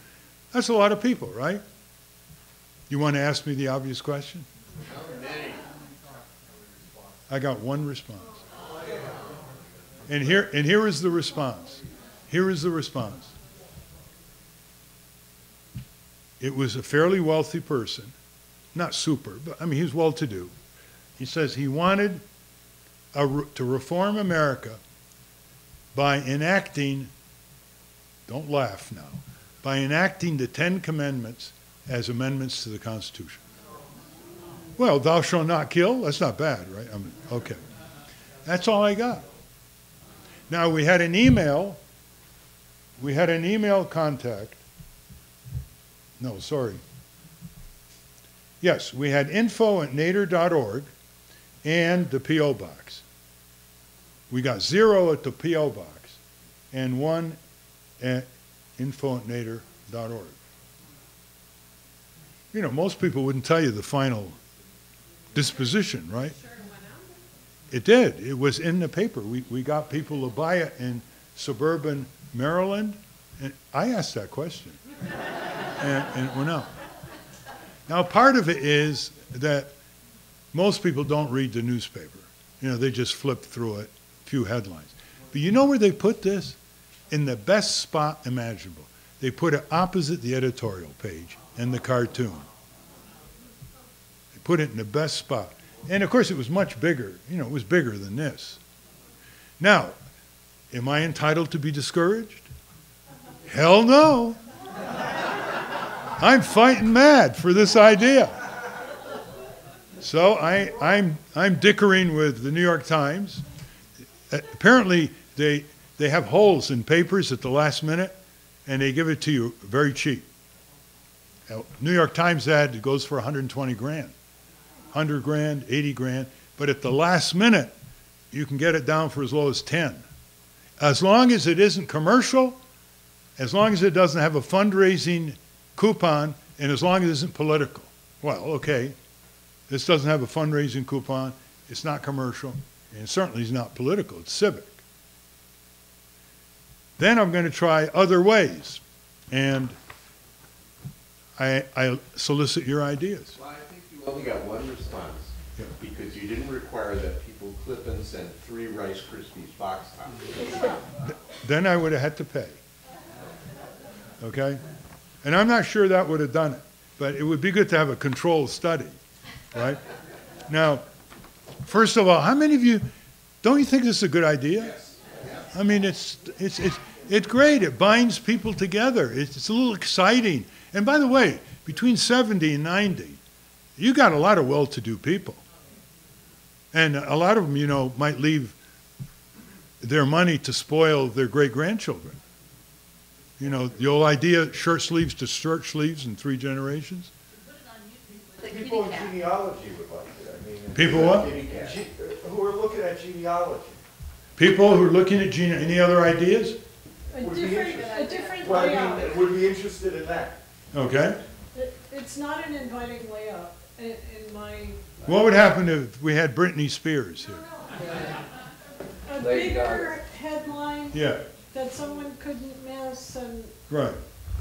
that's a lot of people, right? You want to ask me the obvious question? I got one response. And here, and here is the response. Here is the response. It was a fairly wealthy person not super, but I mean, he's well to do. He says he wanted a, to reform America by enacting, don't laugh now, by enacting the Ten Commandments as amendments to the Constitution. Well, thou shalt not kill, that's not bad, right? I mean, okay. That's all I got. Now, we had an email, we had an email contact. No, sorry. Yes, we had info at nader.org and the P.O. Box. We got zero at the P.O. Box and one at info at nader.org. You know, most people wouldn't tell you the final disposition, right? It did. It was in the paper. We, we got people to buy it in suburban Maryland. And I asked that question. and, and it went out. Now, part of it is that most people don't read the newspaper. You know, they just flip through it, few headlines. But you know where they put this? In the best spot imaginable. They put it opposite the editorial page and the cartoon. They put it in the best spot. And of course, it was much bigger. You know, it was bigger than this. Now, am I entitled to be discouraged? Hell no. I'm fighting mad for this idea. So I, I'm, I'm dickering with the New York Times. Apparently, they, they have holes in papers at the last minute, and they give it to you very cheap. New York Times ad goes for 120 grand, 100 grand, 80 grand, but at the last minute, you can get it down for as low as 10. As long as it isn't commercial, as long as it doesn't have a fundraising coupon, and as long as it isn't political. Well, okay, this doesn't have a fundraising coupon, it's not commercial, and certainly it's not political, it's civic. Then I'm going to try other ways, and I, I solicit your ideas. Well, I think you only got one response, Yeah. because you didn't require that people clip and send three Rice Krispies box tops. Then I would have had to pay. Okay? And I'm not sure that would have done it, but it would be good to have a controlled study. right? Now, first of all, how many of you, don't you think this is a good idea? I mean, it's, it's, it's, it's great. It binds people together. It's, it's a little exciting. And by the way, between 70 and 90, you got a lot of well-to-do people. And a lot of them, you know, might leave their money to spoil their great-grandchildren. You know, the old idea, shirt sleeves to shirt sleeves in three generations. People in genealogy would like it, I mean. People what? Who are looking at genealogy. People who are looking at Gina, any other ideas? A Would be different, interested. a different Well, I layout. mean, would be interested in that. Okay. It- It's not an inviting layout in, in my, What would happen if we had Britney Spears here? a Lady bigger headline Yeah, that someone couldn't miss and, right.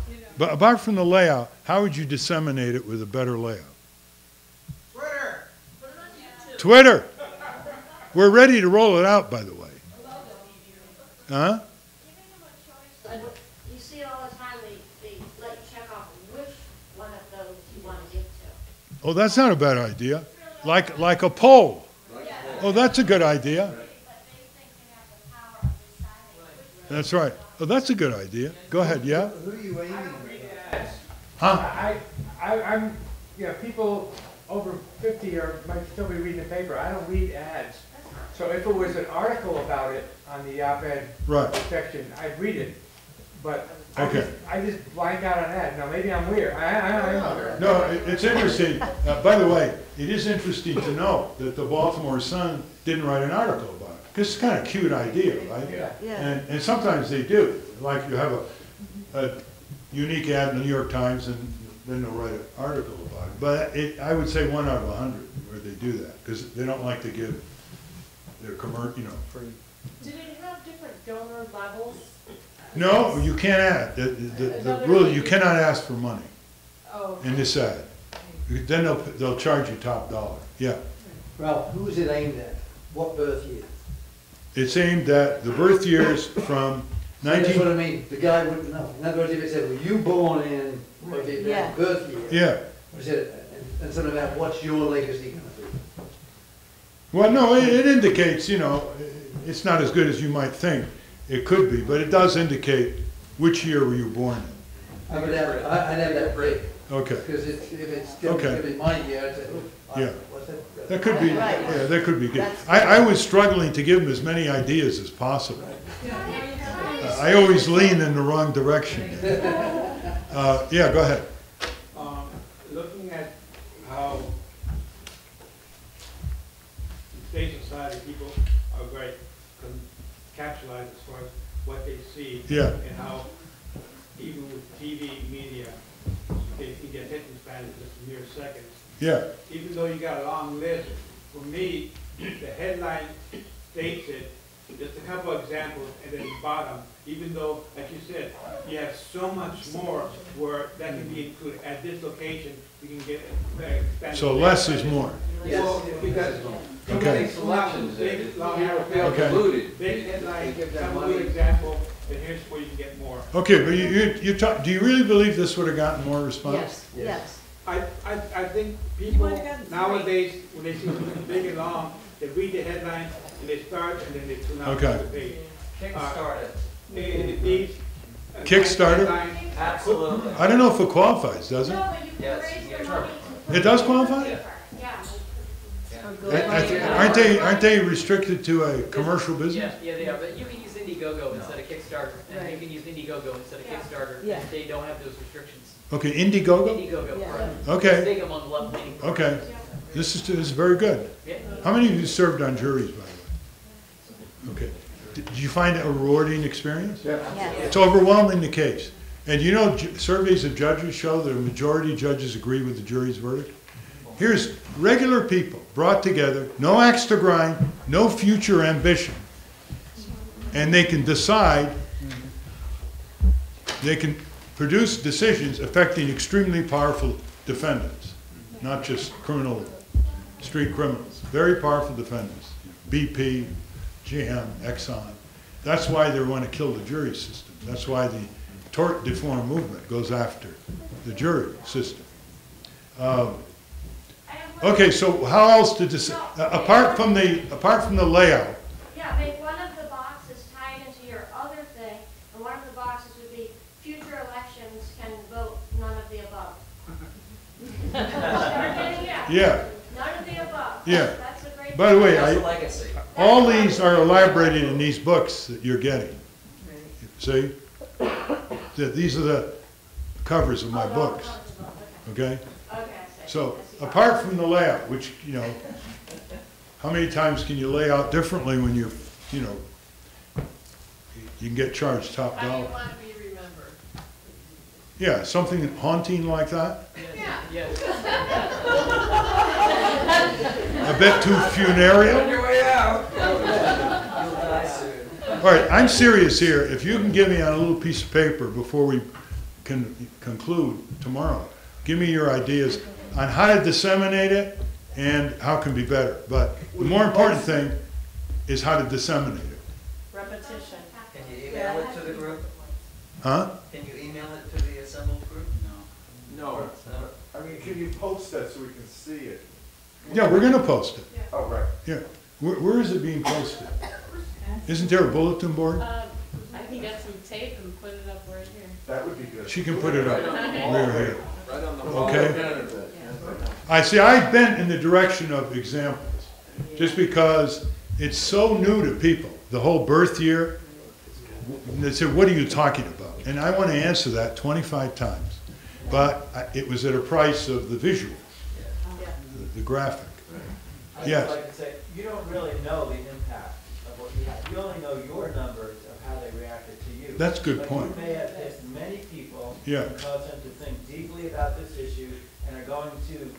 you know. But apart from the layout, how would you disseminate it with a better layout? Twitter. We're ready to roll it out, by the way. Huh? You see all the time, they, they let you check off which one of those you want to give to. Oh, that's not a bad idea. Like, like a poll. Oh, that's a good idea. That's right. Oh, that's a good idea. Go ahead, yeah? Who are you aiming at? Huh? I, I, I'm, Yeah. people over fifty or might still be reading the paper, I don't read ads. So if it was an article about it on the op-ed Right. section, I'd read it. But I Okay. just, I just blank out on ads, now maybe I'm weird, I, I, I'm weird. No, it- it's interesting. Uh, By the way, it is interesting to know that the Baltimore Sun didn't write an article about it. Because it's kind of a cute idea, right? Yeah. Yeah. And, and sometimes they do. Like you have a, a unique ad in the New York Times and then they'll write an article about it. But it, I would say one out of a hundred where they do that, because they don't like to give their commer, you know, free. Did it have different donor levels? No, you can't add. The, the, the rule, you cannot ask for money Oh. in this ad. Then they'll, they'll charge you top dollar. Yeah. Ralph, who is it aimed at? What birth year? It's aimed at the birth years from That's what I nineteen, mean, the guy wouldn't know. In other words, if it said, were you born in, or if it Yeah. had birth year? yeah. Or is it, and- and something about what's your legacy gonna be? Well, no, it, it indicates, you know, it's not as good as you might think. It could be, but it does indicate which year were you born in. I would have, I- I'd have that big, Okay. because it's, if it's, Okay. if it's my year, I'd say, oh, Yeah. that? That could be, Right. yeah, that could be good. I, I was struggling to give him as many ideas as possible. Uh, I always lean in the wrong direction. Uh, yeah, go ahead. How today's society, people are very capitalized as far as what they see. Yeah. And how even with TV media, they can get attention span in just mere seconds. Yeah, Even though you got a long list, for me, the headline states it, just a couple of examples, and then the bottom, even though, like you said, you have so much more where that can be included, at this location, we can get expanded. so less is more. Well, because too Okay. many selections, big, um, long, Okay. okay. big headline, some good example, and here's where you can get more. Okay, but you, you, you talk, do you really believe this would have gotten more response? Yes, yes. I, I, I think people might have gotten three. nowadays, when they see something big and long, they read the headline and they start and then they tune out Okay. the page. Kickstarter. Uh, it, it needs. Kickstarter? Absolutely. I don't know if it qualifies, does it? No, but you can Yes, raise yeah. the. It does qualify? Yeah. I- I Aren't they, aren't they restricted to a commercial business? Yeah, yeah, they are, but you can use Indiegogo instead of Kickstarter, and you can use Indiegogo instead of Kickstarter, Yeah. they don't have those restrictions. Okay, Indiegogo? Indiegogo, Yeah. Okay. Big among left-leaning. Okay, this is, this is very good. Yeah. How many of you served on juries, by the way? Okay, did you find it a rewarding experience? Yes. It's overwhelmingly the case. And you know, surveys of judges show that a majority of judges agree with the jury's verdict. Here's regular people brought together, no axe to grind, no future ambition. And they can decide, they can produce decisions affecting extremely powerful defendants, not just criminal, street criminals, very powerful defendants. BP, GM, Exxon. That's why they want to kill the jury system. That's why the tort reform movement goes after the jury system. Um, Okay, so how else to, dis- uh, apart from the, apart from the layout, Yeah, make one of the boxes tied into your other thing, and one of the boxes would be, future elections can vote none of the above. Yeah. Yeah. None of the above. Yeah. That's a great. By the way, That's the I, legacy. All these are elaborated in these books that you're getting. See? That These are the covers of my oh, books, okay? Okay, So, apart from the layout, which, you know, how many times can you lay out differently when you're, you know, you can get charged top How do you dollar? want to be remembered? Yeah, something haunting like that? Yeah. A bit too funereal? your way out. All right, I'm serious here. If you can give me on a little piece of paper before we can conclude tomorrow, give me your ideas on how to disseminate it and how it can be better. But the more important thing is how to disseminate it. Repetition. Can you email it to the group? Huh? Can you email it to the assembled group? No. No. Uh, I mean, can you post that so we can see it? Yeah, we're gonna post it. Oh, right. Yeah. Where, where is it being posted? Isn't there a bulletin board? Um, I can get some tape and put it up right here. That would be good. She can put it up. Okay. Right here. Right on the wall. Okay. I see, I bent in the direction of examples, just because it's so new to people, the whole birth year. They said, what are you talking about? And I want to answer that twenty-five times, but I- it was at a price of the visual, the- the graphic. I'd Yes. like to say, you don't really know the impact of what you only know your numbers of how they reacted to you. That's a good point. But you may have hit many people Yeah. and caused them to think deeply about this issue and are going to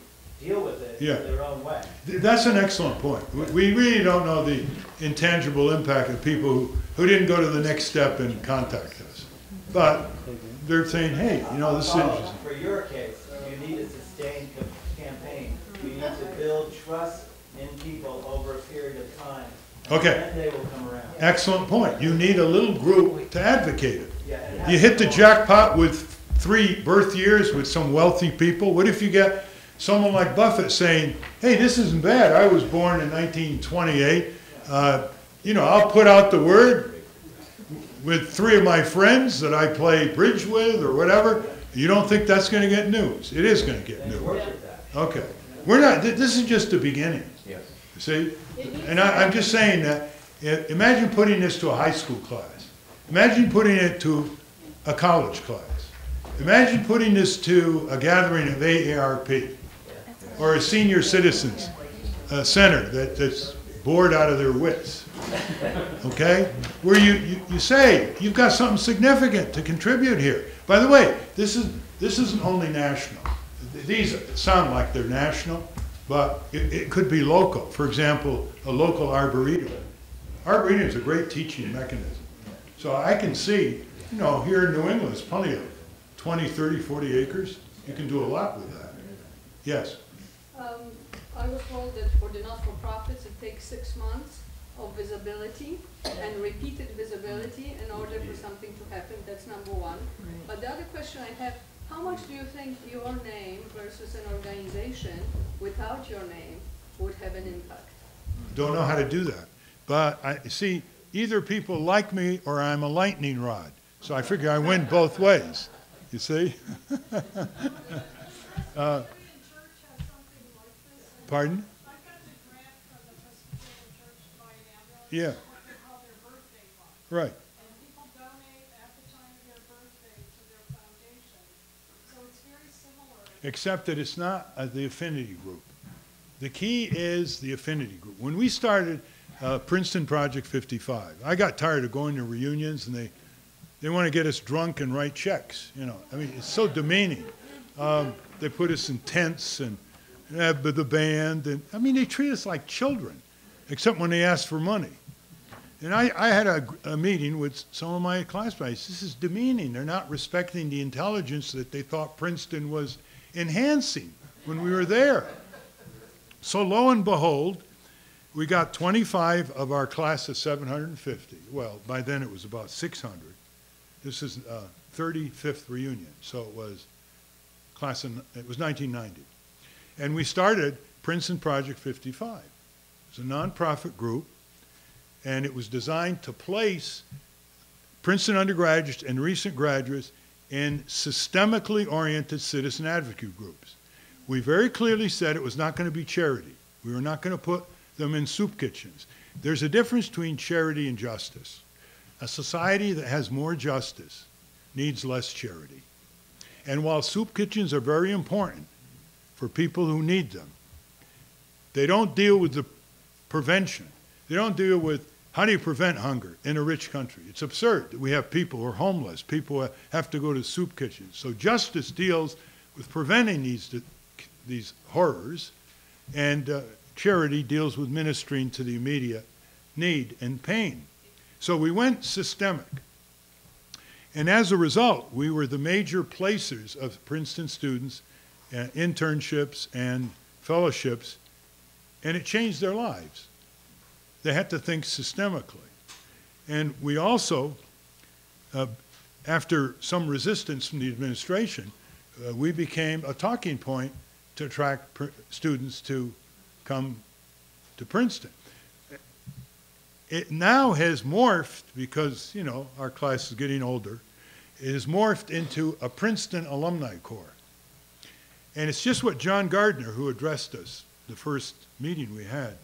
deal with it Yeah. in their own way. That's an excellent point. We- We really don't know the intangible impact of people who, who didn't go to the next step and contact us. But they're saying, hey, you know, this is, Oh, For your case, you need a sustained campaign. You need to build trust in people over a period of time. Okay. Then they will come around. excellent point. You need a little group to advocate it. Yeah, it You hit the jackpot with three birth years with some wealthy people. What if you get someone like Buffett saying, hey, this isn't bad. I was born in 1928. Uh, you know, I'll put out the word with three of my friends that I play bridge with or whatever. You don't think that's going to get news? It is going to get news. Okay. We're not, th- this is just the beginning. Yes. See? And I, I'm just saying that, imagine putting this to a high school class. Imagine putting it to a college class. Imagine putting this to a gathering of AARP or a senior citizens uh, center that, that's bored out of their wits. Okay? Where you, you, you say, you've got something significant to contribute here. By the way, this is, this isn't only national. These sound like they're national, but it, it could be local. For example, a local arboretum. Arboretum is a great teaching mechanism. So I can see, you know, here in New England, there's plenty of 20, 30, 40 acres. You can do a lot with that. Yes? Um, I was told that for the not-for-profits, it takes six months of visibility and repeated visibility in order for something to happen. That's number one. But the other question I have, how much do you think your name versus an organization without your name would have an impact? Don't know how to do that. But I, see, either people like me or I'm a lightning rod. So I figure I win both ways, you see? Uh, Pardon? Yeah. Right. Except that it's not uh, the affinity group. The key is the affinity group. When we started uh, Princeton Project 55, I got tired of going to reunions and they, they want to get us drunk and write checks, you know. I mean, it's so demeaning. Um, they put us in tents and have the band and, I mean, they treat us like children, except when they ask for money. And I, I had a, a meeting with some of my classmates. This is demeaning. They're not respecting the intelligence that they thought Princeton was enhancing when we were there. So lo and behold, we got 25 of our class of 750. Well, by then it was about 600. This is uh, 35th reunion, so it was class in, it was 1990. And we started Princeton Project 55. It's a nonprofit group, and it was designed to place Princeton undergraduates and recent graduates in systemically oriented citizen advocate groups. We very clearly said it was not going to be charity. We were not going to put them in soup kitchens. There's a difference between charity and justice. A society that has more justice needs less charity. And while soup kitchens are very important for people who need them, they don't deal with the prevention. They don't deal with how do you prevent hunger in a rich country? It's absurd that we have people who are homeless, people who have to go to soup kitchens. So justice deals with preventing these, these horrors, and uh, charity deals with ministering to the immediate need and pain. So we went systemic. And as a result, we were the major placers of Princeton students, uh, internships and fellowships, and it changed their lives. They had to think systemically. And we also, uh, after some resistance from the administration, uh, we became a talking point to attract students to come to Princeton. It now has morphed because, you know, our class is getting older. It has morphed into a Princeton Alumni Corps. And it's just what John Gardner, who addressed us the first meeting we had,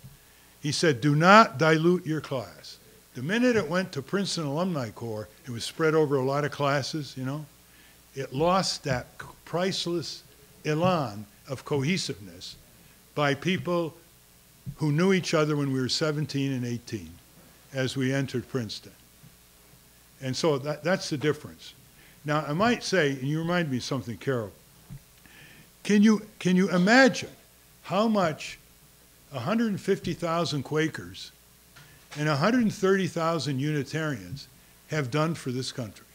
he said, do not dilute your class. The minute it went to Princeton Alumni Corps, it was spread over a lot of classes, you know. It lost that priceless elan of cohesiveness by people who knew each other when we were 17 and 18 as we entered Princeton. And so that, that's the difference. Now, I might say, and you remind me of something, Carol, can you, can you imagine how much 150,000 Quakers and 130,000 Unitarians have done for this country?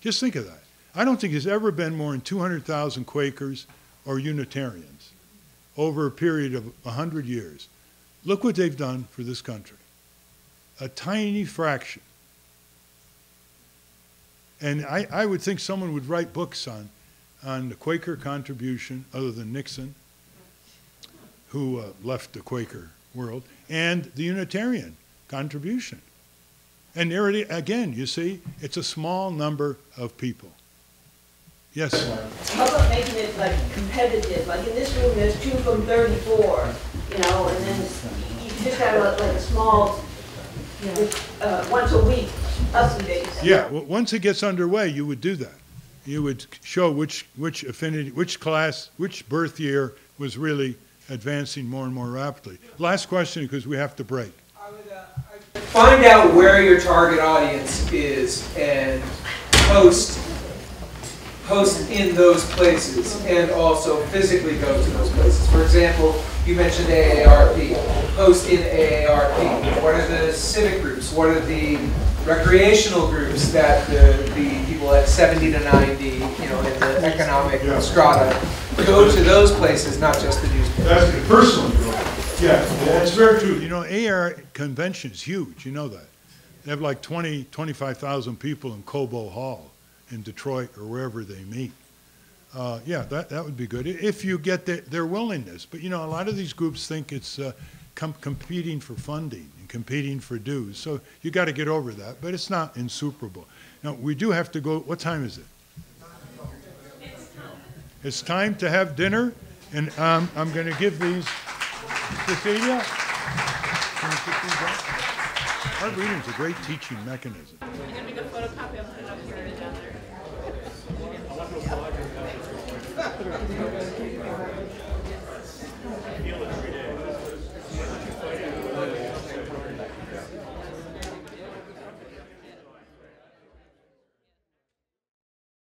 Just think of that. I don't think there's ever been more than 200,000 Quakers or Unitarians over a period of 100 years. Look what they've done for this country a tiny fraction. And I, I would think someone would write books on, on the Quaker contribution, other than Nixon, who uh, left the Quaker world, and the Unitarian contribution. And there it, again, you see, it's a small number of people. Yes? How about making it like competitive? Like in this room, there's two from 34, you know, and then you just have a, like a small uh, once a week, us days. Yeah, well, once it gets underway, you would do that. You would show which, which affinity, which class, which birth year was really advancing more and more rapidly. Last question, because we have to break. Uh, find out where your target audience is and post post in those places and also physically go to those places. For example, you mentioned AARP. Post in AARP. What are the civic groups? What are the recreational groups that the, the people at 70 to 90, you know, in the economic yeah. strata, go to those places, not just the newspapers. That's personally. Yeah, that's very true. You know, AR convention is huge. You know that. They have like 20, 25,000 people in Cobo Hall in Detroit or wherever they meet. Uh, yeah, that, that would be good if you get the, their willingness. But you know, a lot of these groups think it's uh, com competing for funding and competing for dues. So you got to get over that. But it's not insuperable. Now we do have to go. What time is it? It's time to have dinner, and um, I'm going to give these. Cecilia, can you put these up? Hard reading's a great teaching mechanism.